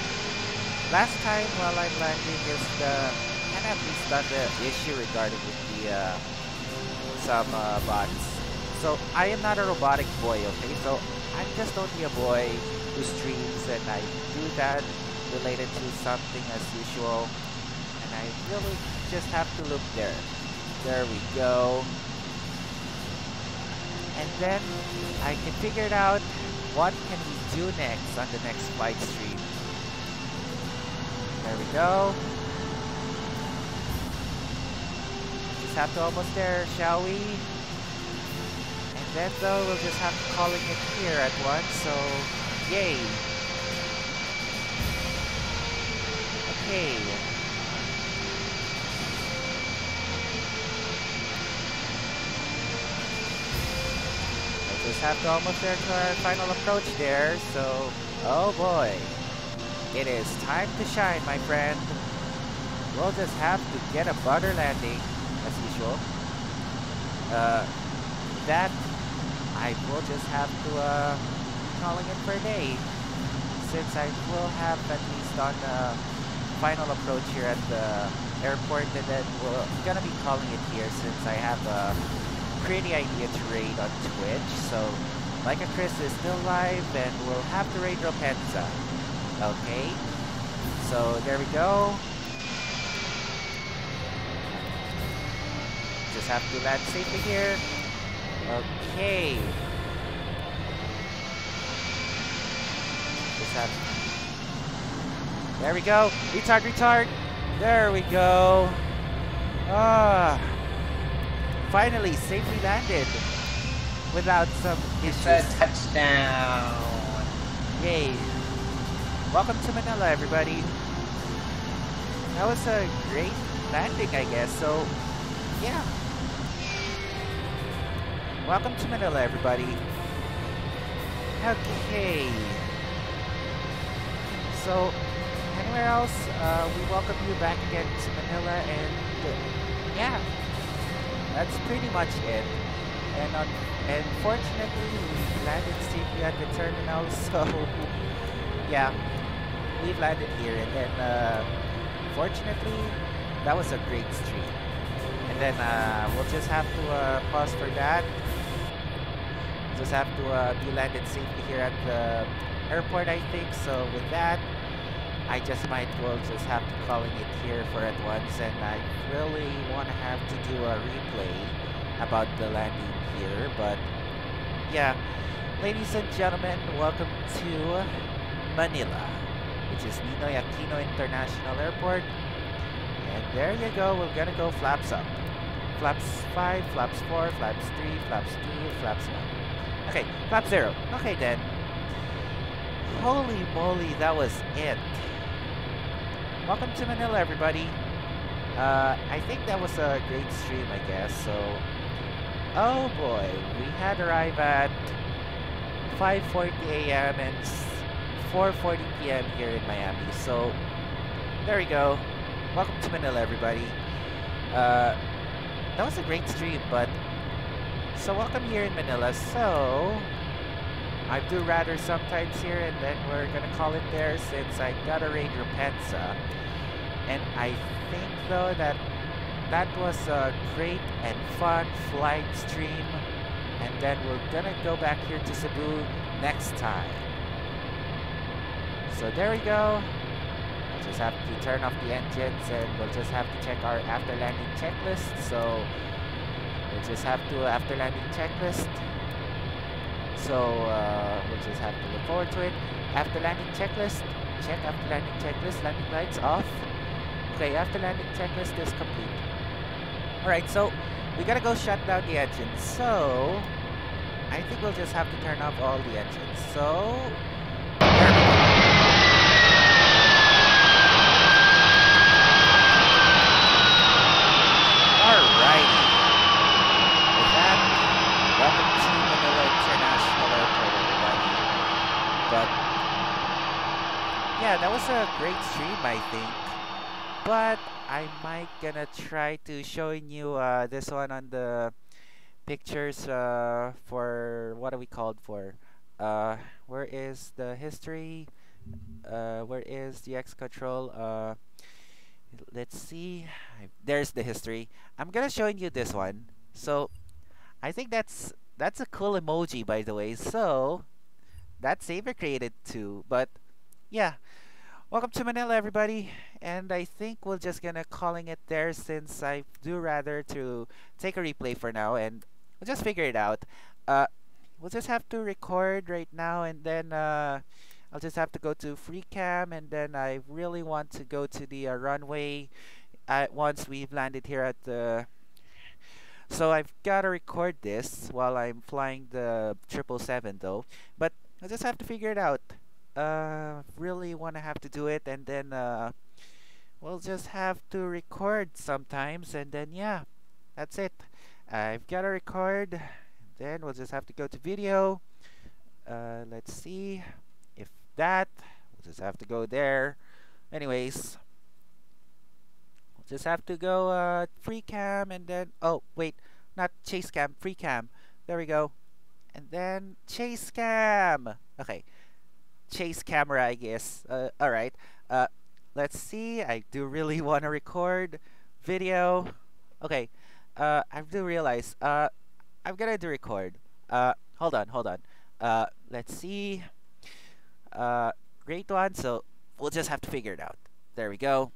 Last time while I'm landing is the and at least on the issue regarding with the uh, some uh, bots. So I am not a robotic boy, okay? So I'm just only a boy who streams and I do that related to something as usual. And I really just have to look there. There we go. And then I can figure it out what can we do next on the next flight stream. There we go. Just have to almost there, shall we? Then though, we'll just have to calling it here at once, so yay. Okay. I just have to almost there to our final approach there, so oh boy. It is time to shine, my friend. We'll just have to get a butter landing, as usual. Uh, that, I will just have to, uh, calling it for a day. Since I will have at least on the final approach here at the airport, and then we're gonna be calling it here since I have a pretty idea to raid on Twitch. So, like a Chris is still live, and we'll have to raid Rapenza. Okay, so there we go. Just have to land safely here. Okay. Just have. There we go. Retard, retard. There we go. Ah. Finally, safely landed. Without some issues. It's a touchdown. Yay. Welcome to Manila, everybody. That was a great landing, I guess. So, yeah. Welcome to Manila, everybody. Okay. So, anywhere else, uh, we welcome you back again to Manila, and uh, yeah, that's pretty much it. And un and fortunately, we landed safely at the terminal, so yeah. we've landed here, and then uh, fortunately, that was a great stream. And then uh, we'll just have to uh, pause for that. Just have to uh, be landed safely here at the airport, I think. So with that, I just might well just have to calling it here for at once. And I really want to have to do a replay about the landing here. But yeah, ladies and gentlemen, welcome to Manila, which is Ninoy Aquino International Airport. And there you go, we're gonna go flaps up. Flaps 5, flaps 4, flaps 3, flaps 2, flaps 1. Okay, flap 0. Okay then. Holy moly, that was it. Welcome to Manila, everybody. Uh, I think that was a great stream, I guess, so... Oh boy, we had arrived at 5.40 a.m. and 4.40 p.m. here in Miami, so... There we go. Welcome to Manila, everybody. Uh, that was a great stream, but so welcome here in Manila. So I do rather sometimes here, and then we're gonna call it there since I got a Ranger Pensa, and I think though that that was a great and fun flight stream, and then we're gonna go back here to Cebu next time. So there we go We just have to turn off the engines and we'll just have to check our after landing checklist so we'll just have to after landing checklist so uh, we'll just have to look forward to it. After landing checklist check after landing checklist landing lights off. Okay after landing checklist is complete. Alright so we gotta go shut down the engines so I think we'll just have to turn off all the engines. So there we go Alrighty. With that, welcome to Manila International Airport, everybody. But, yeah, that was a great stream, I think. But, I might gonna try to showing you uh, this one on the pictures uh, for, what are we called for? Uh, where is the history? Uh, where is the X control? Uh, let's see there's the history i'm gonna showing you this one so i think that's that's a cool emoji by the way so that saver created too but yeah welcome to manila everybody. And i think we're just gonna calling it there since i do rather to take a replay for now and we'll just figure it out. Uh we'll just have to record right now and then uh I'll just have to go to free cam and then I really want to go to the uh, runway at once we've landed here at the so I've got to record this while I'm flying the 777 though but I just have to figure it out uh really want to have to do it and then uh we'll just have to record sometimes and then yeah that's it I've got to record then we'll just have to go to video uh, let's see if that. We'll just have to go there. Anyways, we'll just have to go uh, free cam and then, oh, wait, not chase cam, free cam. There we go. And then chase cam. Okay, chase camera, I guess. Uh, all right. Uh, let's see. I do really want to record video. Okay. Uh, I do realize. Uh, I'm gonna do record. Uh, hold on, hold on. Uh, let's see uh, great one. So we'll just have to figure it out. There we go.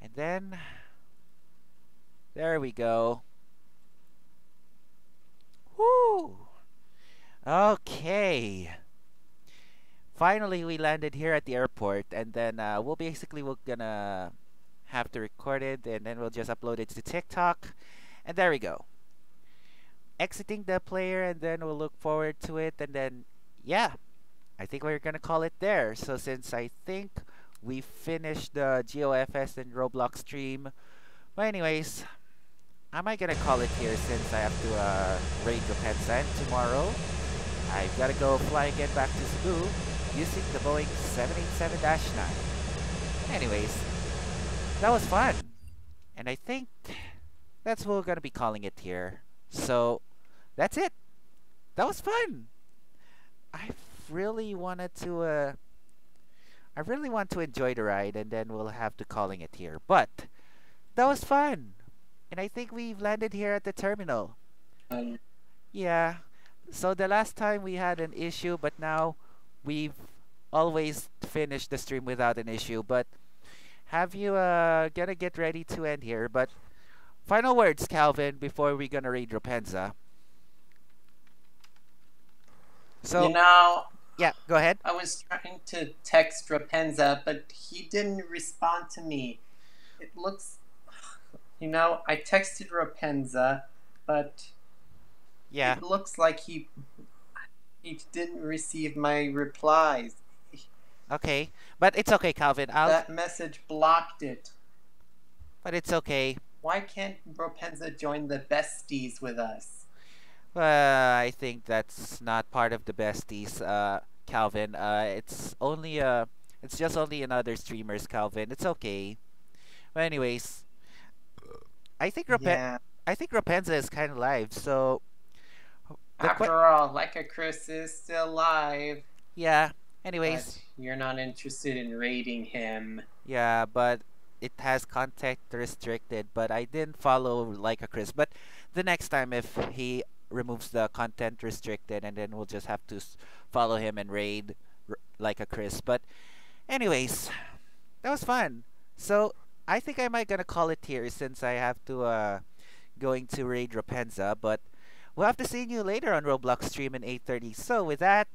And then, there we go. Woo! Okay. Finally, we landed here at the airport, and then uh, we'll basically we're gonna have to record it and then we'll just upload it to TikTok and there we go exiting the player and then we'll look forward to it and then yeah I think we're gonna call it there so since I think we finished the GeoFS and Roblox stream but anyways I gonna call it here since I have to uh, raid Japan tomorrow I've gotta go fly again back to Cebu using the Boeing 787-9 anyways that was fun. And I think that's what we're gonna be calling it here. So that's it. That was fun. I really wanted to uh I really want to enjoy the ride and then we'll have to calling it here. But that was fun. And I think we've landed here at the terminal. Um, yeah. So the last time we had an issue but now we've always finished the stream without an issue. But have you uh gonna get ready to end here, but final words, Calvin, before we gonna read Rapenza. So you know, yeah, go ahead. I was trying to text Rapenza, but he didn't respond to me. It looks, you know, I texted Rapenza, but yeah, it looks like he he didn't receive my replies. Okay, but it's okay, Calvin. I'll. That message blocked it. But it's okay. Why can't Rapenza join the besties with us? Uh, I think that's not part of the besties, uh, Calvin. Uh, it's only uh, it's just only another streamers, Calvin. It's okay. But anyways, I think Rapen Yeah. I think Rapenza is kind of live, so. the que- After all, Leica Chris is still live. yeah. Anyways, but you're not interested in raiding him. yeah, but it has contact restricted. But I didn't follow like a Chris. But the next time, if he removes the content restricted, and then we'll just have to follow him and raid r- like a Chris. But anyways, that was fun. So I think I might gonna call it here since I have to uh going to raid Rapenza. But we'll have to see you later on Roblox stream in 8:30. So with that.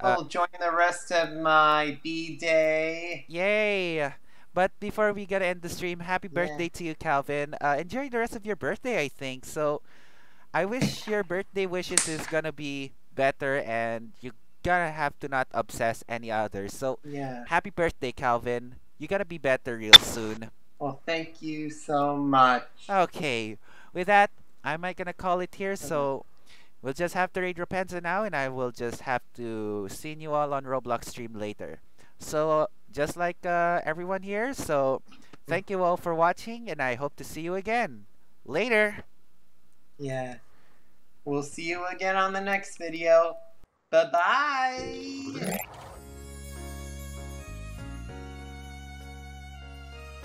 uh, I'll join the rest of my B day. Yay! But before we gotta end the stream, happy Yeah. birthday to you, Calvin. Uh, enjoy the rest of your birthday, I think. So, I wish your birthday wishes is gonna be better, and you gotta have to not obsess any others. So, Yeah. happy birthday, Calvin. You gotta be better real soon. Well, thank you so much. Okay. With that, I might gonna call it here. So, we'll just have to raid Rapenza now, and I will just have to see you all on Roblox stream later. So, just like uh, everyone here, so thank you all for watching, and I hope to see you again later. Yeah. We'll see you again on the next video. Bye bye